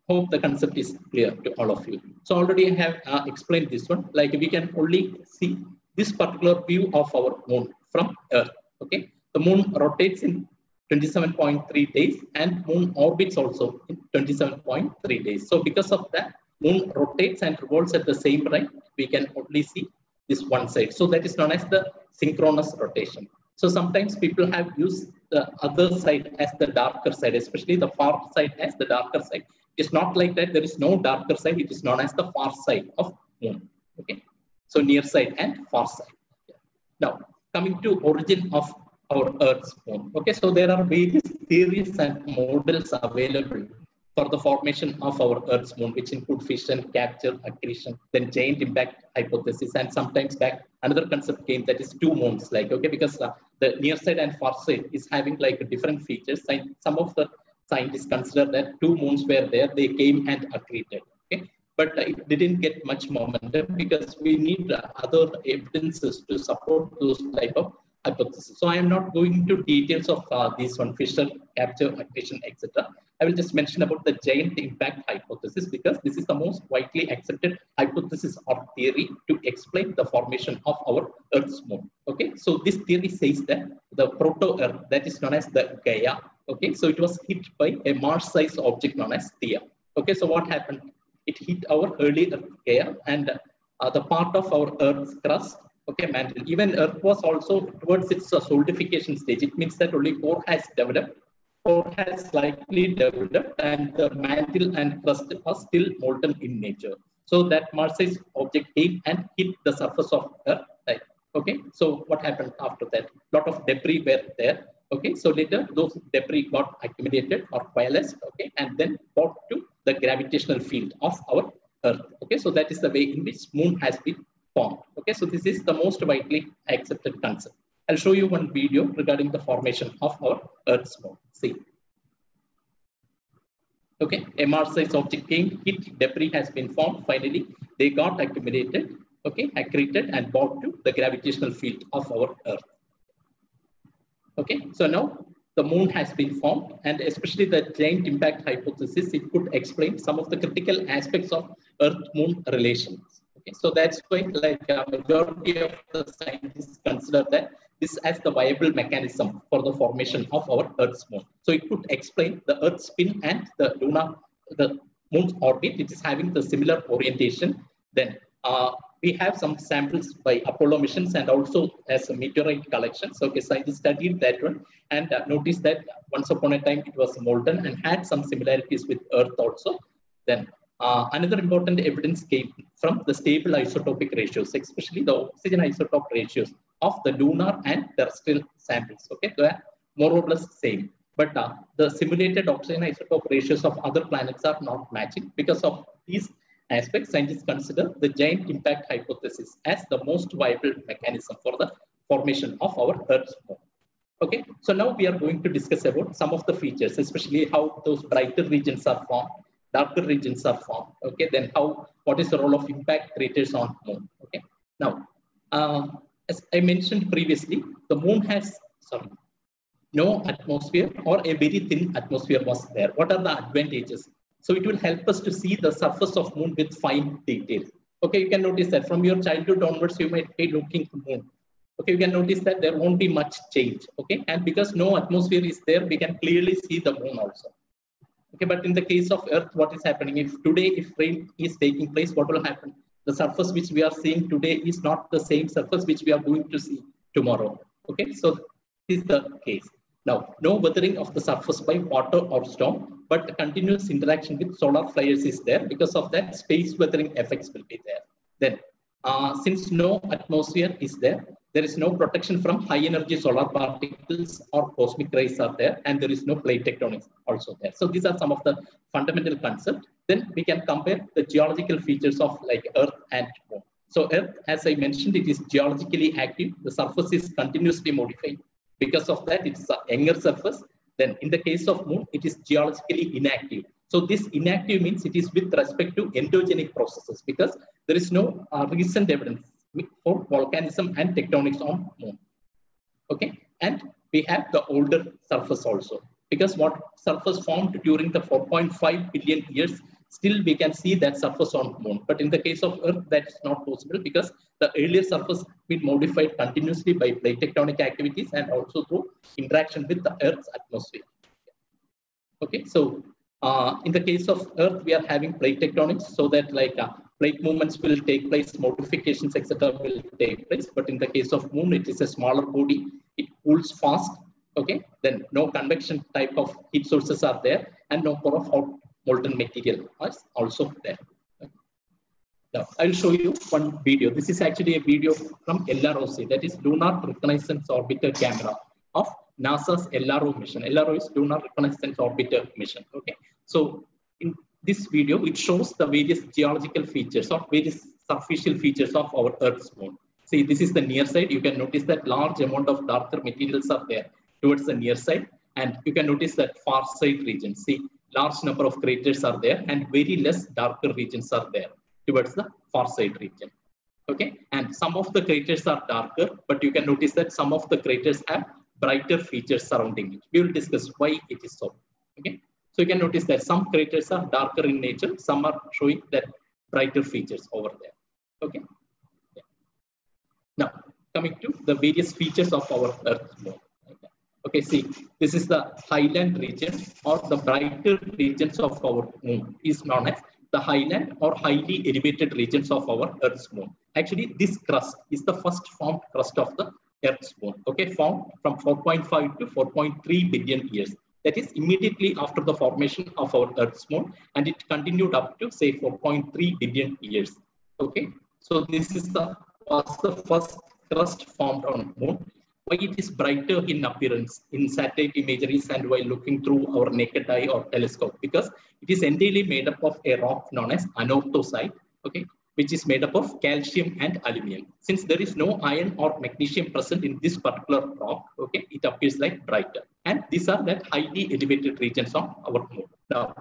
Hope the concept is clear to all of you. So already I have uh, explained this one. Like we can only see this particular view of our moon from Earth. Okay, the moon rotates in 27.3 days and moon orbits also in 27.3 days. So because of that, moon rotates and revolves at the same rate, we can only see this one side. So that is known as the synchronous rotation. So sometimes people have used the other side as the darker side, especially the far side as the darker side. It's not like that. There is no darker side. It is known as the far side of moon. Okay. So near side and far side. Now coming to origin of our Earth's moon. Okay, so there are various theories and models available for the formation of our Earth's moon, which include fission, capture, accretion, then giant impact hypothesis, and sometimes back another concept came that is two moons, like okay, because uh, the near side and far side is having like different features. Some of the scientists consider that two moons were there, they came and accreted. Okay, but it didn't get much momentum because we need uh, other evidences to support those type of hypothesis. So I am not going into details of uh, this one, fission, capture, accretion, etc. I will just mention about the giant impact hypothesis because this is the most widely accepted hypothesis or theory to explain the formation of our Earth's moon. Okay, so this theory says that the proto-Earth, that is known as the Gaia, okay, so it was hit by a Mars-sized object known as Theia. Okay, so what happened? It hit our early Earth Gaia and uh, the part of our Earth's crust okay mantle even earth was also towards its uh, solidification stage. It means that only core has developed. Core has slightly developed and the mantle and crust are still molten in nature. So that mars is object came and hit the surface of earth right? okay so what happened after that? Lot of debris were there. Okay, so later those debris got accumulated or coalesced, okay, and then brought to the gravitational field of our Earth. Okay, so that is the way in which moon has been formed. Okay, so this is the most widely accepted concept. I'll show you one video regarding the formation of our Earth's moon. See. Okay, Mars size object came, hit, debris has been formed. Finally, they got accumulated, okay, accreted and brought to the gravitational field of our Earth. Okay, so now the moon has been formed and especially the giant impact hypothesis, it could explain some of the critical aspects of Earth-Moon relations. Okay, so that's why like a majority of the scientists consider that this as the viable mechanism for the formation of our Earth's moon. So it could explain the Earth's spin and the lunar, the moon's orbit. It is having the similar orientation. Then uh, we have some samples by Apollo missions and also as a meteorite collections. Okay, scientists studied that one and uh, noticed that once upon a time it was molten and had some similarities with Earth also. Then uh, another important evidence came from the stable isotopic ratios, especially the oxygen isotope ratios of the lunar and terrestrial samples. Okay, they are more or less same. But uh, the simulated oxygen isotope ratios of other planets are not matching. Because of these aspects, scientists consider the giant impact hypothesis as the most viable mechanism for the formation of our Earth's moon. Okay, so now we are going to discuss about some of the features, especially how those brighter regions are formed, darker regions are formed. Okay, then how, what is the role of impact craters on moon? Okay, now, uh, as I mentioned previously, the moon has, sorry, no atmosphere or a very thin atmosphere was there. What are the advantages? So it will help us to see the surface of moon with fine detail. Okay, you can notice that from your childhood onwards, you might be looking to moon. Okay, you can notice that there won't be much change. Okay, and because no atmosphere is there, we can clearly see the moon also. Okay, but in the case of Earth, what is happening? If today, if rain is taking place, what will happen? The surface which we are seeing today is not the same surface which we are going to see tomorrow. Okay, so this is the case. Now, no weathering of the surface by water or storm, but continuous interaction with solar flares is there. Because of that, space weathering effects will be there. Then, uh, since no atmosphere is there, there is no protection from high energy solar particles or cosmic rays are there, and there is no plate tectonics also there. So these are some of the fundamental concepts. Then we can compare the geological features of like Earth and Moon. So Earth, as I mentioned, it is geologically active. The surface is continuously modified. Because of that, it's a younger surface. Then in the case of moon, it is geologically inactive. So this inactive means it is with respect to endogenic processes because there is no uh, recent evidence for volcanism and tectonics on moon. Okay, and we have the older surface also because what surface formed during the 4.5 billion years still we can see that surface on moon. But in the case of Earth, that's not possible because the earlier surface been modified continuously by plate tectonic activities and also through interaction with the Earth's atmosphere. Okay, so uh, in the case of Earth, we are having plate tectonics so that like uh, plate movements will take place, modifications, etc. will take place. But in the case of Moon, it is a smaller body. It cools fast. Okay, then no convection type of heat sources are there and no core of hot molten material is also there. Now, I'll show you one video. This is actually a video from LROC, that is Lunar Reconnaissance Orbiter Camera of NASA's LRO mission. LRO is Lunar Reconnaissance Orbiter mission. Okay, so in this video, it shows the various geological features or various superficial features of our Earth's moon. See, this is the near side. You can notice that large amount of darker materials are there towards the near side. And you can notice that far side region. See, large number of craters are there and very less darker regions are there towards the far side region. Okay, and some of the craters are darker, but you can notice that some of the craters have brighter features surrounding it. We will discuss why it is so. Okay, so you can notice that some craters are darker in nature, some are showing that brighter features over there. Okay. Yeah. Now, coming to the various features of our Earth moon. Okay, see, this is the highland region or the brighter regions of our moon is known as the highland or highly elevated regions of our Earth's moon. Actually, this crust is the first formed crust of the Earth's moon, okay, formed from 4.5 to 4.3 billion years. That is immediately after the formation of our Earth's moon, and it continued up to say 4.3 billion years. Okay, so this is the was the first crust formed on moon. Why it is brighter in appearance in satellite imageries and while looking through our naked eye or telescope? Because it is entirely made up of a rock known as anorthosite, okay, which is made up of calcium and aluminum. Since there is no iron or magnesium present in this particular rock, okay, it appears like brighter. And these are that highly elevated regions of our moon. Now,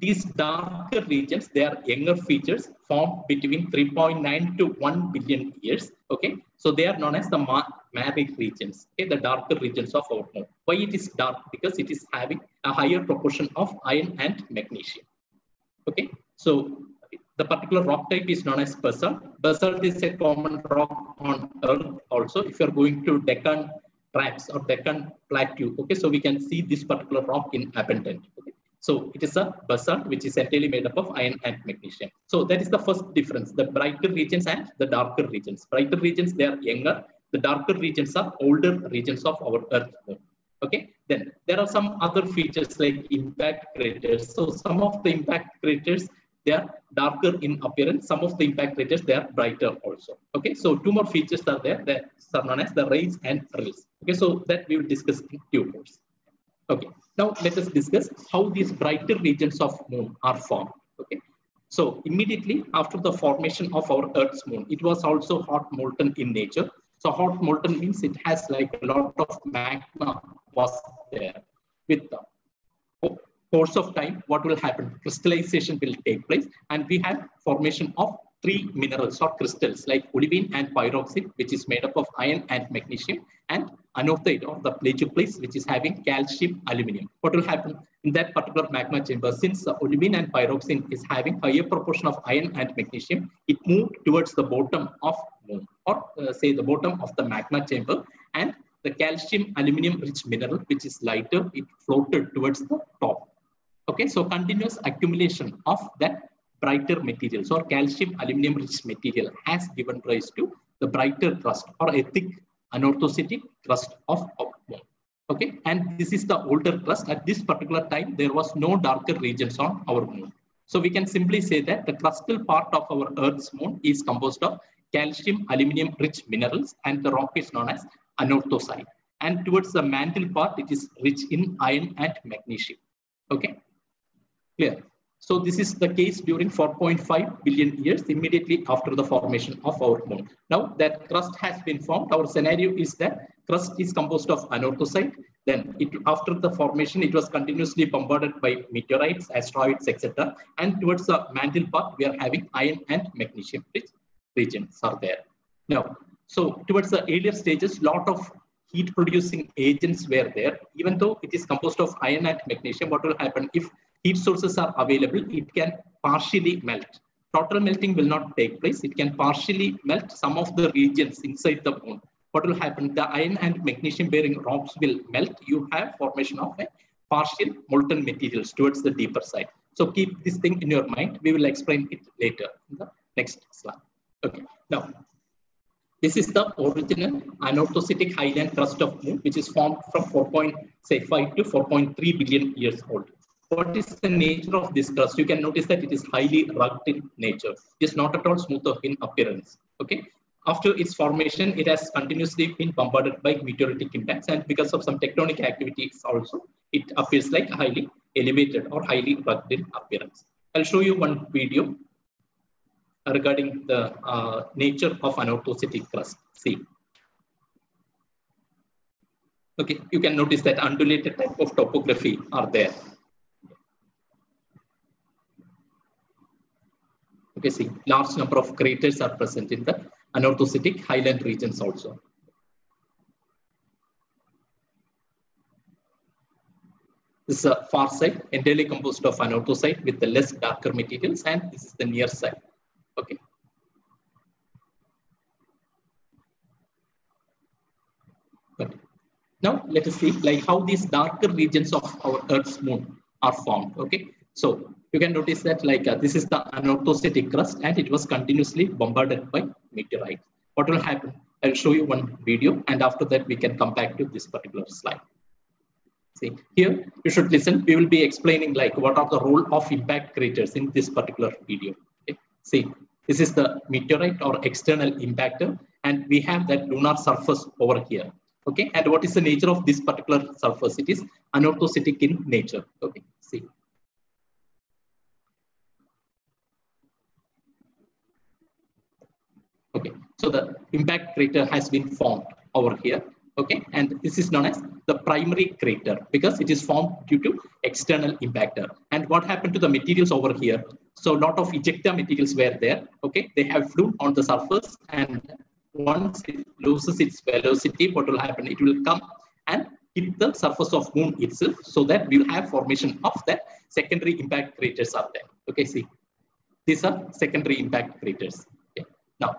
these darker regions, they are younger features formed between 3.9 to 1 billion years. Okay, so they are known as the marine regions, okay, the darker regions of our moon. Why it is dark? Because it is having a higher proportion of iron and magnesium. Okay, so the particular rock type is known as basalt. Basalt is a common rock on Earth also. If you're going to Deccan Traps or Deccan plateau, okay, so we can see this particular rock in abundance. Okay? So it is a basalt which is entirely made up of iron and magnesium. So that is the first difference, the brighter regions and the darker regions. Brighter regions, they are younger. The darker regions are older regions of our Earth. Okay, then there are some other features like impact craters. So some of the impact craters, they are darker in appearance. Some of the impact craters, they are brighter also. Okay, so two more features are there that are known as the rays and rills. Okay, so that we will discuss in due course. Okay, now let us discuss how these brighter regions of moon are formed. Okay, so immediately after the formation of our Earth's moon, it was also hot molten in nature. So hot molten means it has like a lot of magma was there. With course of time, what will happen? Crystallization will take place and we have formation of three minerals or crystals like olivine and pyroxene, which is made up of iron and magnesium, and anorthite or the plagioclase, which is having calcium aluminum. What will happen in that particular magma chamber? Since the olivine and pyroxene is having higher proportion of iron and magnesium, it moved towards the bottom of moon or uh, say the bottom of the magma chamber and the calcium aluminum rich mineral, which is lighter, it floated towards the top. Okay, so continuous accumulation of that brighter materials or calcium aluminum rich material has given rise to the brighter crust or a thick anorthositic crust of moon. Okay, and this is the older crust. At this particular time, there was no darker regions on our moon. So we can simply say that the crustal part of our Earth's moon is composed of calcium aluminum rich minerals and the rock is known as anorthosite. And towards the mantle part, it is rich in iron and magnesium. Okay, clear. So this is the case during 4.5 billion years immediately after the formation of our moon. Now that crust has been formed, our scenario is that crust is composed of anorthosite. Then it, after the formation, it was continuously bombarded by meteorites, asteroids, etc. And towards the mantle part, we are having iron and magnesium rich regions are there. Now, so towards the earlier stages, lot of heat producing agents were there. Even though it is composed of iron and magnesium, what will happen if heat sources are available, it can partially melt. Total melting will not take place. It can partially melt some of the regions inside the moon. What will happen? The iron and magnesium bearing rocks will melt. You have formation of a partial molten materials towards the deeper side. So keep this thing in your mind. We will explain it later in the next slide. Okay. Now, this is the original anorthositic highland crust of moon, which is formed from 4.5 to 4.3 billion years old what is the nature of this crust? You can notice that it is highly rugged in nature. It is not at all smooth in appearance. Okay. After its formation, it has continuously been bombarded by meteoritic impacts, and because of some tectonic activities also, it appears like highly elevated or highly rugged in appearance. I'll show you one video regarding the uh, nature of anorthositic crust. See. Okay, you can notice that undulated type of topography are there. Okay, see, large number of craters are present in the anorthositic highland regions also. This is a far side, entirely composed of anorthosite with the less darker materials, and this is the near side. Okay. Now let us see like how these darker regions of our Earth's moon are formed. Okay. So you can notice that like uh, this is the anorthositic crust and it was continuously bombarded by meteorites. What will happen? I'll show you one video and after that we can come back to this particular slide. See here, you should listen. We will be explaining like what are the role of impact craters in this particular video. Okay. See, this is the meteorite or external impactor and we have that lunar surface over here. Okay, and what is the nature of this particular surface? It is anorthositic in nature. Okay, see. Okay, so the impact crater has been formed over here. Okay, and this is known as the primary crater because it is formed due to external impactor. And what happened to the materials over here? So a lot of ejecta materials were there. Okay, they have flew on the surface and once it loses its velocity, what will happen? It will come and hit the surface of moon itself so that we will have formation of the secondary impact craters up there. Okay, see, these are secondary impact craters. Okay. Now,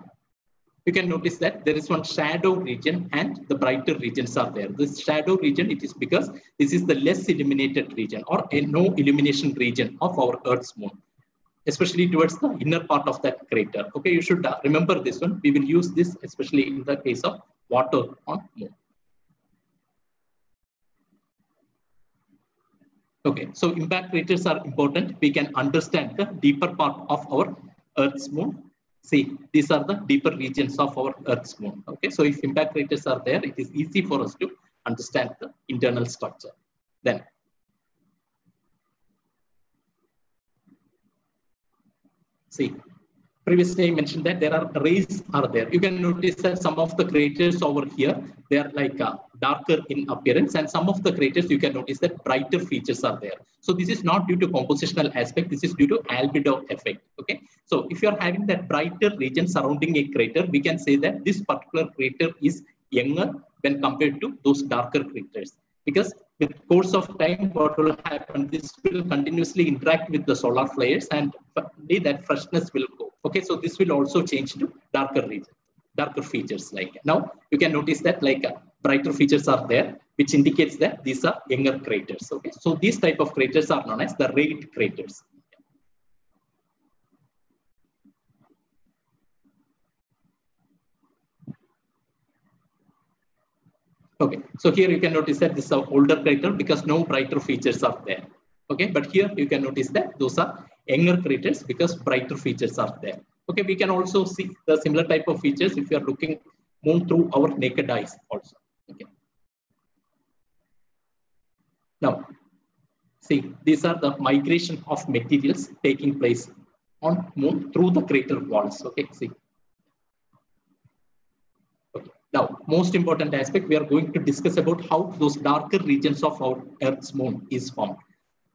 you can notice that there is one shadow region and the brighter regions are there. This shadow region, it is because this is the less illuminated region or a no illumination region of our Earth's moon, especially towards the inner part of that crater. Okay, you should uh, remember this one. We will use this especially in the case of water on moon. Okay, so impact craters are important. We can understand the deeper part of our Earth's moon See, these are the deeper regions of our Earth's moon. Okay, so if impact craters are there, it is easy for us to understand the internal structure. Then, see, previously I mentioned that there are rays are there. You can notice that some of the craters over here, they are like uh, darker in appearance and some of the craters you can notice that brighter features are there. So this is not due to compositional aspect, this is due to albedo effect, okay? So if you are having that brighter region surrounding a crater, we can say that this particular crater is younger when compared to those darker craters. Because with course of time, what will happen, this will continuously interact with the solar flares and that freshness will go. Okay, so this will also change to darker region, darker features like now you can notice that like uh, brighter features are there, which indicates that these are younger craters. Okay, so these type of craters are known as the rayed craters. Okay, so here you can notice that this is an older crater because no brighter features are there. Okay, but here you can notice that those are younger craters because brighter features are there. Okay, we can also see the similar type of features if you are looking moon through our naked eyes also. Okay. Now, see, these are the migration of materials taking place on moon through the crater walls. Okay, see. Okay. Now, most important aspect, we are going to discuss about how those darker regions of our Earth's moon is formed.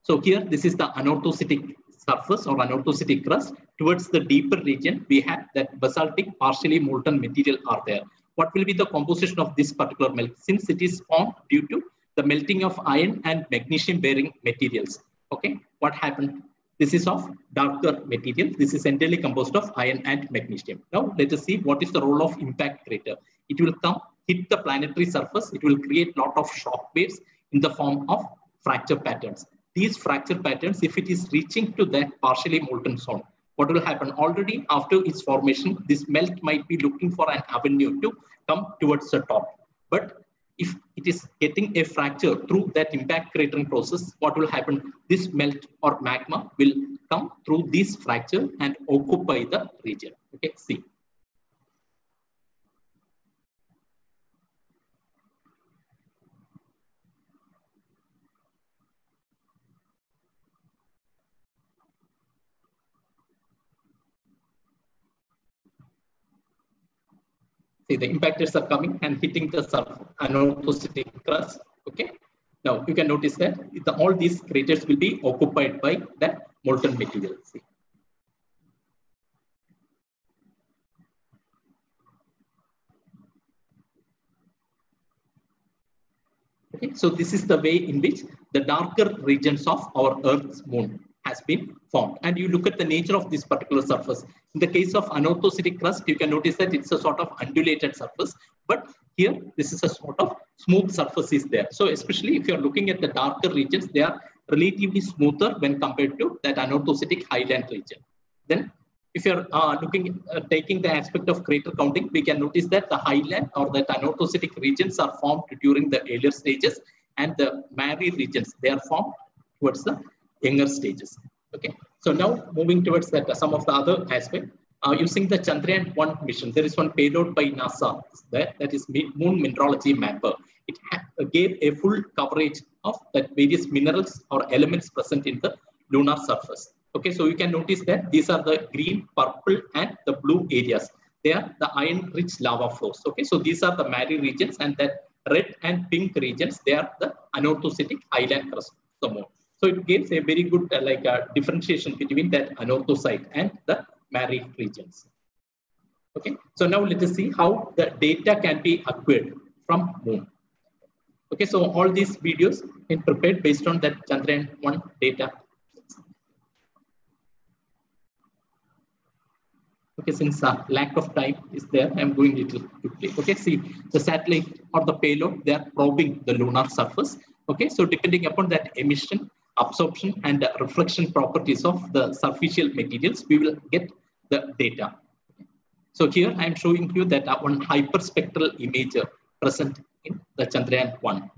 So here, this is the anorthositic surface or anorthositic crust. Towards the deeper region, we have that basaltic partially molten material are there. What will be the composition of this particular melt? Since it is formed due to the melting of iron and magnesium bearing materials. Okay, what happened? This is of darker material. This is entirely composed of iron and magnesium. Now let us see what is the role of impact crater. It will come, hit the planetary surface. It will create lot of shock waves in the form of fracture patterns these fracture patterns, if it is reaching to that partially molten zone, what will happen? Already after its formation, this melt might be looking for an avenue to come towards the top. But if it is getting a fracture through that impact cratering process, what will happen? This melt or magma will come through this fracture and occupy the region. Okay, see. See, the impactors are coming and hitting the anorthositic crust. Okay. Now you can notice that the, all these craters will be occupied by that molten material. See. Okay, so this is the way in which the darker regions of our Earth's moon has been formed. And you look at the nature of this particular surface. In the case of anorthositic crust, you can notice that it's a sort of undulated surface. But here, this is a sort of smooth surface is there. So especially if you're looking at the darker regions, they are relatively smoother when compared to that anorthositic highland region. Then if you're uh, looking, uh, taking the aspect of crater counting, we can notice that the highland or the anorthositic regions are formed during the earlier stages and the mare regions, they are formed towards the younger stages. Okay, so now moving towards that, some of the other aspect. uh, using the Chandrayaan 1 mission, there is one payload by NASA there, that is Moon Mineralogy Mapper. It gave a full coverage of that various minerals or elements present in the lunar surface. Okay, so you can notice that these are the green, purple, and the blue areas. They are the iron-rich lava flows. Okay, so these are the Mare regions, and that red and pink regions, they are the anorthositic highland crust the moon. So it gives a very good uh, like uh, differentiation between that anorthosite and the Mare regions. Okay, so now let us see how the data can be acquired from moon. Okay, so all these videos in prepared based on that Chandrayaan 1 data. Okay, since uh, lack of time is there, I'm going little quickly. Okay, see the satellite or the payload, they are probing the lunar surface. Okay, so depending upon that emission, absorption and reflection properties of the superficial materials, we will get the data. So here I'm showing you that one hyperspectral imager present in the Chandrayaan 1.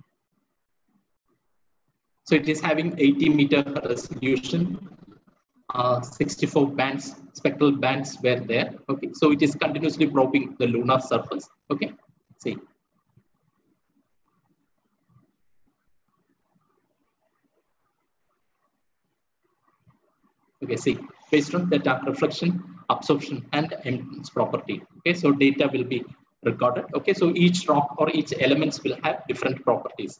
So it is having 80 meter resolution, uh, 64 bands, spectral bands were there. Okay, so it is continuously probing the lunar surface. Okay, see. Okay, see, based on that reflection, absorption, and emittance property. Okay, so data will be recorded. Okay, so each rock or each elements will have different properties.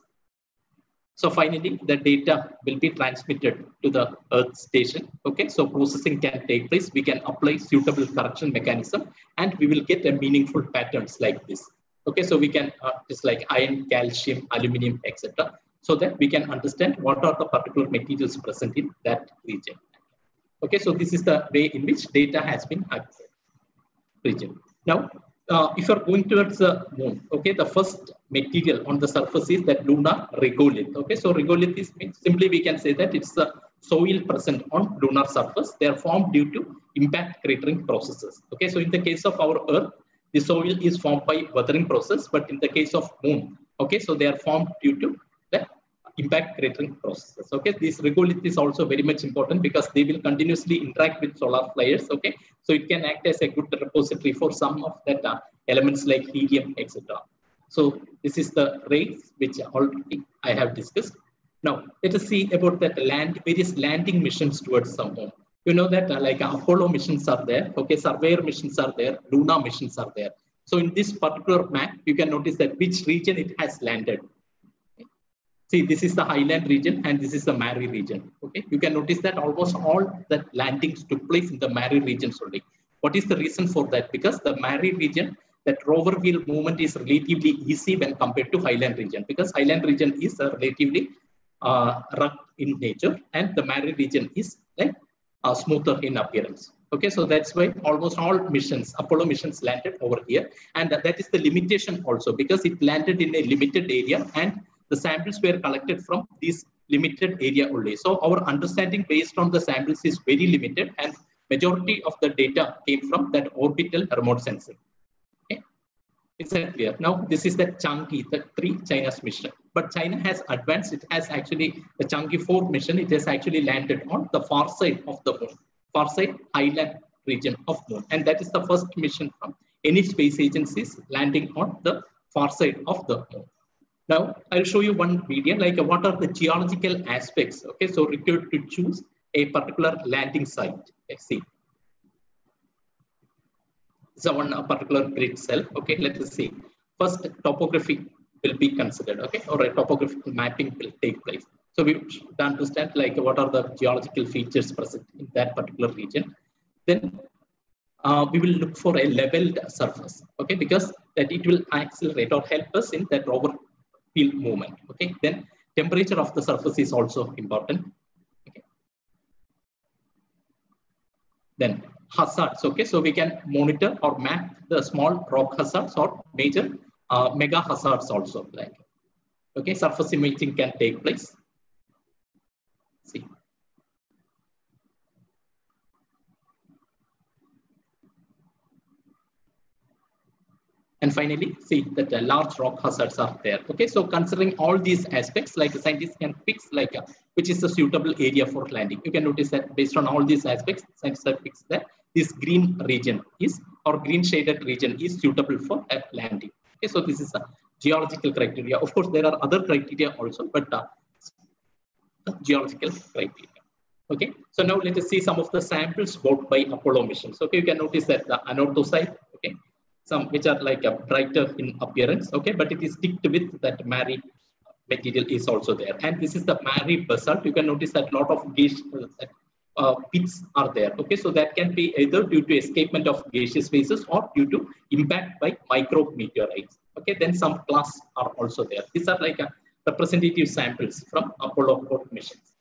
So finally, the data will be transmitted to the Earth station. Okay, so processing can take place. We can apply suitable correction mechanism and we will get a meaningful patterns like this. Okay, so we can uh, just like iron, calcium, aluminum, etc. So that we can understand what are the particular materials present in that region. Okay, so this is the way in which data has been accessed region. Now, uh, if you're going towards the moon, okay, the first material on the surface is that lunar regolith. Okay, so regolith is simply we can say that it's the soil present on lunar surface. They are formed due to impact cratering processes. Okay, so in the case of our Earth, the soil is formed by weathering process, but in the case of moon, okay, so they are formed due to impact cratering processes. Okay, this regolith is also very much important because they will continuously interact with solar flares. Okay, so it can act as a good repository for some of that uh, elements like helium, etc. So this is the rays which already I have discussed. Now let us see about that land, various landing missions towards the moon. You know that uh, like Apollo missions are there. Okay, surveyor missions are there. Luna missions are there. So in this particular map, you can notice that which region it has landed. See, this is the highland region and this is the Mare region. Okay, you can notice that almost all the landings took place in the Mare region only. What is the reason for that? Because the Mare region, that rover wheel movement is relatively easy when compared to highland region because highland region is uh, relatively uh, rugged in nature and the Mare region is like uh, smoother in appearance. Okay, so that's why almost all missions, Apollo missions landed over here. And that is the limitation also because it landed in a limited area and the samples were collected from this limited area only. So our understanding based on the samples is very limited and majority of the data came from that orbital remote sensing. Okay. Is that clear? Now, this is the Chang'e, the three China's mission. But China has advanced. It has actually, the Chang'e 4 mission, it has actually landed on the far side of the moon, far side highland region of moon. And that is the first mission from any space agencies landing on the far side of the moon. Now, I'll show you one video, like uh, what are the geological aspects, okay, so required to choose a particular landing site. Let's see. So one a particular grid cell, okay, let us see. First, topography will be considered, okay, or a topographical mapping will take place. So we understand like what are the geological features present in that particular region. Then uh, we will look for a leveled surface, okay, because that it will accelerate or help us in that rover field movement. Okay, then temperature of the surface is also important. Okay. Then hazards. Okay, so we can monitor or map the small rock hazards or major uh, mega hazards also. Like okay, surface imaging can take place. See. And finally, see that the large rock hazards are there. Okay, so considering all these aspects, like uh, a scientist can fix like a, which is a suitable area for landing. You can notice that based on all these aspects, scientists have fixed that this green region is or green shaded region is suitable for landing. Okay, so this is a geological criteria. Of course, there are other criteria also, but uh, geological criteria. Okay, so now let us see some of the samples brought by Apollo missions. Okay, you can notice that the anorthosite, some which are like a brighter in appearance, okay, but it is sticked with that Mare material is also there. And this is the Mare basalt. You can notice that a lot of gaseous uh, pits are there. Okay, so that can be either due to escapement of gaseous phases or due to impact by micro meteorites. Okay, then some clasts are also there. These are like a representative samples from Apollo missions.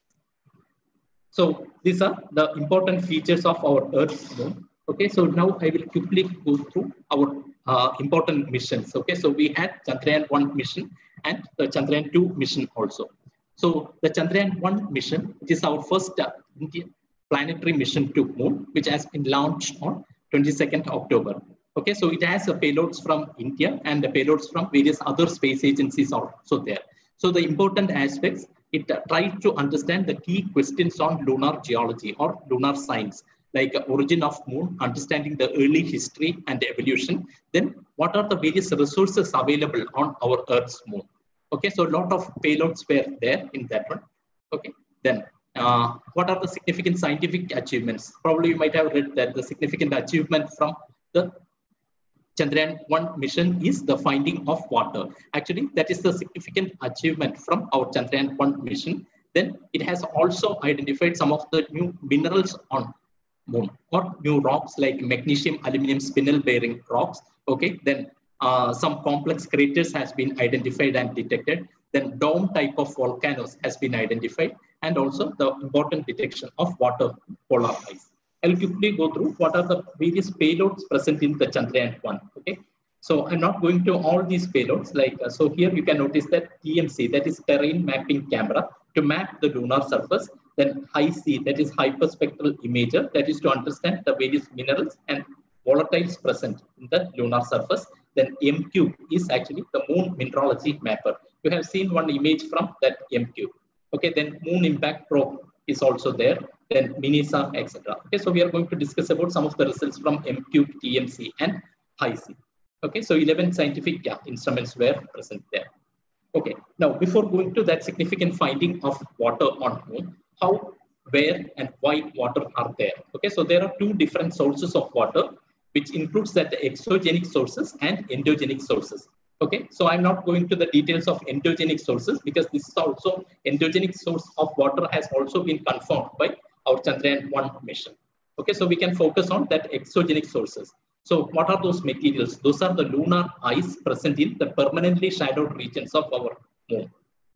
So these are the important features of our Earth moon. Okay, so now I will quickly go through our uh, important missions. Okay, so we had Chandrayaan 1 mission and the Chandrayaan 2 mission also. So the Chandrayaan 1 mission, which is our first uh, Indian planetary mission to moon, which has been launched on 22nd October. Okay, so it has uh, payloads from India and the payloads from various other space agencies are also there. So the important aspects, it uh, tries to understand the key questions on lunar geology or lunar science like origin of moon, understanding the early history and the evolution. Then what are the various resources available on our Earth's moon? Okay, so a lot of payloads were there in that one. Okay, then uh, what are the significant scientific achievements? Probably you might have read that the significant achievement from the Chandrayaan 1 mission is the finding of water. Actually, that is the significant achievement from our Chandrayaan 1 mission. Then it has also identified some of the new minerals on moon or new rocks like magnesium aluminum spinel bearing rocks okay? Then uh, some complex craters has been identified and detected. Then dome type of volcanoes has been identified. And also the important detection of water polar ice. I'll quickly go through what are the various payloads present in the chandrayaan 1 okay? So i'm not going to all these payloads like uh, so here you can notice that tmc that is terrain mapping camera to map the lunar surface then HySI, that is hyperspectral imager, that is to understand the various minerals and volatiles present in the lunar surface. Then M-cube is actually the moon mineralogy mapper. You have seen one image from that M-cube. Okay, then moon impact probe is also there. Then Mini-SAR, etc. Okay, so we are going to discuss about some of the results from M-cube, TMC, and HySI. Okay, so 11 scientific yeah, instruments were present there. Okay, now before going to that significant finding of water on moon, how, where, and why water are there. Okay, so there are two different sources of water, which includes that the exogenic sources and endogenic sources. Okay, so I'm not going to the details of endogenic sources because this is also endogenic source of water has also been confirmed by our Chandrayaan 1 mission. Okay, so we can focus on that exogenic sources. So what are those materials? Those are the lunar ice present in the permanently shadowed regions of our moon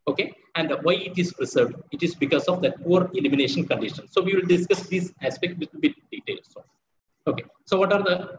okay? And why it is preserved? It is because of that poor elimination condition. So we will discuss this aspect with bit details so, okay? So what are the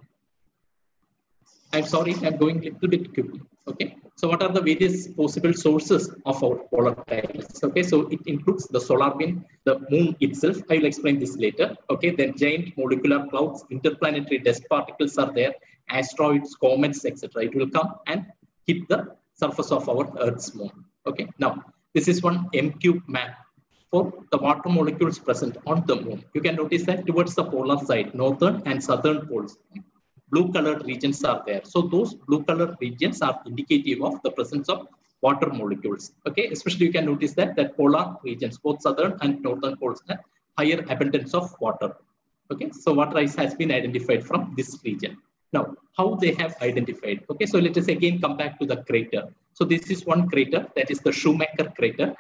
i'm sorry i'm going a little bit quickly. Okay? So what are the various possible sources of our polar tiles okay? So it includes the solar wind the moon itself. I will explain this later. Okay? Then giant molecular clouds interplanetary dust particles are there asteroids comets etc it will come and hit the surface of our earth's moon Okay, now this is one M-cube map for the water molecules present on the moon. You can notice that towards the polar side, northern and southern poles, blue colored regions are there. So those blue colored regions are indicative of the presence of water molecules. Okay, especially you can notice that that polar regions, both southern and northern poles, have higher abundance of water. Okay, so water ice has been identified from this region. Now, how they have identified. Okay, so let us again come back to the crater. So this is one crater, that is the Shoemaker crater.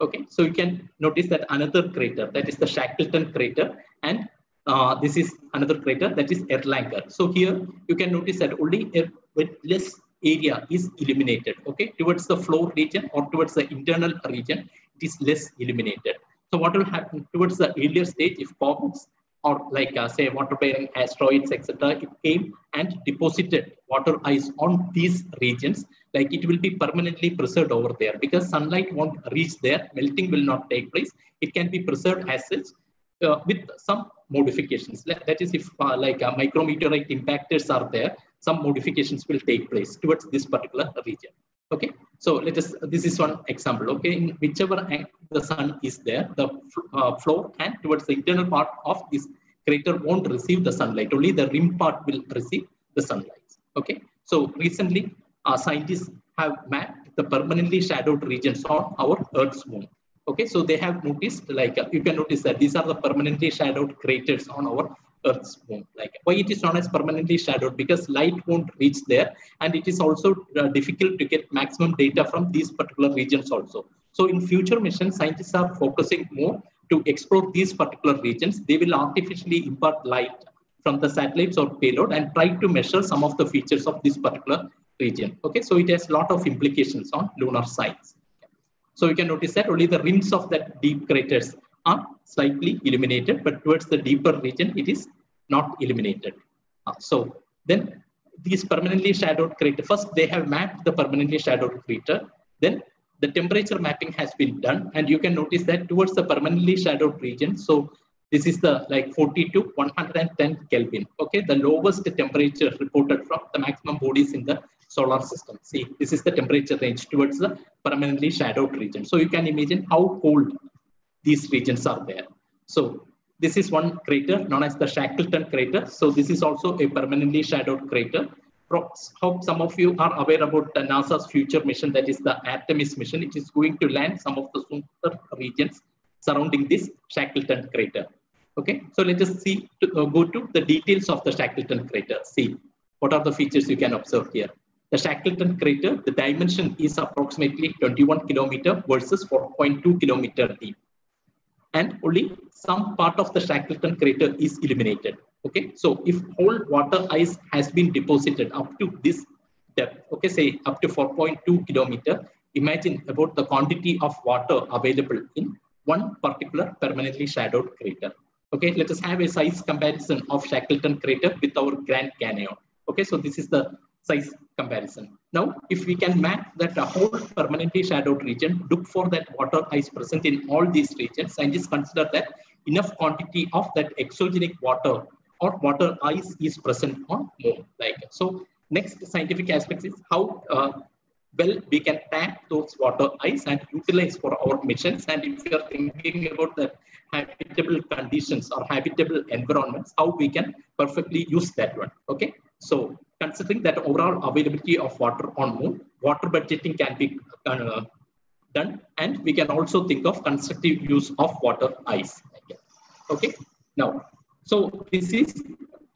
Okay, so you can notice that another crater, that is the Shackleton crater, and uh, this is another crater, that is Erlanger. So here you can notice that only a less area is illuminated. Okay, towards the floor region or towards the internal region, it is less illuminated. So what will happen towards the earlier stage if comets or like uh, say water bearing asteroids etc it came and deposited water ice on these regions. Like it will be permanently preserved over there because sunlight won't reach there. Melting will not take place. It can be preserved as such uh, with some modifications. That is if uh, like uh, micrometeorite impactors are there some modifications will take place towards this particular region. Okay, so let us, this is one example. Okay, in whichever the sun is there, the uh, floor and towards the internal part of this crater won't receive the sunlight. Only the rim part will receive the sunlight. Okay, so recently uh, scientists have mapped the permanently shadowed regions on our Earth's moon. Okay, so they have noticed like uh, you can notice that these are the permanently shadowed craters on our Earth's moon. Like why it is known as permanently shadowed because light won't reach there, and it is also uh, difficult to get maximum data from these particular regions also. So in future missions, scientists are focusing more to explore these particular regions. They will artificially impart light from the satellites or payload and try to measure some of the features of this particular region. Okay, so it has a lot of implications on lunar science. So you can notice that only the rims of that deep craters are slightly illuminated, but towards the deeper region, it is not illuminated. Uh, so then these permanently shadowed crater, first they have mapped the permanently shadowed crater, then the temperature mapping has been done and you can notice that towards the permanently shadowed region, so this is the like 40 to 110 Kelvin, okay, the lowest temperature reported from the maximum bodies in the solar system. See, this is the temperature range towards the permanently shadowed region. So you can imagine how cold these regions are there. So this is one crater known as the Shackleton crater. So this is also a permanently shadowed crater. Hope some of you are aware about the NASA's future mission, that is the Artemis mission. It is going to land some of the super regions surrounding this Shackleton crater. Okay, so let us see to, uh, go to the details of the Shackleton crater. See what are the features you can observe here. The Shackleton crater, the dimension is approximately 21 kilometer versus 4.2 kilometer deep and only some part of the Shackleton crater is illuminated. Okay, so if whole water ice has been deposited up to this depth, okay, say up to 4.2 kilometer, imagine about the quantity of water available in one particular permanently shadowed crater. Okay, let us have a size comparison of Shackleton crater with our Grand Canyon. Okay, so this is the size comparison. Now, if we can map that a whole permanently shadowed region, look for that water ice present in all these regions, and just consider that enough quantity of that exogenic water or water ice is present on moon. Like so, next scientific aspect is how uh, well we can tap those water ice and utilize for our missions. And if we are thinking about the habitable conditions or habitable environments, how we can perfectly use that one. Okay, so considering that overall availability of water on moon, water budgeting can be uh, done and we can also think of constructive use of water ice. Okay, now, so this is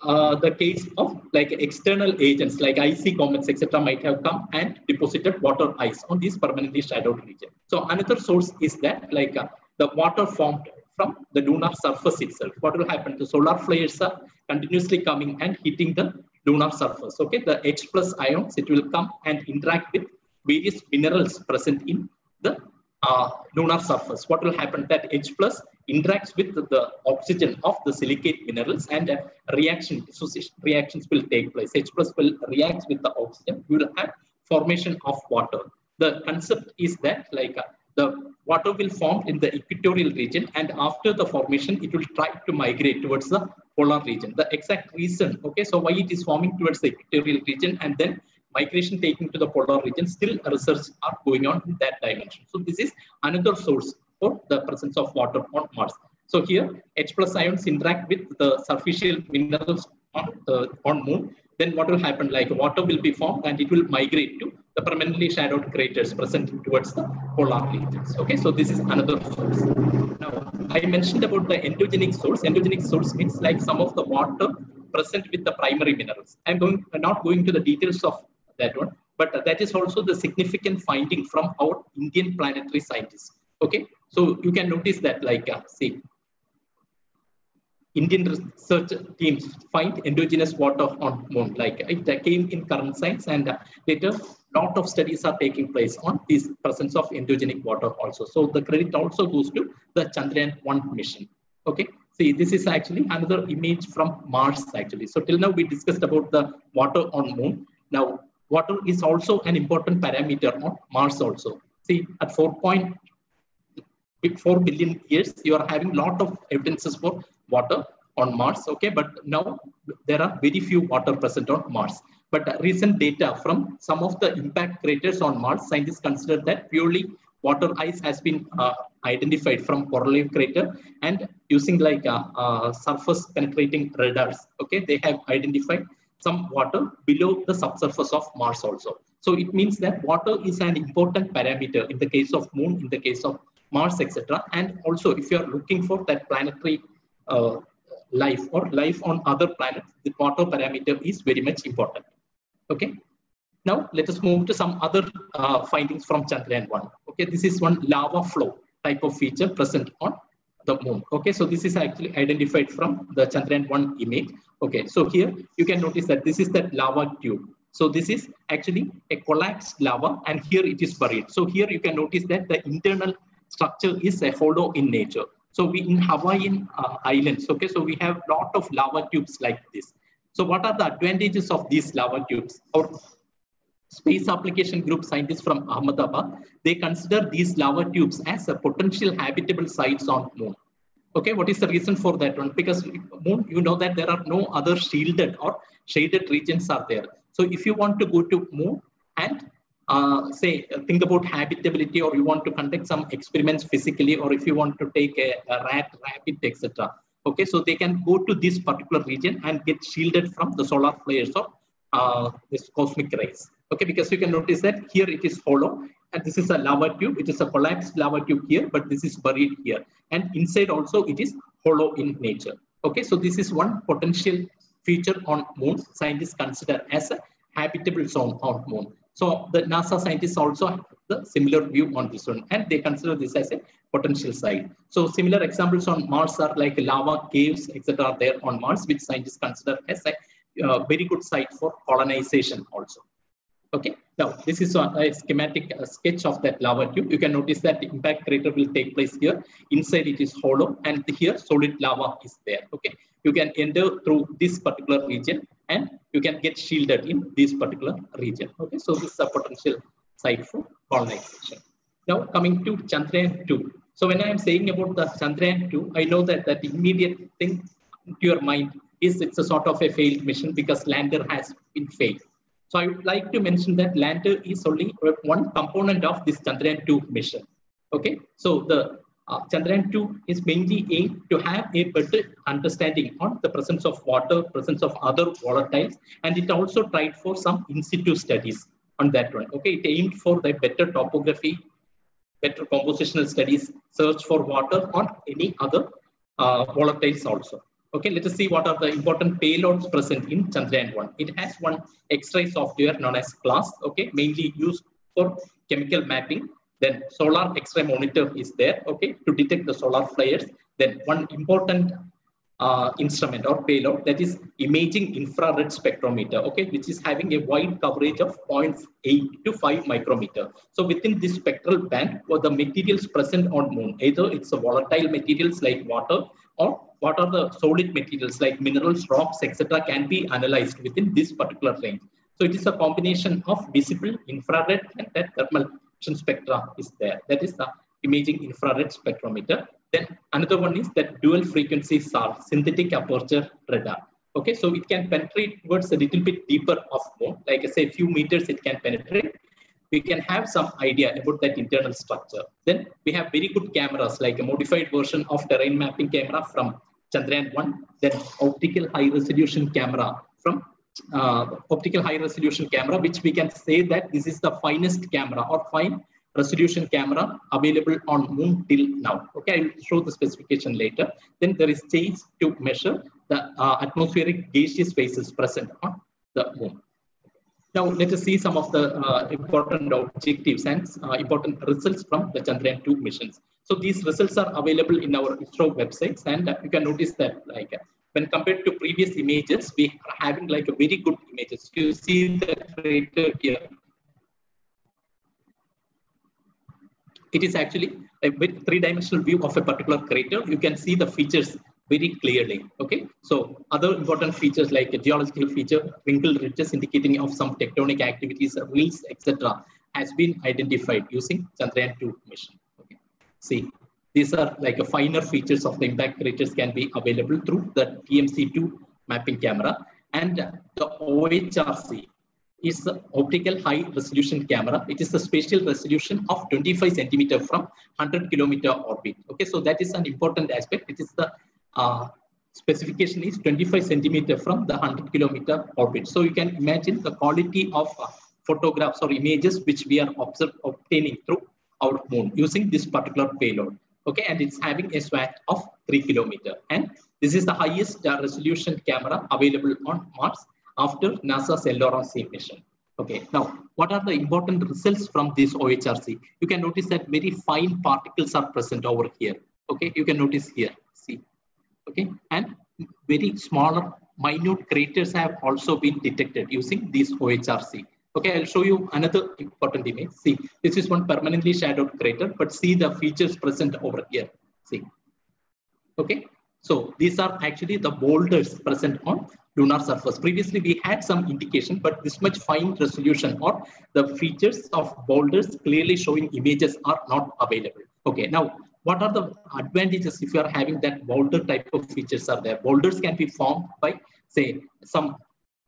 uh, the case of like external agents like icy comets, etc., might have come and deposited water ice on this permanently shadowed region. So another source is that like uh, the water formed from the lunar surface itself. What will happen? The solar flares are continuously coming and hitting the lunar surface. Okay, the H plus ions, it will come and interact with various minerals present in the uh, lunar surface. What will happen that H plus interacts with the, oxygen of the silicate minerals and a reaction, dissociation reactions will take place. H plus will react with the oxygen. You will have formation of water. The concept is that like uh, the water will form in the equatorial region and after the formation, it will try to migrate towards the polar region. The exact reason, okay, so why it is forming towards the equatorial region and then migration taking to the polar region, still research are going on in that dimension. So this is another source for the presence of water on Mars. So here, H plus ions interact with the superficial minerals on, the, on Moon. Then what will happen? Like water will be formed and it will migrate to the permanently shadowed craters present towards the polar regions. Okay, so this is another source. Now, I mentioned about the endogenic source. Endogenic source means like some of the water present with the primary minerals. I'm going not going to the details of that one, but that is also the significant finding from our Indian planetary scientists. Okay, so you can notice that like uh, see Indian research teams find endogenous water on moon. Like it came in current science, and uh, later lot of studies are taking place on this presence of endogenic water also. So the credit also goes to the Chandrayaan 1 mission. Okay. See, this is actually another image from Mars actually. So till now we discussed about the water on moon. Now water is also an important parameter on Mars also. See, at 4.4 billion years, you are having lot of evidences for water on Mars. Okay, but now there are very few water present on Mars. But recent data from some of the impact craters on Mars, scientists consider that purely water ice has been uh, identified from Korolev crater and using like uh, uh, surface penetrating radars, okay, they have identified some water below the subsurface of Mars also. So it means that water is an important parameter in the case of moon, in the case of Mars, etc. And also if you are looking for that planetary uh, life or life on other planets, the water parameter is very much important. Okay. Now let us move to some other uh, findings from Chandrayaan-1. Okay, this is one lava flow type of feature present on the moon. Okay, so this is actually identified from the Chandrayaan-1 image. Okay, so here you can notice that this is that lava tube. So this is actually a collapsed lava and here it is buried. So here you can notice that the internal structure is a hollow in nature. So we in Hawaiian uh, islands, okay, so we have lot of lava tubes like this. So what are the advantages of these lava tubes? Our space application group scientists from Ahmedabad, they consider these lava tubes as a potential habitable sites on moon. Okay, what is the reason for that one? Because moon, you know that there are no other shielded or shaded regions are there. So if you want to go to moon and uh, say think about habitability or you want to conduct some experiments physically or if you want to take a, a rat, rabbit, etc. Okay, so they can go to this particular region and get shielded from the solar flares of uh, this cosmic rays. Okay, because you can notice that here it is hollow and this is a lava tube. It is a collapsed lava tube here, but this is buried here. And inside also it is hollow in nature. Okay, so this is one potential feature on moon scientists consider as a habitable zone on moon. So the NASA scientists also have the similar view on this one and they consider this as a potential site. So similar examples on Mars are like lava caves, etc. there on Mars, which scientists consider as a uh, very good site for colonization also. Okay, now this is a, a schematic a sketch of that lava tube. You can notice that the impact crater will take place here. Inside it is hollow and here solid lava is there. Okay, you can enter through this particular region and you can get shielded in this particular region. Okay, so this is a potential site for colonization. Now coming to Chandrayaan 2. So when I am saying about the Chandrayaan 2, I know that that immediate thing to your mind is it's a sort of a failed mission because lander has been failed. So I would like to mention that lander is only one component of this Chandrayaan 2 mission. Okay, so the uh, Chandrayaan 2 is mainly aimed to have a better understanding on the presence of water, presence of other volatiles, and it also tried for some in situ studies on that one. Okay, it aimed for the better topography, better compositional studies, search for water on any other uh, volatiles also. Okay, let us see what are the important payloads present in Chandrayaan 1. It has one X-ray software known as CLASS, okay, mainly used for chemical mapping. Then solar X-ray monitor is there, okay, to detect the solar flares. Then one important uh, instrument or payload that is imaging infrared spectrometer, okay, which is having a wide coverage of 0.8 to 5 micrometer. So within this spectral band, what the materials present on moon, either it's a volatile materials like water or what are the solid materials like minerals, rocks, etc. can be analyzed within this particular range. So it is a combination of visible, infrared, and that thermal spectra is there. That is the imaging infrared spectrometer. Then another one is that dual frequency SAR, synthetic aperture radar. Okay, so it can penetrate towards a little bit deeper of moon, like I say, a few meters it can penetrate. We can have some idea about that internal structure. Then we have very good cameras, like a modified version of terrain mapping camera from Chandrayaan 1, then optical high resolution camera from uh, optical high resolution camera, which we can say that this is the finest camera or fine resolution camera available on moon till now. Okay, I'll show the specification later. Then there is change to measure the uh, atmospheric gaseous phases present on the moon. Now let us see some of the uh, important objectives and uh, important results from the Chandrayaan 2 missions. So these results are available in our ISRO websites and uh, you can notice that like when compared to previous images, we are having like a very good images. You see the crater here. It is actually a three-dimensional view of a particular crater. You can see the features very clearly. Okay, so other important features like a geological feature, wrinkle ridges indicating of some tectonic activities, rills, etc., has been identified using Chandrayaan 2 mission. Okay, see these are like a finer features of the impact craters can be available through the TMC2 mapping camera and the OHRC. is the optical high resolution camera. It is the spatial resolution of 25 centimeter from 100 kilometer orbit. Okay, so that is an important aspect. It is the uh, specification is 25 centimeter from the 100 kilometer orbit. So you can imagine the quality of uh, photographs or images which we are observe, obtaining through our moon using this particular payload. Okay, and it's having a swath of 3 kilometer. And this is the highest uh, resolution camera available on Mars after NASA's LROC mission. Okay, now what are the important results from this OHRC? You can notice that very fine particles are present over here. Okay, you can notice here, see. Okay, and very smaller minute craters have also been detected using this OHRC. Okay, I'll show you another important image. See, this is one permanently shadowed crater, but see the features present over here. See. Okay, so these are actually the boulders present on lunar surface. Previously, we had some indication, but this much fine resolution or the features of boulders clearly showing images are not available. Okay, now what are the advantages if you are having that boulder type of features are there? Boulders can be formed by, say, some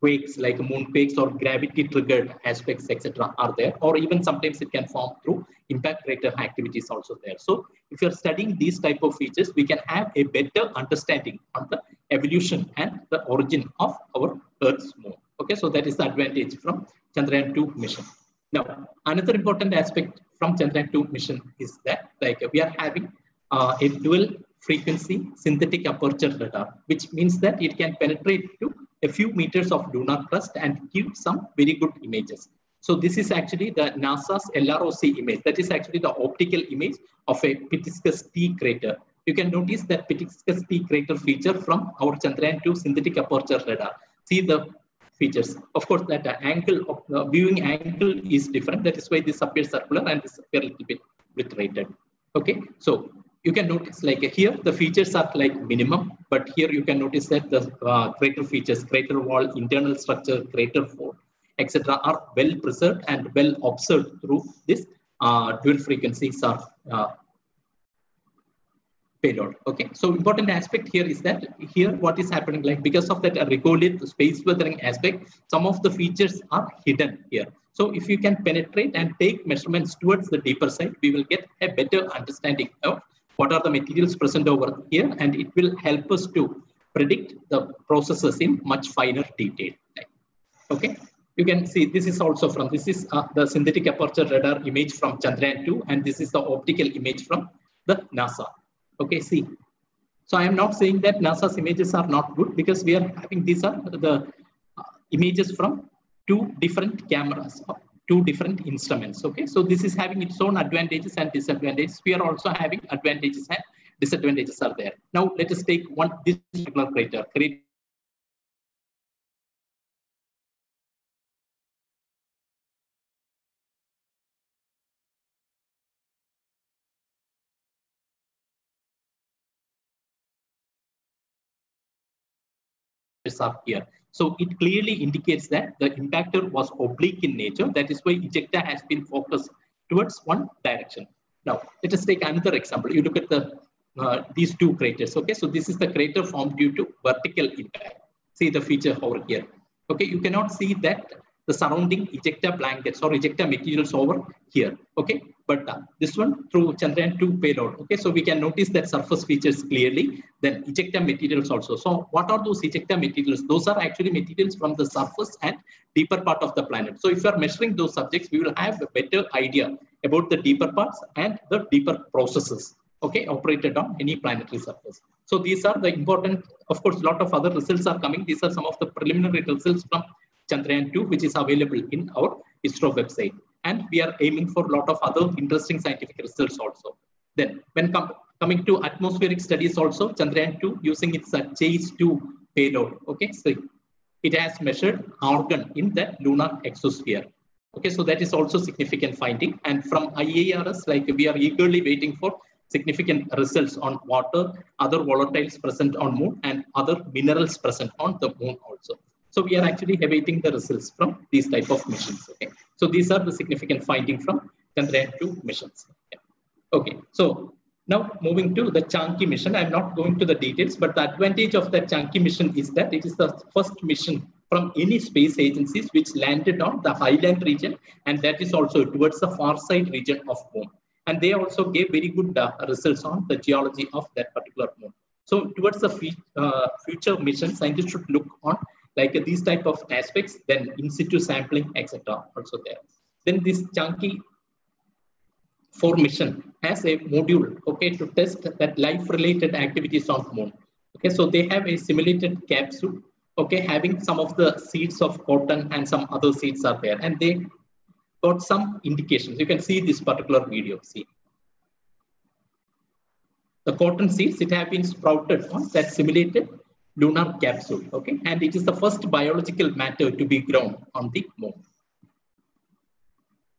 quakes like moonquakes or gravity triggered aspects, etc. are there, or even sometimes it can form through impact crater activities also there. So if you're studying these type of features, we can have a better understanding on the evolution and the origin of our Earth's moon. Okay, so that is the advantage from Chandrayaan 2 mission. Now, another important aspect from Chandrayaan 2 mission is that like we are having uh, a dual frequency synthetic aperture radar, which means that it can penetrate to a few meters of lunar crust and give some very good images. So this is actually the NASA's LROC image. That is actually the optical image of a Pitiscus T crater. You can notice that Pitiscus T crater feature from our Chandrayaan 2 synthetic aperture radar. See the features. Of course, that angle of the viewing angle is different. That is why this appears circular and this appears a little bit obliterated. Okay, so you can notice like here the features are like minimum, but here you can notice that the uh, crater features, crater wall, internal structure, crater fort, etc. are well preserved and well observed through this uh, dual frequency SAR uh, payload. Okay, so important aspect here is that here what is happening like because of that regolith space weathering aspect, some of the features are hidden here. So if you can penetrate and take measurements towards the deeper side, we will get a better understanding of what are the materials present over here and it will help us to predict the processes in much finer detail. Okay, you can see this is also from this is uh, the synthetic aperture radar image from Chandrayaan 2 and this is the optical image from the NASA. Okay, see. So I am not saying that NASA's images are not good because we are having these are the uh, images from two different cameras, two different instruments. Okay, so this is having its own advantages and disadvantages. We are also having advantages and disadvantages are there. Now let us take one this particular crater. Crater here. So it clearly indicates that the impactor was oblique in nature. That is why ejecta has been focused towards one direction. Now, let us take another example. You look at the uh, these two craters. Okay, so this is the crater formed due to vertical impact. See the feature over here. Okay, you cannot see that the surrounding ejecta blankets or ejecta materials over here. Okay, but uh, this one through Chandrayaan 2 payload. Okay, so we can notice that surface features clearly. Then ejecta materials also. So what are those ejecta materials? Those are actually materials from the surface and deeper part of the planet. So if you are measuring those subjects, we will have a better idea about the deeper parts and the deeper processes. Okay, operated on any planetary surface. So these are the important, of course, a lot of other results are coming. These are some of the preliminary results from Chandrayaan 2, which is available in our ISRO website. And we are aiming for a lot of other interesting scientific results also. Then when com coming to atmospheric studies also, Chandrayaan 2 using its uh, CHACE 2 payload. Okay, so it has measured argon in the lunar exosphere. Okay, so that is also significant finding. And from IIRS, like we are eagerly waiting for significant results on water, other volatiles present on moon and other minerals present on the moon also. So we are actually awaiting the results from these type of missions. Okay. So these are the significant finding from Chandrayaan 2 missions. Okay. So now moving to the Chang'e mission, I'm not going to the details, but the advantage of the Chang'e mission is that it is the first mission from any space agencies which landed on the highland region and that is also towards the far side region of moon and they also gave very good uh, results on the geology of that particular moon so towards the uh, future mission scientists should look on like these type of aspects then in situ sampling etc also there. Then this Chang'e formation has a module okay to test that life related activities on moon. Okay so they have a simulated capsule okay having some of the seeds of cotton and some other seeds are there and they got some indications. You can see this particular video see. The cotton seeds it have been sprouted on that simulated lunar capsule okay and it is the first biological matter to be grown on the moon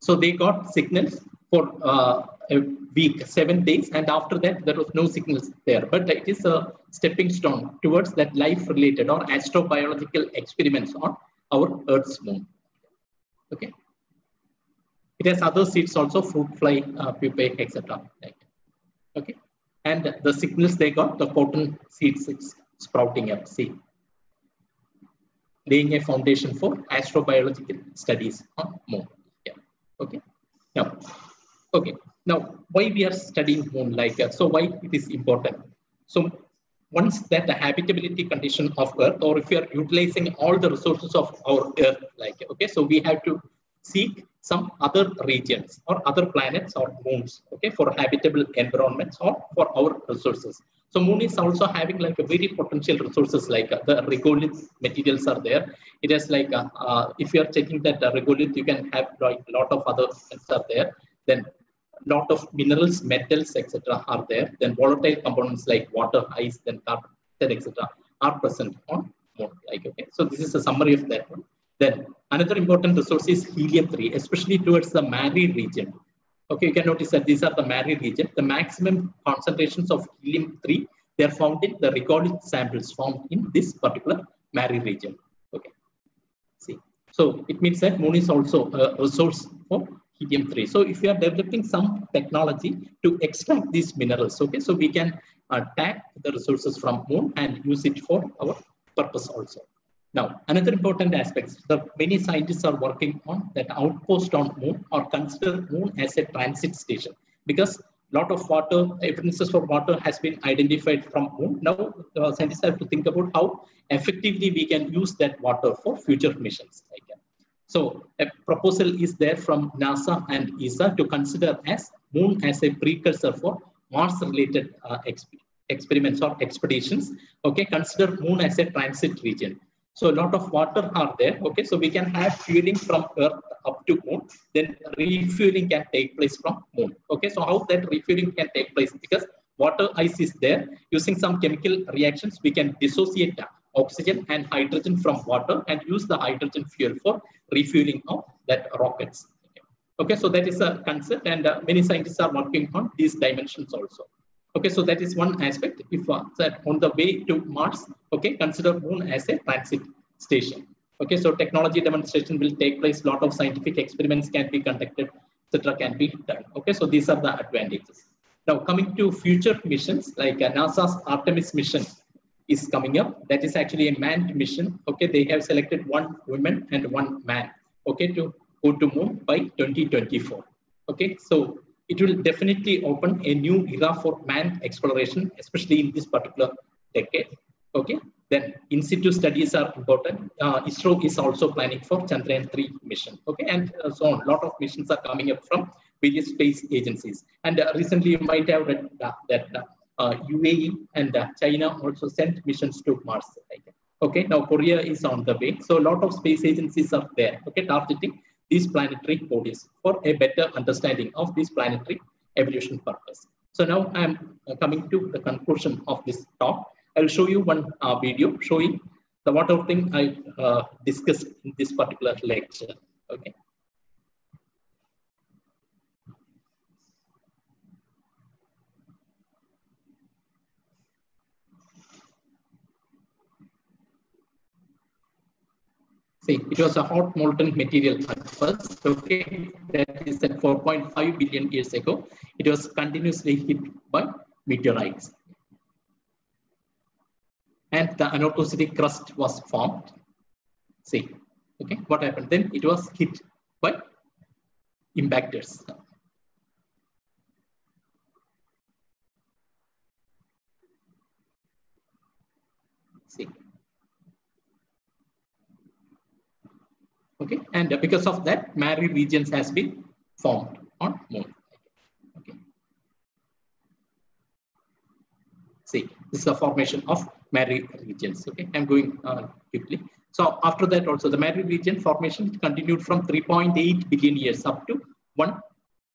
so they got signals for uh, a week, seven days, and after that there was no signals there. But it is a stepping stone towards that life-related or astrobiological experiments on our Earth's moon. Okay. It has other seeds also, fruit fly, uh, pupae, etc. Right. Okay. And the signals they got, the cotton seeds it's sprouting up. See, laying a foundation for astrobiological studies on moon. Yeah. Okay. Now, okay. Now, why we are studying moon like that? So why it is important? So once that the habitability condition of Earth, or if we are utilizing all the resources of our Earth, like okay, so we have to seek some other regions or other planets or moons, okay, for habitable environments or for our resources. So moon is also having like a very potential resources like uh, the regolith materials are there. It has like uh, uh, if you are checking that uh, regolith, you can have like a lot of other things are there. Then lot of minerals, metals, etc. are there. Then volatile components like water, ice, then carbon, etc. are present on moon. Like okay, so this is a summary of that one. Then another important resource is helium-3, especially towards the Mare region. Okay, you can notice that these are the Mare region. The maximum concentrations of helium-3 they are found in the recorded samples found in this particular Mare region. Okay, see. So it means that moon is also a resource for helium-3. So if we are developing some technology to extract these minerals, okay, so we can uh, tap the resources from moon and use it for our purpose also. Now, another important aspect, the many scientists are working on that outpost on moon or consider moon as a transit station because a lot of water, evidences for water has been identified from moon. Now, uh, scientists have to think about how effectively we can use that water for future missions. So a proposal is there from NASA and ESA to consider as moon as a precursor for Mars-related uh, exp experiments or expeditions. Okay, consider moon as a transit region. So a lot of water are there. Okay, so we can have fueling from Earth up to moon. Then refueling can take place from moon. Okay, so how that refueling can take place? Because water ice is there. Using some chemical reactions, we can dissociate oxygen and hydrogen from water and use the hydrogen fuel for refueling of that rockets. Okay, so that is a concept and uh, many scientists are working on these dimensions also. Okay, so that is one aspect. If uh, that on the way to Mars, okay, consider moon as a transit station. Okay, so technology demonstration will take place. Lot of scientific experiments can be conducted, etc. can be done. Okay, so these are the advantages. Now coming to future missions like uh, NASA's Artemis mission is coming up. That is actually a manned mission. Okay, they have selected one woman and one man. Okay, to go to moon by 2024. Okay, so it will definitely open a new era for manned exploration, especially in this particular decade. Okay, then in situ studies are important. Uh, ISRO is also planning for Chandrayaan 3 mission. Okay, and uh, so on. A lot of missions are coming up from various space agencies. And uh, recently you might have read that UAE uh, and uh, China also sent missions to Mars. Okay, now Korea is on the way. So a lot of space agencies are there, okay, targeting these planetary bodies for a better understanding of this planetary evolution purpose. So now I'm uh, coming to the conclusion of this talk. I'll show you one uh, video showing the whatever thing I uh, discussed in this particular lecture. Okay. See, it was a hot molten material at first, okay, that is at 4.5 billion years ago. It was continuously hit by meteorites. And the anorthositic crust was formed. See, okay, what happened? Then it was hit by impactors. See. Okay, and because of that, Mare regions has been formed on moon. Okay. See, this is the formation of Mare regions. Okay, I'm going uh, quickly. So after that also the Mare region formation continued from 3.8 billion years up to 1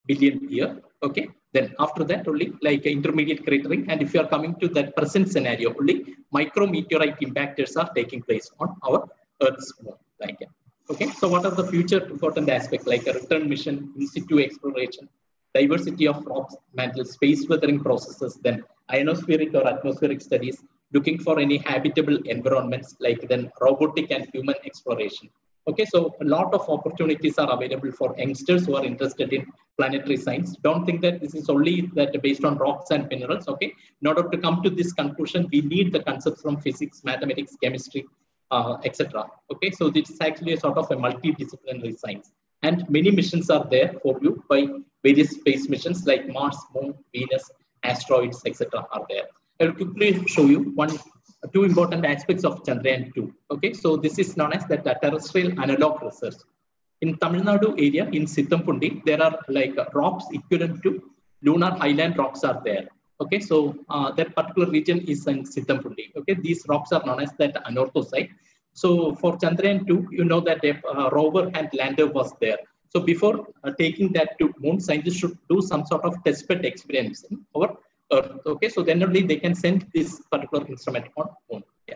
billion year. Okay, then after that only like intermediate cratering and if you are coming to that present scenario only micrometeorite impactors are taking place on our Earth's moon. Like Okay, so what are the future important aspects like a return mission, in situ exploration, diversity of rocks, mantle, space weathering processes, then ionospheric or atmospheric studies, looking for any habitable environments like then robotic and human exploration. Okay, so a lot of opportunities are available for youngsters who are interested in planetary science. Don't think that this is only that based on rocks and minerals. Okay, in order to come to this conclusion, we need the concepts from physics, mathematics, chemistry, uh, etc. Okay, so this is actually a sort of a multidisciplinary science. And many missions are there for you by various space missions like Mars, Moon, Venus, asteroids, etc. are there. I'll quickly show you one, two important aspects of Chandrayaan 2. Okay, so this is known as the terrestrial analog research. In Tamil Nadu area, in Sithampundi, there are like rocks equivalent to lunar highland rocks are there. Okay, so uh, that particular region is in Sithampundi. Okay, these rocks are known as that anorthosite. So for Chandrayaan 2, you know that a uh, rover and lander was there. So before uh, taking that to moon, scientists should do some sort of testbed experience in our Earth. Okay, so then only they can send this particular instrument on moon. Yeah.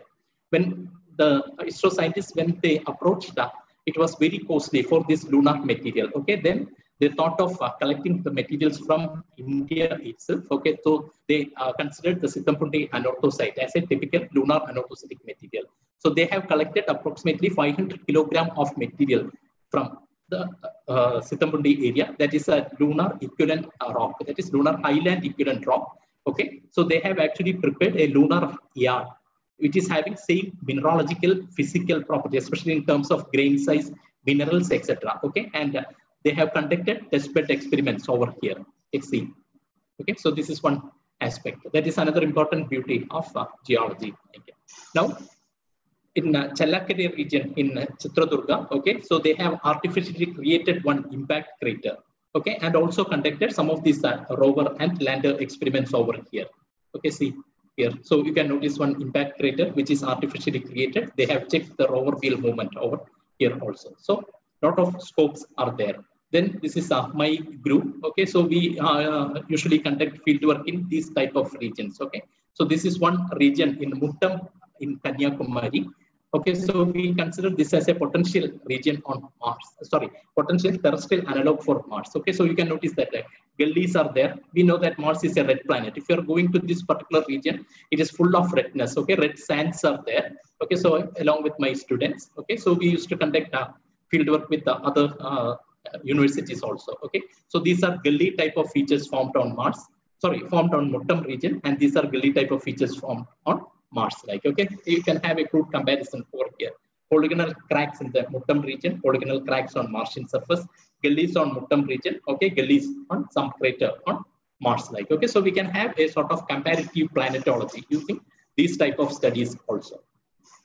When the ISRO scientists, when they approached that, it was very costly for this lunar material. Okay, then they thought of uh, collecting the materials from India itself. Okay, so they uh, considered the Sithampundi anorthosite as a typical lunar anorthositic material. So they have collected approximately 500 kilogram of material from the uh, Sithampundi area. That is a lunar equivalent rock. That is lunar highland equivalent rock. Okay, so they have actually prepared a lunar yard which is having same mineralogical physical property, especially in terms of grain size, minerals, etc. Okay, and uh, they have conducted testbed experiments over here. See, okay, so this is one aspect. That is another important beauty of uh, geology. Okay. Now, in uh, Challakere region in uh, Chitradurga, okay, so they have artificially created one impact crater, okay, and also conducted some of these uh, rover and lander experiments over here. Okay, see, here. So you can notice one impact crater, which is artificially created. They have checked the rover wheel movement over here also. So lot of scopes are there. Then this is uh, my group. Okay, so we uh, usually conduct field work in these type of regions. Okay, so this is one region in Muttam in Kanyakumari. Okay, so we consider this as a potential region on Mars. Sorry, potential terrestrial analog for Mars. Okay, so you can notice that uh, gullies are there. We know that Mars is a red planet. If you are going to this particular region, it is full of redness. Okay, red sands are there. Okay, so along with my students. Okay, so we used to conduct uh, field work with the other uh, universities also. Okay, so these are gully type of features formed on Mars. Sorry, formed on Muttam region, and these are gully type of features formed on Mars. Like, okay, you can have a crude comparison over here. Polygonal cracks in the Muttam region, polygonal cracks on Martian surface, gullies on Muttam region, okay, gullies on some crater on Mars. Like, okay, so we can have a sort of comparative planetology using these type of studies also.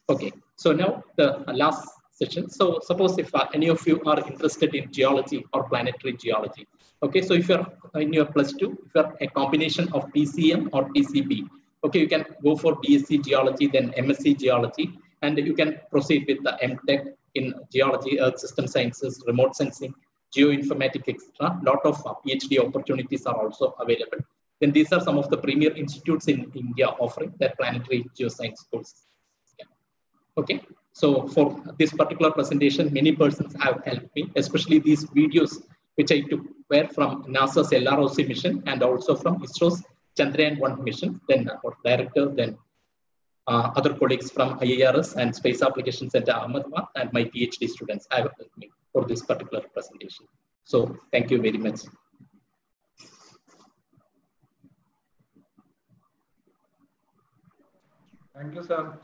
Okay, so now the last session. So suppose if uh, any of you are interested in geology or planetary geology, okay, so if you're in your plus two, if you're a combination of PCM or PCB, okay, you can go for BSc geology, then MSc geology, and you can proceed with the MTech in geology, earth system sciences, remote sensing, geoinformatics, etc. Lot of uh, PhD opportunities are also available. Then these are some of the premier institutes in India offering their planetary geoscience courses. Okay, so for this particular presentation, many persons have helped me, especially these videos which I took were from NASA's LROC mission and also from ISRO's Chandrayaan 1 mission, then our director, then uh, other colleagues from IIRS and Space Application Center Ahmedabad and my PhD students have helped me for this particular presentation. So thank you very much. Thank you, sir.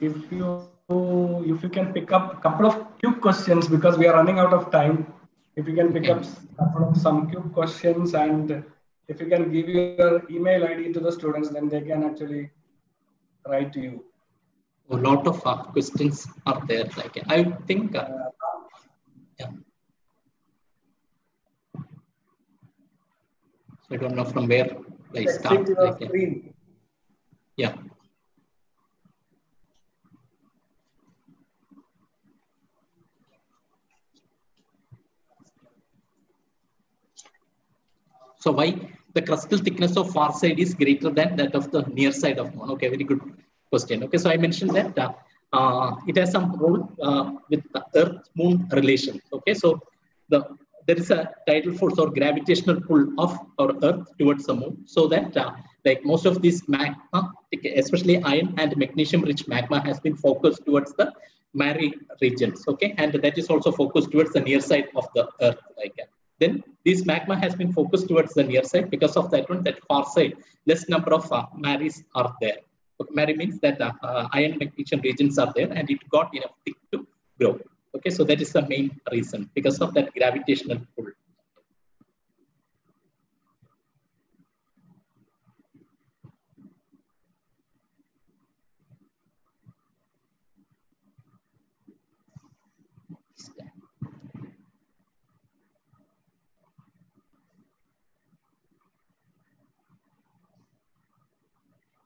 If you if you can pick up a couple of quick questions because we are running out of time. If you can pick up couple of some quick questions and if you can give your email ID to the students, then they can actually write to you. A lot of uh, questions are there. Like I think, uh, yeah. So I don't know from where I start. Like, yeah. So why the crustal thickness of far side is greater than that of the near side of moon? Okay, very good question. Okay, so I mentioned that uh, uh, it has some role uh, with the Earth-Moon relation. Okay, so the there is a tidal force or gravitational pull of our Earth towards the moon, so that uh, like most of this magma, especially iron and magnesium-rich magma, has been focused towards the Mare regions. Okay, and that is also focused towards the near side of the Earth. Like then this magma has been focused towards the near side because of that one, that far side, less number of uh, mares are there. Okay, Mare means that uh, uh, iron magnesium regions are there and it got enough thick to grow. Okay, so that is the main reason because of that gravitational pull.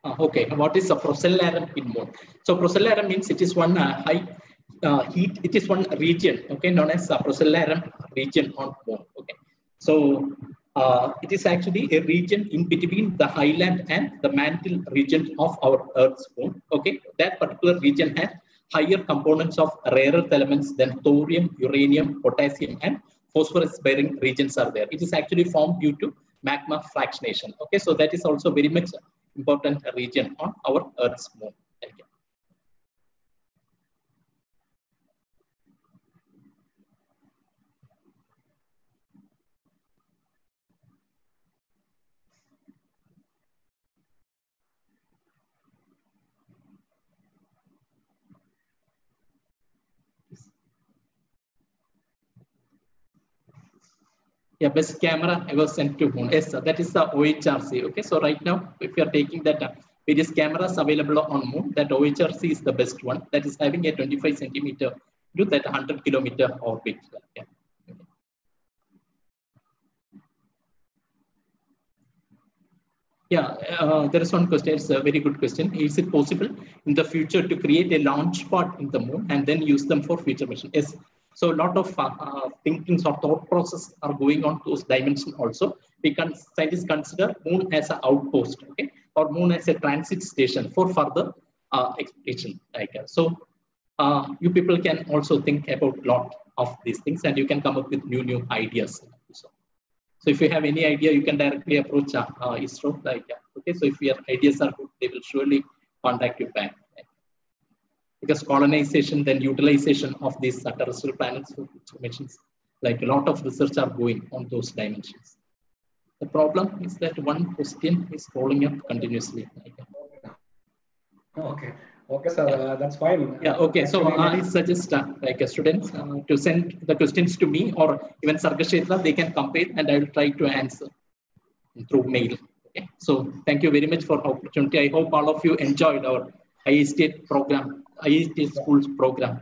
Uh, okay, what is a procellarum in moon? So procellarum means it is one uh, high uh, heat, it is one region, okay, known as a procellarum region on moon. Okay, so uh, it is actually a region in between the highland and the mantle region of our Earth's moon. Okay, that particular region has higher components of rare earth elements than thorium, uranium, potassium, and phosphorus bearing regions are there. It is actually formed due to magma fractionation. Okay, so that is also very much important region on our Earth's moon. Yeah best camera was sent to moon yes sir, that is the ohrc okay so right now if you are taking that uh, various cameras available on moon that ohrc is the best one that is having a 25 centimeter to that 100 kilometer orbit yeah. Yeah, uh, there is one question. It's a very good question. Is it possible in the future to create a launch pad in the moon and then use them for future mission? Yes, so a lot of uh, uh, thinkings or thought process are going on those dimensions also. We can scientists consider moon as an outpost, okay, or moon as a transit station for further uh, exploration. Like so, uh, you people can also think about a lot of these things, and you can come up with new new ideas. So, so if you have any idea, you can directly approach uh, uh, ISRO. Like okay, so if your ideas are good, they will surely contact you back because colonization then utilization of these terrestrial planets mentions like a lot of research are going on those dimensions. The problem is that one question is rolling up continuously. Okay. Okay sir. Uh, that's fine. Yeah okay. So uh, i suggest uh, like a student uh, to send the questions to me or even Sargakshetra they can compare and i will try to answer through mail. Okay? So thank you very much for opportunity. I hope all of you enjoyed our IIST program IIST schools program.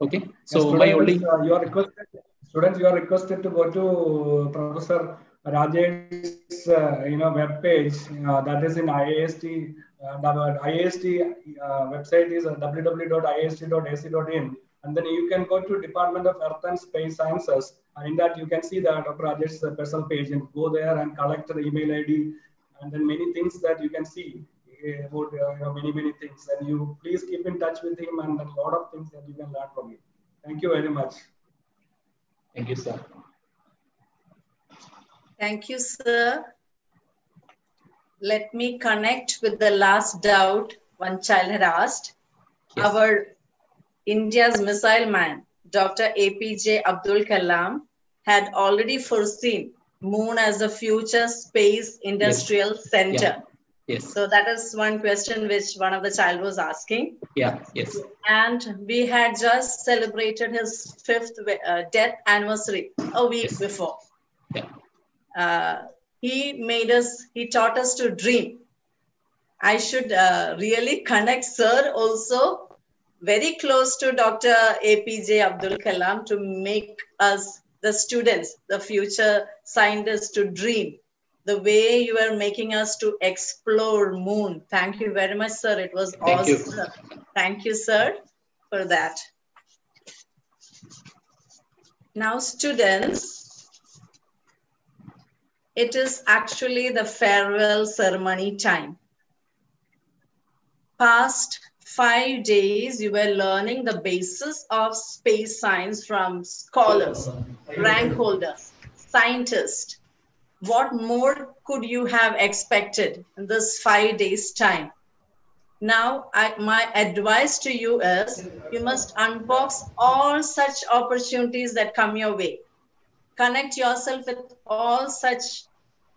Okay, so my only uh, you are requested students you are requested to go to Professor Rajesh's uh, you know web page uh, that is in IIST. Uh, IIST uh, website is www.iist.ac.in and then you can go to Department of Earth and Space Sciences. And in that you can see the Dr. Rajesh's personal page and go there and collect the email ID and then many things that you can see about uh, many many things. And you please keep in touch with him and a lot of things that you can learn from him. Thank you very much. Thank you sir. Thank you sir. Let me connect with the last doubt one child had asked. Yes. our india's missile man dr apj abdul kalam had already foreseen moon as a future space industrial yes. center. Yeah Yes. So that is one question which one of the child was asking. Yeah. Yes. And we had just celebrated his fifth uh, death anniversary a week Yes. before. Yeah. Uh, he made us, he taught us to dream. I should uh, really connect Sir also very close to Dr. APJ Abdul Kalam to make us, the students, the future scientists, to dream. The way you are making us to explore moon. Thank you very much, sir. It was Thank you. awesome. Thank you, sir, for that. Now, students, it is actually the farewell ceremony time. Past five days, you were learning the basis of space science from scholars, rank holders, scientists. What more could you have expected in this five days time? Now, I, my advice to you is you must unbox all such opportunities that come your way. Connect yourself with all such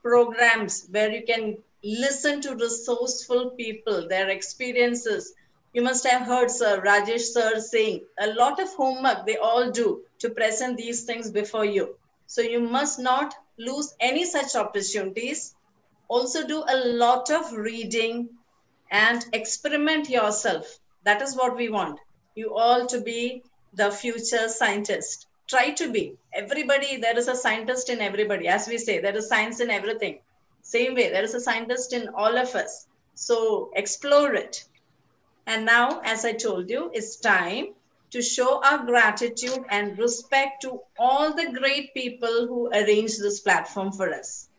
programs where you can listen to resourceful people, their experiences. You must have heard Sir Rajesh Sir saying a lot of homework they all do to present these things before you. So you must not lose any such opportunities. Also do a lot of reading, and experiment yourself. That is what we want. You all to be the future scientist. Try to be. Everybody, there is a scientist in everybody. As we say, there is science in everything. Same way, there is a scientist in all of us. So explore it. And now, as I told you, it's time to show our gratitude and respect to all the great people who arranged this platform for us.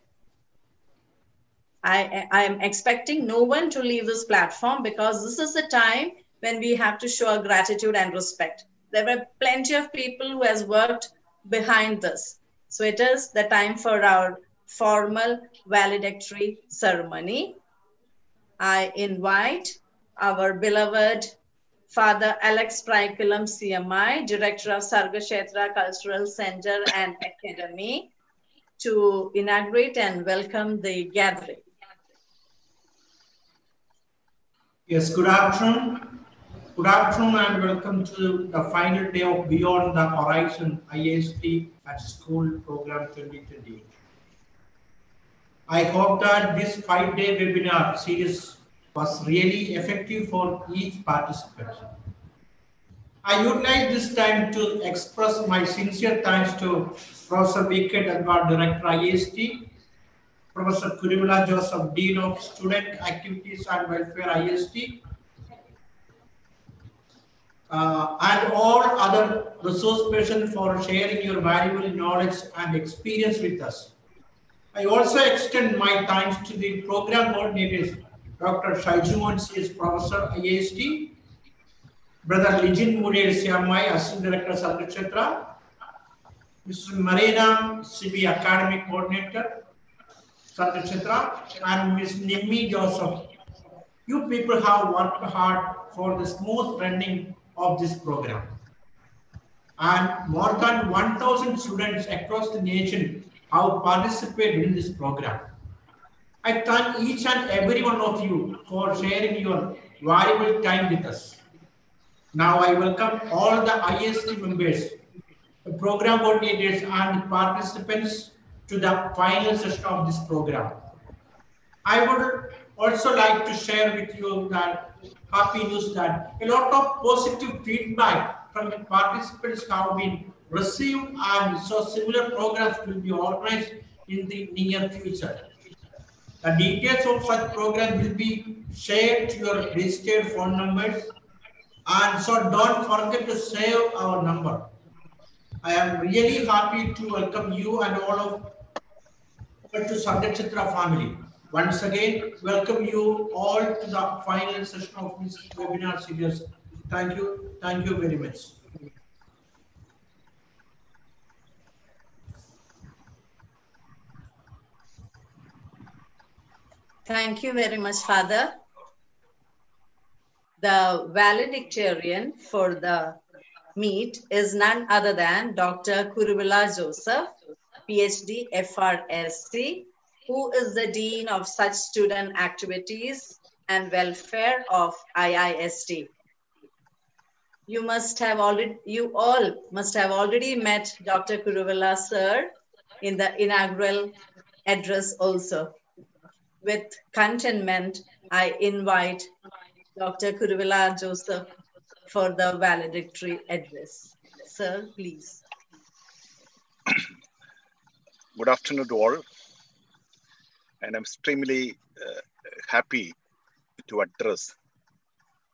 I, I am expecting no one to leave this platform because this is the time when we have to show our gratitude and respect. There were plenty of people who has worked behind this. So it is the time for our formal valedictory ceremony. I invite our beloved Father Alex Praikulam CMI, Director of Sargakshetra Cultural Center and Academy, to inaugurate and welcome the gathering. Yes, good afternoon. Good afternoon and welcome to the final day of Beyond the Horizon IIST at School Program 2020. I hope that this five-day webinar series was really effective for each participant. I utilize this time to express my sincere thanks to Professor V.K. Dadwal, Director IIST, Professor Kuruvilla Joseph, Dean of Student Activities and Welfare IIST, uh, and all other resource persons for sharing your valuable knowledge and experience with us. I also extend my thanks to the program coordinators, Dr. Shaijumon C.S. Professor IIST, Brother Lijin Mudir CMI, Assistant Director Sargakshetra, Mrs. Marina CB Academic Coordinator, Sargakshetra, and Ms. Nimmi Joseph. You people have worked hard for the smooth running of this program. And more than 1,000 students across the nation have participated in this program. I thank each and every one of you for sharing your valuable time with us. Now I welcome all the IIST members, the program coordinators and participants to the final session of this program. I would also like to share with you that happy news that a lot of positive feedback from the participants have been received and so similar programs will be organized in the near future. The details of such program will be shared to your registered phone numbers and so don't forget to save our number. I am really happy to welcome you and all of to Chitra family. Once again, welcome you all to the final session of this webinar series. Thank you. Thank you very much. Thank you very much, Father. The valedictorian for the meet is none other than Dr. Kuruvilla Joseph, PhD, FRSC, who is the Dean of such student activities and welfare of IIST. You must have already, you all must have already met Dr. Kuruvilla sir in the inaugural address also. With contentment, I invite Dr. Kuruvilla Joseph for the valedictory address. Sir, please. Good afternoon to all. And I'm extremely uh, happy to address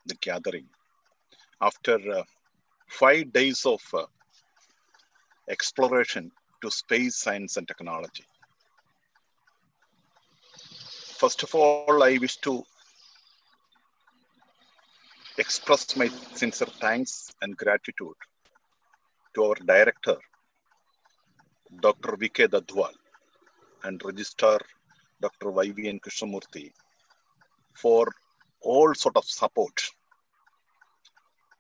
the gathering. After uh, five days of uh, exploration to space science and technology. First of all, I wish to express my sincere thanks and gratitude to our director, Dr. V.K. Dadwal, and Registrar Dr. Y.V.N. Krishnamurthy for all sort of support.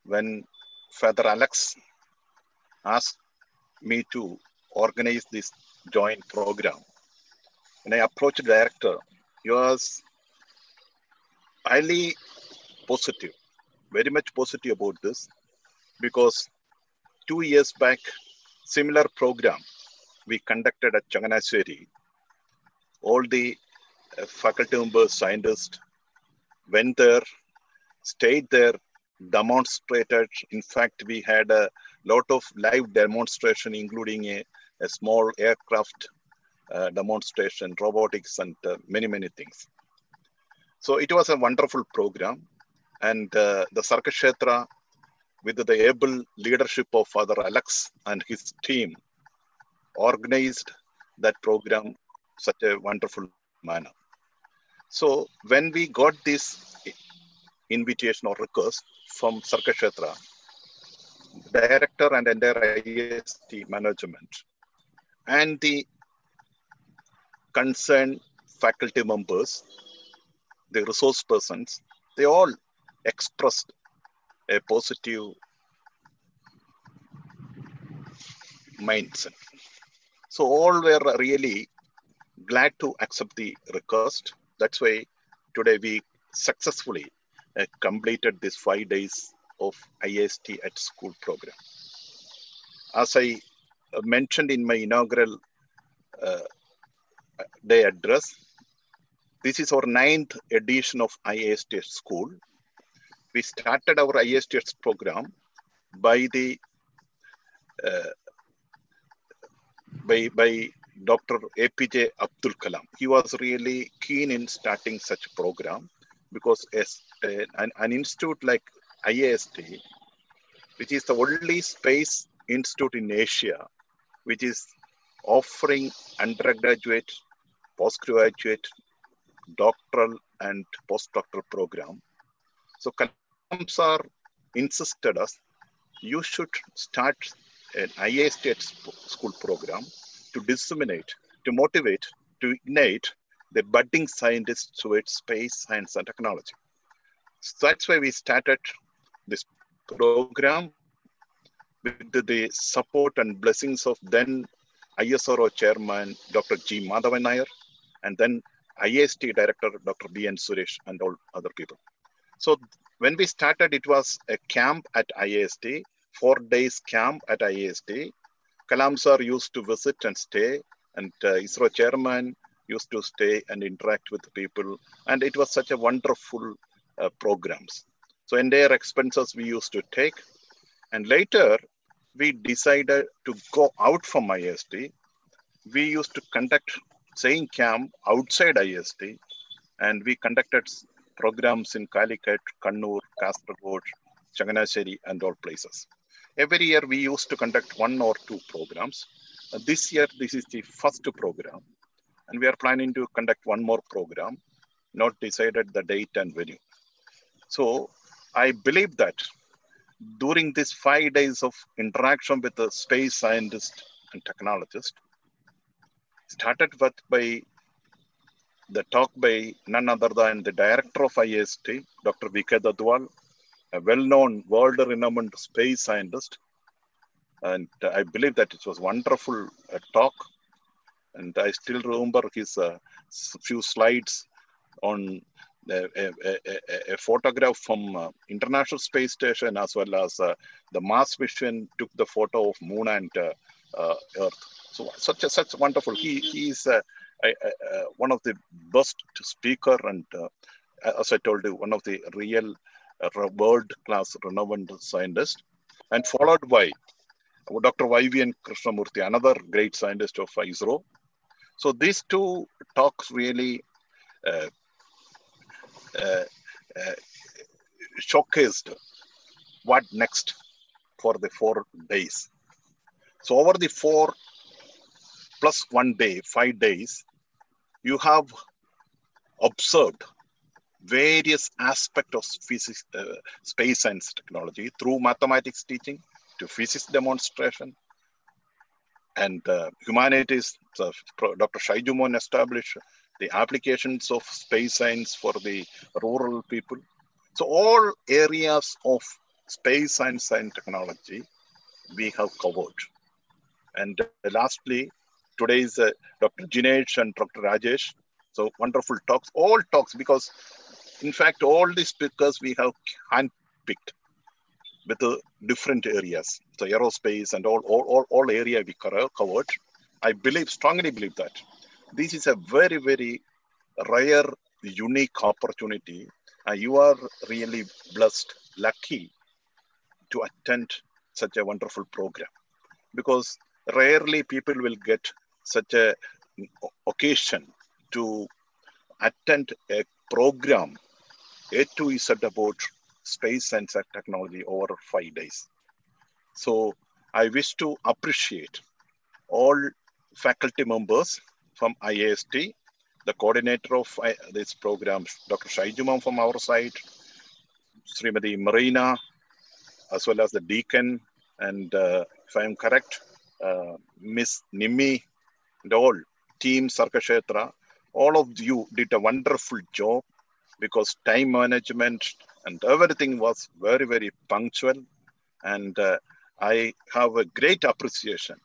When Father Alex asked me to organize this joint program, when I approached the director, was highly positive, very much positive about this, because two years back, similar program we conducted at Changanassery. All the uh, faculty members, scientists went there, stayed there, demonstrated. In fact, we had a lot of live demonstration, including a, a small aircraft uh, demonstration, robotics, and uh, many, many things. So it was a wonderful program. And uh, the Sargakshetra, with the able leadership of Father Alex and his team, organized that program such a wonderful manner. So when we got this invitation or request from Sargakshetra, director and entire IIST management, and the concerned faculty members, the resource persons, they all expressed a positive mindset. So all were really glad to accept the request. That's why today we successfully uh, completed this five days of IIST at school program. As I uh, mentioned in my inaugural uh, day address, this is our ninth edition of IIST at school. We started our IIST program by the uh, by, by Dr. APJ Abdul Kalam. He was really keen in starting such a program because as a, an, an institute like IIST, which is the only space institute in Asia, which is offering undergraduate, postgraduate, doctoral and postdoctoral program. So Kalam sir insisted us, you should start an IIST school program to disseminate, to motivate, to ignite the budding scientists towards space science and technology. So that's why we started this program with the support and blessings of then ISRO chairman, Dr. G. Madhavan Nair, and then IIST director, Dr. B. N. Suresh, and all other people. So when we started, it was a camp at IIST, four days camp at IIST. Kalam sir used to visit and stay, and uh, ISRO chairman used to stay and interact with people. And it was such a wonderful uh, programs. So entire expenses we used to take. And later, we decided to go out from IIST. We used to conduct same camp outside IIST, and we conducted programs in Calicut, Kannur, Kasaragod, Changanassery, and all places. Every year we used to conduct one or two programs. Uh, this year, this is the first program, and we are planning to conduct one more program, not decided the date and venue. So I believe that during these five days of interaction with the space scientist and technologist, started with by the talk by none other than the director of IIST, Dr. V.K. Dadwal, a well-known, world-renowned space scientist. And I believe that it was wonderful uh, talk. and I still remember his uh, few slides on a, a, a, a photograph from uh, International Space Station as well as uh, the Mars mission took the photo of Moon and uh, Earth. So such a such wonderful. He he is uh, one of the best speaker and as I told you, one of the real world class renowned scientist, and followed by Dr. Y.V.N. Krishnamurthy, another great scientist of ISRO. So these two talks really uh, uh, uh, showcased what next for the four days. So over the four plus one day, five days, you have observed various aspects of physics, uh, space science technology through mathematics teaching to physics demonstration and uh, humanities. So Dr. Shaijumon established the applications of space science for the rural people. So all areas of space science and technology we have covered. And uh, lastly, today's uh, Dr. Jinesh and Dr. Rajesh. So wonderful talks, all talks, because in fact, all the speakers we have handpicked with the different areas. So aerospace and all, all, all, all area we covered. I believe, strongly believe that this is a very, very rare, unique opportunity. And you are really blessed, lucky to attend such a wonderful program because rarely people will get such a occasion to attend a program A to Z about space and technology over five days. So I wish to appreciate all faculty members from IIST, the coordinator of this program, Dr. Shaijumon from our side, Srimati Marina, as well as the deacon, and uh, if I am correct, uh, Miss Nimi, and all team Sargakshetra, all of you did a wonderful job because time management and everything was very, very punctual. And uh, I have a great appreciation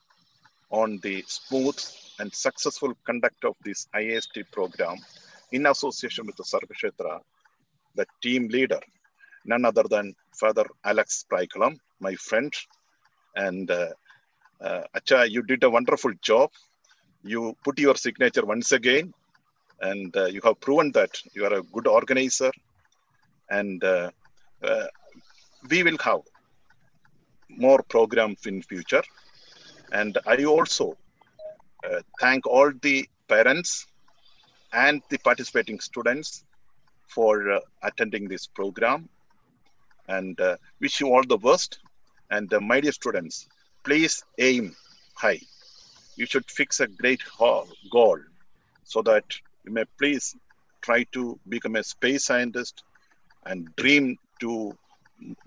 on the smooth and successful conduct of this IIST program in association with the Sargakshetra, the team leader, none other than Father Alex Praikalam, my friend. And uh, uh, Acha, you did a wonderful job. You put your signature once again, and uh, you have proven that you are a good organizer. And uh, uh, we will have more programs in future. And I also uh, thank all the parents and the participating students for uh, attending this program and wish you all the best. And my dear students, please aim high. You should fix a great goal so that you may please try to become a space scientist and dream to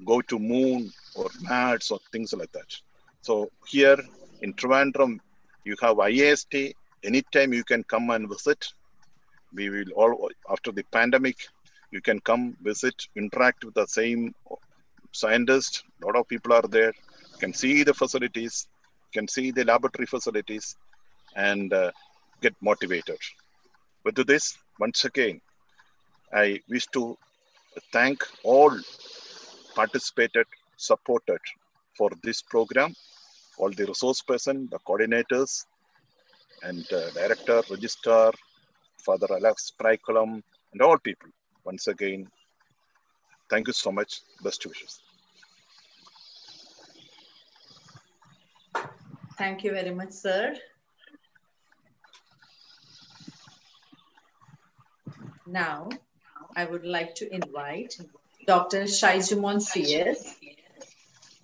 go to moon or Mars or things like that. So here in Trivandrum, you have IIST. Anytime you can come and visit. We will all after the pandemic, you can come visit, interact with the same scientists. A lot of people are there. You can see the facilities, can see the laboratory facilities, and uh, get motivated. With this, once again, I wish to thank all participated, supported for this program, all the resource person, the coordinators, and uh, director, registrar, Father Alex Praikalam, and all people. Once again, thank you so much. Best wishes. Thank you very much, sir. Now, I would like to invite Dr. Shaijumon CS,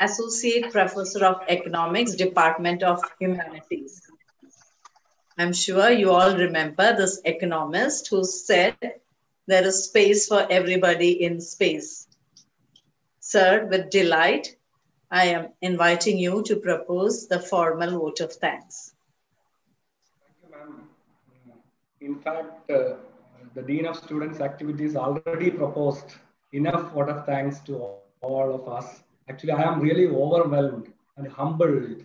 Associate Professor of Economics, Department of Humanities. I'm sure you all remember this economist who said there is space for everybody in space. Sir, with delight, I am inviting you to propose the formal vote of thanks. Thank you, ma'am. In fact, uh, the Dean of Students Activities already proposed enough vote of thanks to all of us. Actually, I am really overwhelmed and humbled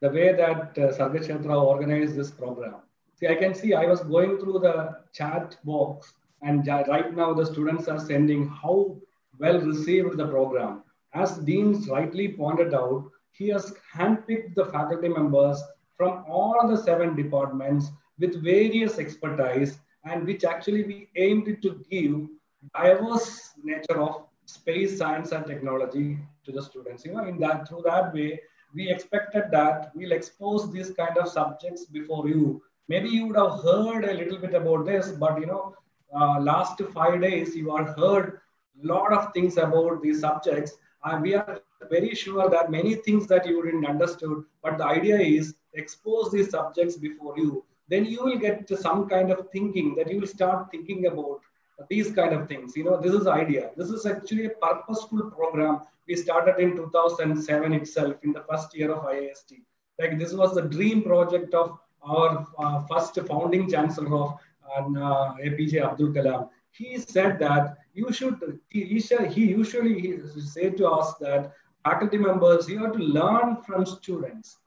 the way that uh, Sargakshetra organized this program. See, I can see I was going through the chat box and right now the students are sending how well received the program. As Dean rightly pointed out, he has handpicked the faculty members from all the seven departments with various expertise and which actually we aimed to give diverse nature of space science and technology to the students. You know, in that through that way, we expected that we'll expose these kind of subjects before you. Maybe you would have heard a little bit about this, but you know, uh, last five days you have heard a lot of things about these subjects, and we are very sure that many things that you didn't understood. But the idea is expose these subjects before you. Then you will get some kind of thinking that you will start thinking about these kind of things. You know, this is the idea. This is actually a purposeful program. We started in 2007 itself in the first year of IIST. Like this was the dream project of our uh, first founding chancellor of uh, APJ Abdul Kalam. He said that you should, he, he usually he say to us that faculty members, you have to learn from students.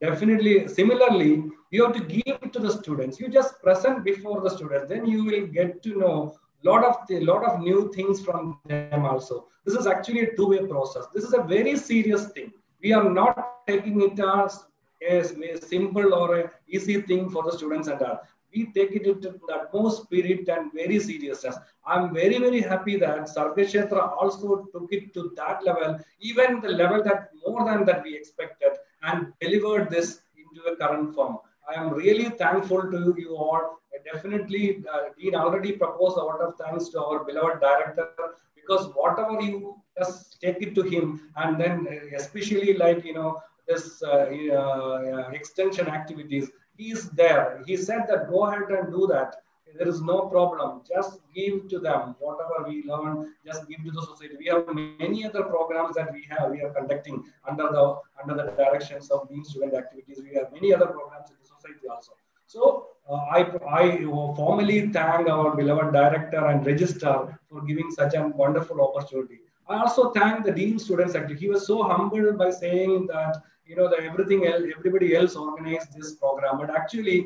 Definitely, similarly, you have to give to the students. You just present before the students, then you will get to know lot of a lot of new things from them also. This is actually a two-way process. This is a very serious thing. We are not taking it as, as a simple or a easy thing for the students and all. We take it into the utmost spirit and very seriousness. I'm very, very happy that Sargakshetra also took it to that level, even the level that more than that we expected and delivered this into a current form. I am really thankful to you all definitely uh, Dean already proposed a lot of thanks to our beloved director because whatever you just take it to him and then uh, especially like you know this uh, uh, extension activities he is there. He said that go ahead and do that. There is no problem. Just give to them whatever we learn. Just give to the society. We have many other programs that we have we are conducting under the under the directions of Dean student activities. We have many other programs in the society also. So uh, I, I formally thank our beloved director and registrar for giving such a wonderful opportunity. I also thank the dean students actually. He was so humble by saying that you know that everything else, everybody else organized this program, but actually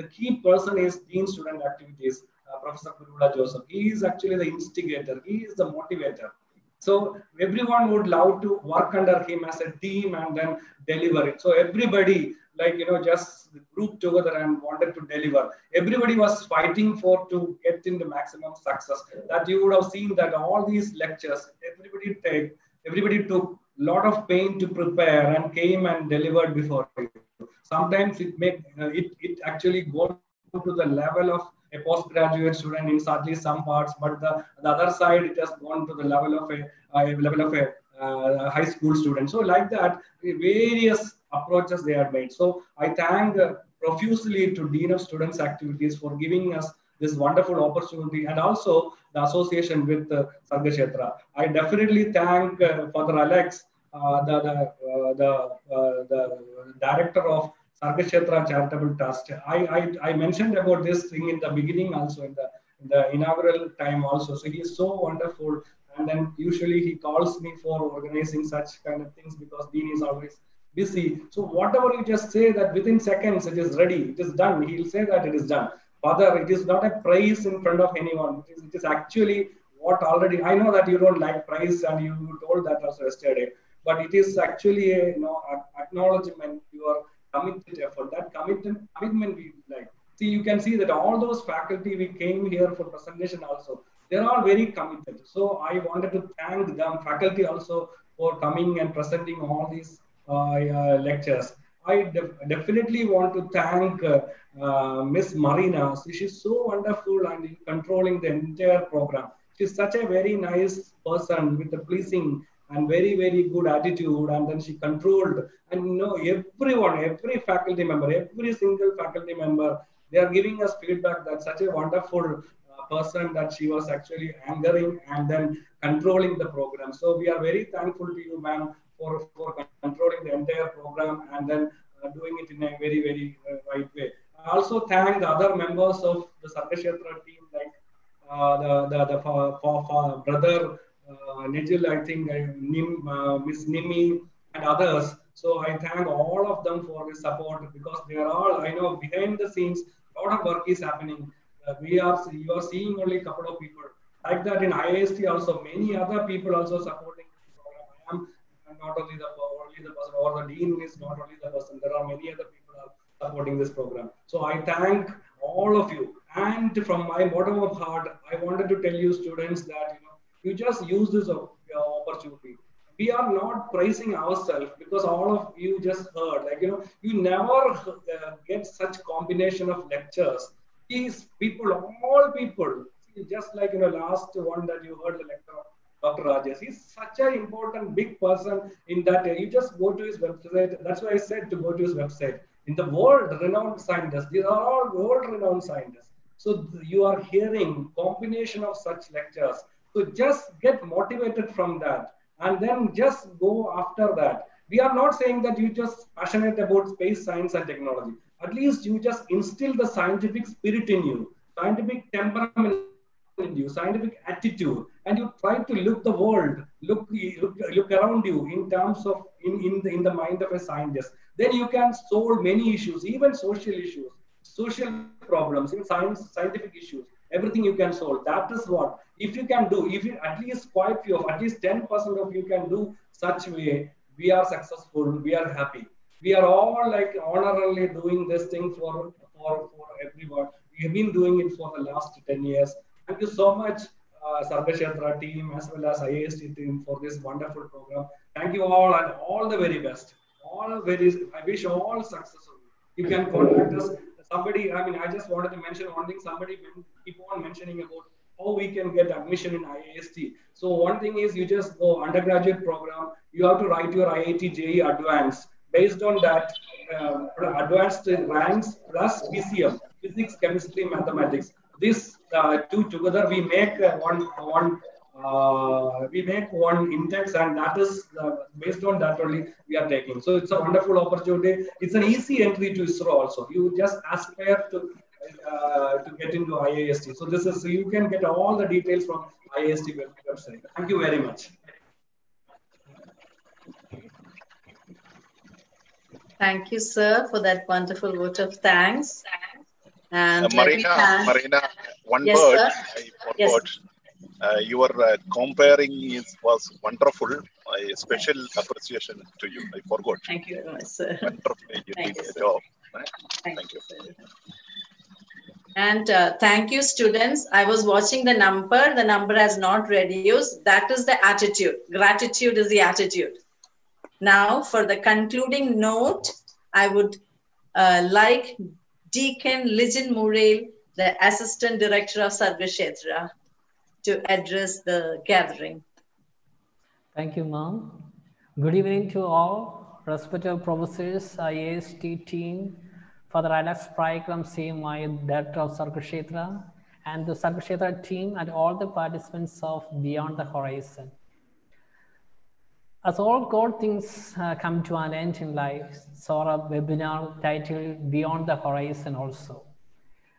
the key person is dean student activities, uh, Professor Kuruvilla Joseph. He is actually the instigator. He is the motivator. So everyone would love to work under him as a team and then deliver it. So everybody like you know just grouped together and wanted to deliver everybody was fighting for to get into maximum success that you would have seen that all these lectures everybody take everybody took lot of pain to prepare and came and delivered before you sometimes it make uh, it, it actually go to the level of a postgraduate student in sadly some parts but the, the other side it has gone to the level of a, a level of a uh, high school student so like that various approaches they are made. So I thank profusely to Dean of Students Activities for giving us this wonderful opportunity and also the association with uh, Sargakshetra. I definitely thank uh, Father Alex, uh, the, the, uh, the, uh, the director of Sargakshetra Charitable Trust. I, I, I mentioned about this thing in the beginning also in the, in the inaugural time also. So he is so wonderful. And then usually he calls me for organizing such kind of things because Dean is always busy. So whatever you just say that within seconds it is ready, it is done. He'll say that it is done. Father, it is not a prize in front of anyone. It is, it is actually what already. I know that you don't like prize, and you told that also yesterday. But it is actually a you know acknowledgement your committed effort. That commitment commitment we like. See, you can see that all those faculty we came here for presentation also. They're all very committed. So I wanted to thank them, faculty also, for coming and presenting all these uh, uh, lectures. I def definitely want to thank uh, Miss Marina. She's so wonderful and controlling the entire program. She's such a very nice person with a pleasing and very very good attitude and then she controlled and you know everyone every faculty member every single faculty member they are giving us feedback that such a wonderful uh, person that she was actually angering and then controlling the program so we are very thankful to you ma'am for, for controlling the entire program and then uh, doing it in a very, very uh, right way. I also thank the other members of the Sargakshetra team, like uh, the, the, the for, for, for brother uh, Nigel, I think, uh, Nim, uh, Miss Nimi, and others. So I thank all of them for the support because they are all, I know, behind the scenes, A lot of work is happening. Uh, we are you are seeing only a couple of people like that in IIST also. Many other people also supporting am not only the only the person or the dean is not only the person. There are many other people are supporting this program. So I thank all of you. And from my bottom of heart, I wanted to tell you students that you know you just use this uh, opportunity we are not praising ourselves because all of you just heard like you know you never uh, get such combination of lectures these people all people just like you know last one that you heard the lecture dr rajesh he's such an important big person in that you just go to his website. That's why i said to go to his website. In the world renowned scientists these are all world renowned scientists. So you are hearing combination of such lectures. So just get motivated from that and then just go after that. We are not saying that you just passionate about space science and technology. At least you just instill the scientific spirit in you, scientific temperament in you, scientific attitude, and you try to look the world, look look, look around you in terms of in, in the in the mind of a scientist. Then you can solve many issues, even social issues, social problems, in science, scientific issues everything you can solve. That is what, if you can do, if you, at least quite few of, at least 10% of you can do such way, we are successful, we are happy. We are all like honorably doing this thing for, for, for everyone. We have been doing it for the last 10 years. Thank you so much, uh, Sargakshetra team as well as IIST team for this wonderful program. Thank you all and all the very best. All very, I wish all successful. You can contact us somebody, I mean, I just wanted to mention one thing. Somebody keep on mentioning about how we can get admission in IIST. So one thing is you just go undergraduate program. You have to write your IIT JEE advance. Based on that, um, advanced ranks plus PCM, physics, chemistry, mathematics. This uh, two together, we make one one uh, we make one index and that is uh, based on that only we are taking. So it's a wonderful opportunity. It's an easy entry to ISRO also. You just aspire to uh, to get into IIST. So this is, you can get all the details from IIST website. Thank you very much. Thank you, sir, for that wonderful vote of thanks. And uh, Marina, Marina, one yes, word. Forgot. Yes. Uh, your uh, comparing is was wonderful. A special appreciation to you. I forgot. Thank you very much, sir. Wonderfully, you Thank did you, job. Thank, Thank you. And uh, thank you, students. I was watching the number. The number has not reduced. That is the attitude. Gratitude is the attitude. Now, for the concluding note, I would uh, like Deacon Lijan Murray, the Assistant Director of Sargakshetra, to address the gathering. Thank you, ma'am. Good evening to all, respected professors, IIST team, Father Alex Prayakram, my Director of Sargakshetra, and the Sargakshetra team and all the participants of Beyond the Horizon. As all good things uh, come to an end in life, so our webinar titled Beyond the Horizon also.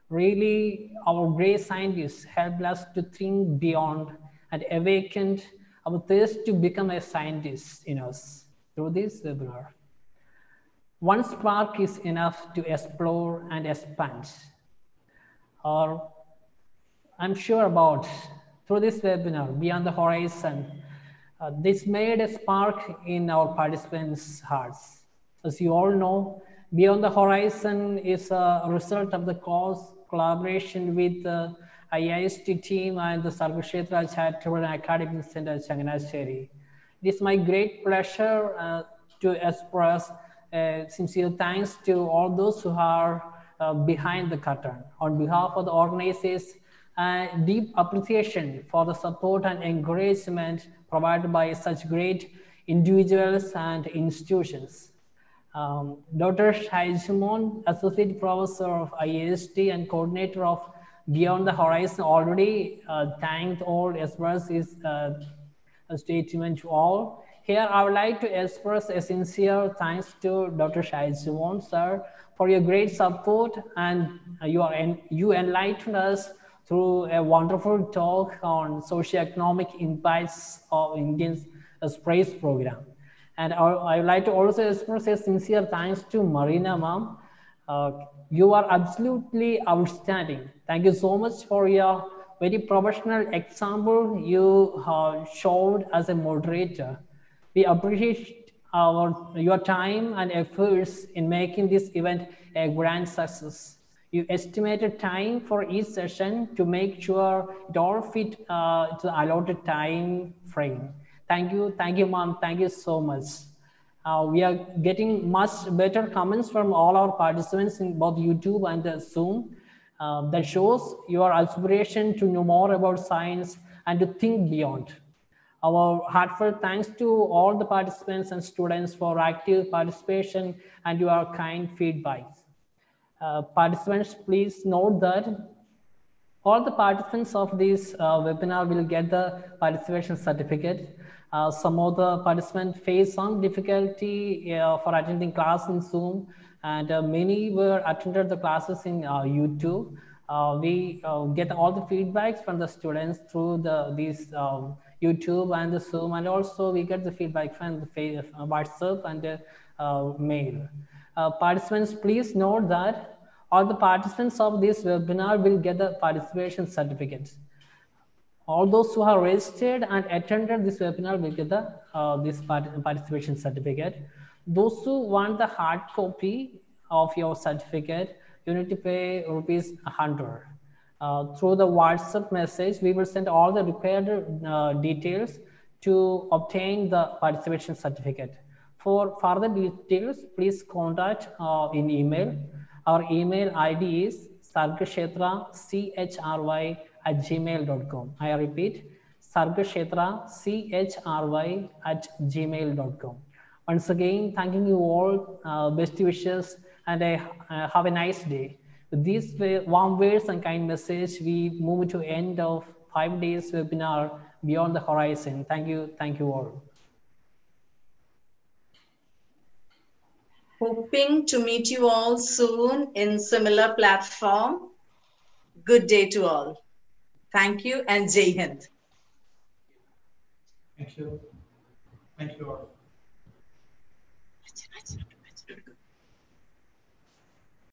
Really, our great scientists helped us to think beyond and awakened our thirst to become a scientist in us through this webinar. One spark is enough to explore and expand. Or I'm sure about through this webinar, Beyond the Horizon, uh, this made a spark in our participants' hearts. As you all know, Beyond the Horizon is a result of the course collaboration with the IIST team and the Sargakshetra Charitable and Academic Center Changanasheri. It is my great pleasure uh, to express uh, sincere thanks to all those who are uh, behind the curtain. On behalf of the organizers, uh, deep appreciation for the support and encouragement provided by such great individuals and institutions. Um, Dr. Shaijumon, Associate Professor of IIST and Coordinator of Beyond the Horizon, already uh, thanked all, expressed his uh, statement to all. Here, I would like to express a sincere thanks to Dr. Shaijumon, sir, for your great support and you, are en you enlightened us through a wonderful talk on socioeconomic impacts of Indian space program. And I, would like to also express a sincere thanks to Marina ma'am. Uh, You are absolutely outstanding. Thank you so much for your very professional example you uh, showed as a moderator. We appreciate our, your time and efforts in making this event a grand success. You estimated time for each session to make sure it all fit uh, to the allotted time frame. Thank you, thank you, mom. Thank you so much. Uh, we are getting much better comments from all our participants in both YouTube and Zoom. Uh, that shows your aspiration to know more about science and to think beyond. Our heartfelt thanks to all the participants and students for active participation and your kind feedbacks. Uh, participants, please note that all the participants of this uh, webinar will get the participation certificate. Uh, some of the participants face some difficulty uh, for attending class in Zoom and uh, many were attended the classes in YouTube. we get all the feedbacks from the students through the these um, YouTube and the Zoom, and also we get the feedback from the WhatsApp and the mail. Participants, please note that all the participants of this webinar will get the participation certificates. All those who have registered and attended this webinar will get the uh, this part participation certificate. Those who want the hard copy of your certificate, you need to pay rupees 100 uh, through the WhatsApp message, we will send all the required uh, details to obtain the participation certificate. For further details, please contact uh, in email. Our email ID is sargashetra, C-H-R-Y at gmail.com. I repeat, sargashetra, C-H-R-Y at gmail.com. Once again, thanking you all, uh, best wishes, and uh, have a nice day. With these warm words and kind message, we move to end of five days webinar Beyond the Horizon. Thank you. Thank you all. Hoping to meet you all soon in similar platform. Good day to all. Thank you and Jai Hind. Thank you. Thank you all.